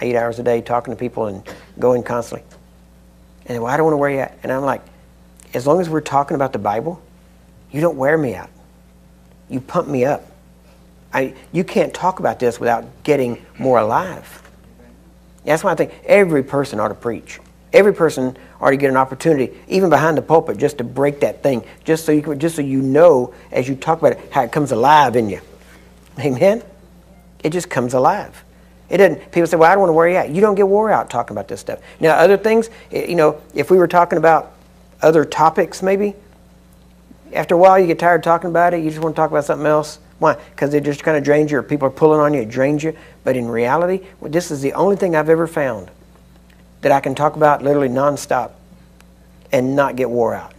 A: eight hours a day talking to people and going constantly. And well, I don't want to wear you out, and I'm like, as long as we're talking about the Bible, you don't wear me out. You pump me up. I, you can't talk about this without getting more alive. That's why I think every person ought to preach. Every person ought to get an opportunity, even behind the pulpit, just to break that thing, just so you can, just so you know as you talk about it how it comes alive in you. Amen. It just comes alive. It doesn't. People say, "Well, I don't want to wear you out." You don't get wore out talking about this stuff. Now, other things, you know, if we were talking about other topics, maybe after a while you get tired talking about it. You just want to talk about something else. Why? Because it just kind of drains you, or people are pulling on you, it drains you. But in reality, well, this is the only thing I've ever found that I can talk about literally nonstop and not get wore out.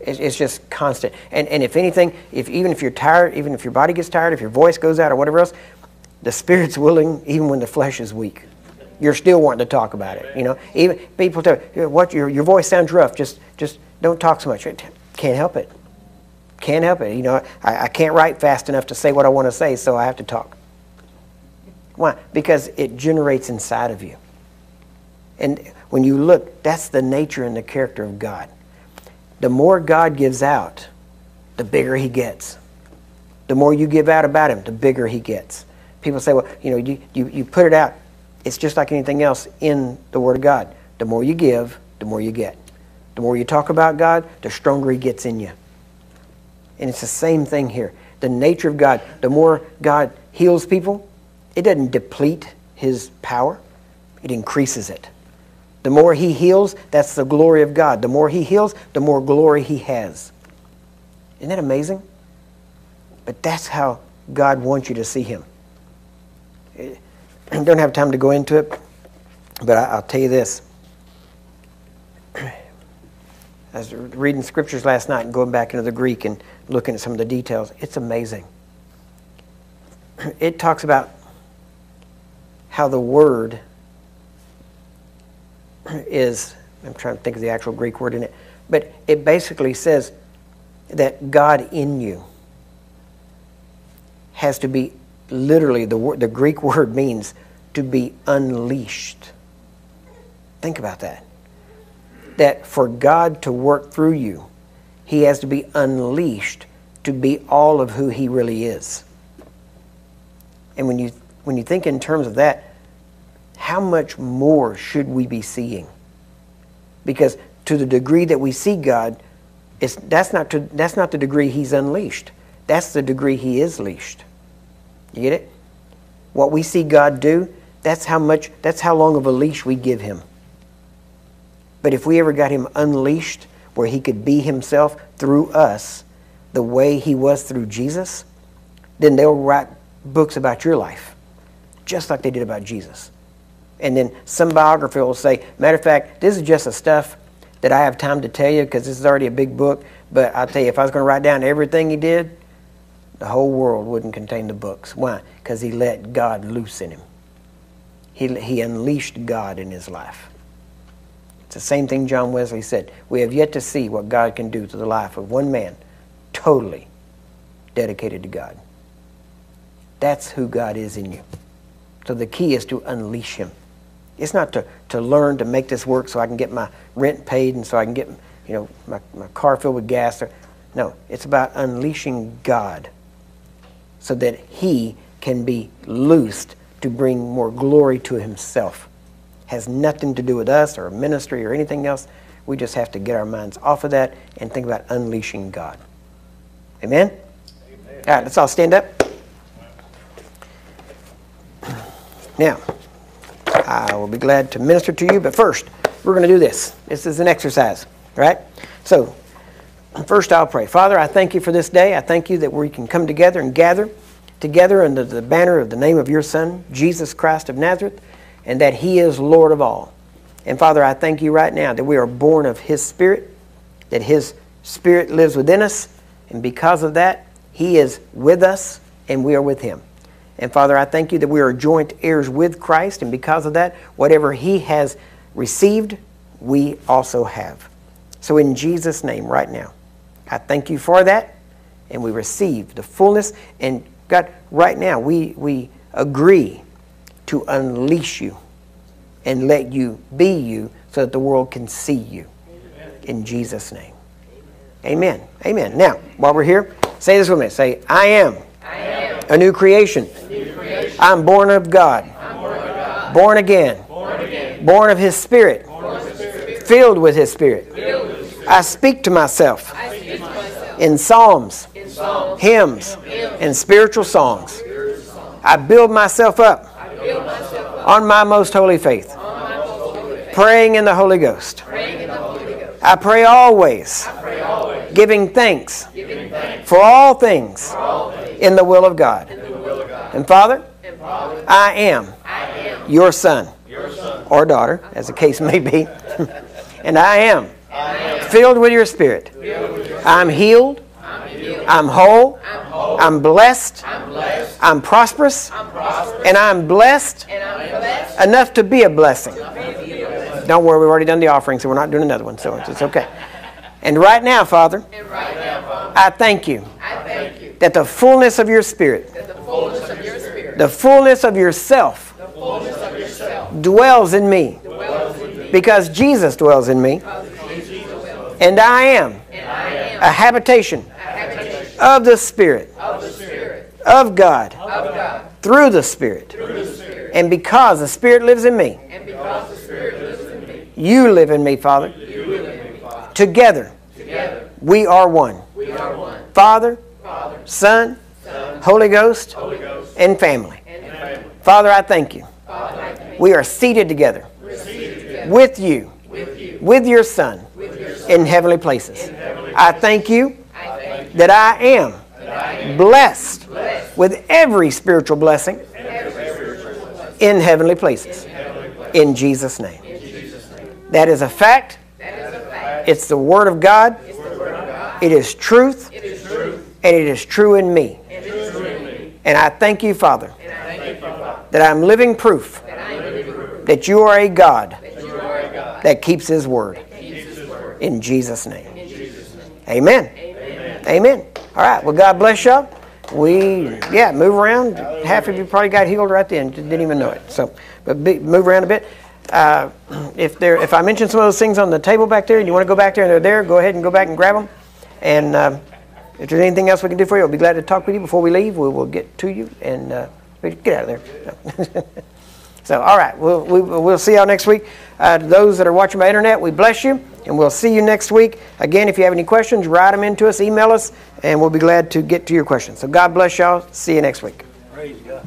A: It's, it's just constant. And, and if anything, if, even if you're tired, even if your body gets tired, if your voice goes out or whatever else, the spirit's willing even when the flesh is weak. You're still wanting to talk about it. You know, even people tell you, what your, your voice sounds rough. Just just don't talk so much. Can't help it. Can't help it. You know, I, I can't write fast enough to say what I want to say, so I have to talk. Why? Because it generates inside of you. And when you look, that's the nature and the character of God. The more God gives out, the bigger he gets. The more you give out about him, the bigger he gets. People say, well, you know, you, you, you put it out. It's just like anything else in the Word of God. The more you give, the more you get. The more you talk about God, the stronger he gets in you. And it's the same thing here. The nature of God, the more God heals people, it doesn't deplete his power, it increases it. The more he heals, that's the glory of God. The more he heals, the more glory he has. Isn't that amazing? But that's how God wants you to see him. I don't have time to go into it, but I'll tell you this. I was reading scriptures last night and going back into the Greek and looking at some of the details. It's amazing. It talks about how the Word is, I'm trying to think of the actual Greek word in it, but it basically says that God in you has to be literally, the, word, the Greek word means to be unleashed. Think about that. That for God to work through you, He has to be unleashed to be all of who He really is. And when you, when you think in terms of that, how much more should we be seeing? Because to the degree that we see God, it's, that's, not to, that's not the degree He's unleashed. That's the degree He is leashed. You get it? What we see God do, that's how much, that's how long of a leash we give Him. But if we ever got Him unleashed, where He could be Himself through us, the way He was through Jesus, then they'll write books about your life, just like they did about Jesus. And then some biographer will say, matter of fact, this is just the stuff that I have time to tell you because this is already a big book. But I'll tell you, if I was going to write down everything he did, the whole world wouldn't contain the books. Why? Because he let God loose in him. He, he unleashed God in his life. It's the same thing John Wesley said. We have yet to see what God can do to the life of one man totally dedicated to God. That's who God is in you. So the key is to unleash him. It's not to, to learn to make this work so I can get my rent paid and so I can get you know my, my car filled with gas. Or, no, it's about unleashing God so that He can be loosed to bring more glory to Himself. Has nothing to do with us or ministry or anything else. We just have to get our minds off of that and think about unleashing God. Amen? Amen. All right, let's all stand up. Now, I will be glad to minister to you, but first, we're going to do this. This is an exercise, right? So, first I'll pray. Father, I thank you for this day. I thank you that we can come together and gather together under the banner of the name of your Son, Jesus Christ of Nazareth, and that He is Lord of all. And Father, I thank you right now that we are born of His Spirit, that His Spirit lives within us, and because of that, He is with us and we are with Him. And Father, I thank you that we are joint heirs with Christ, and because of that, whatever He has received, we also have. So, in Jesus' name, right now, I thank you for that, and we receive the fullness. And God, right now, we, we agree to unleash you and let you be you so that the world can see you. Amen. In Jesus' name. Amen. Amen. Now, while we're here, say this with me. Say, I am, I am. A, new creation. a new creation. I'm born of God. Born, of God. born, again. born again. Born of His Spirit. Of his Spirit. Filled with His Spirit. With his Spirit. I, speak to myself. Speak to myself. In psalms, in psalms hymns, hymns, and spiritual songs. Spiritual songs. I build myself up on my most holy faith, praying in the Holy Ghost. I pray always, giving thanks, for all things, in the will of God. And Father, I am, your son, or daughter, as the case may be, and I am, filled with your spirit. I'm healed. I'm whole. I'm blessed. I'm prosperous. And I'm blessed enough to be a blessing. Don't worry, we've already done the offering, so we're not doing another one, so it's okay. And right now, Father, I thank you that the fullness of your Spirit, the fullness of yourself, dwells in me because Jesus dwells in me. And I am a habitation of the Spirit of God through the Spirit. And because the Spirit lives in me, you live in me, Father. Together, we are one. Father, Son, Holy Ghost, and family. Father, I thank you. We are seated together with you, with your Son, in heavenly places. I thank you that I am blessed with every spiritual blessing in heavenly places. In Jesus' name. That is a fact. It's the Word of God. It is truth. And it is true in me. And I thank you, Father, that I'm living proof that you are a God that keeps His Word. In Jesus' name. Amen. Amen. All right. Well, God bless y'all we yeah move around. Half of you probably got healed right then, didn't even know it. So, but be, move around a bit. Uh, if there, if I mention some of those things on the table back there, and you want to go back there and they're there, go ahead and go back and grab them. And uh, if there's anything else we can do for you, I'll be glad to talk with you before we leave. We will get to you and uh, get out of there. so, all right, we'll we, will we will see y'all next week. Uh, those that are watching by internet, we bless you. And we'll see you next week. Again, if you have any questions, write them into us, email us, and we'll be glad to get to your questions. So God bless y'all. See you next week. Praise God.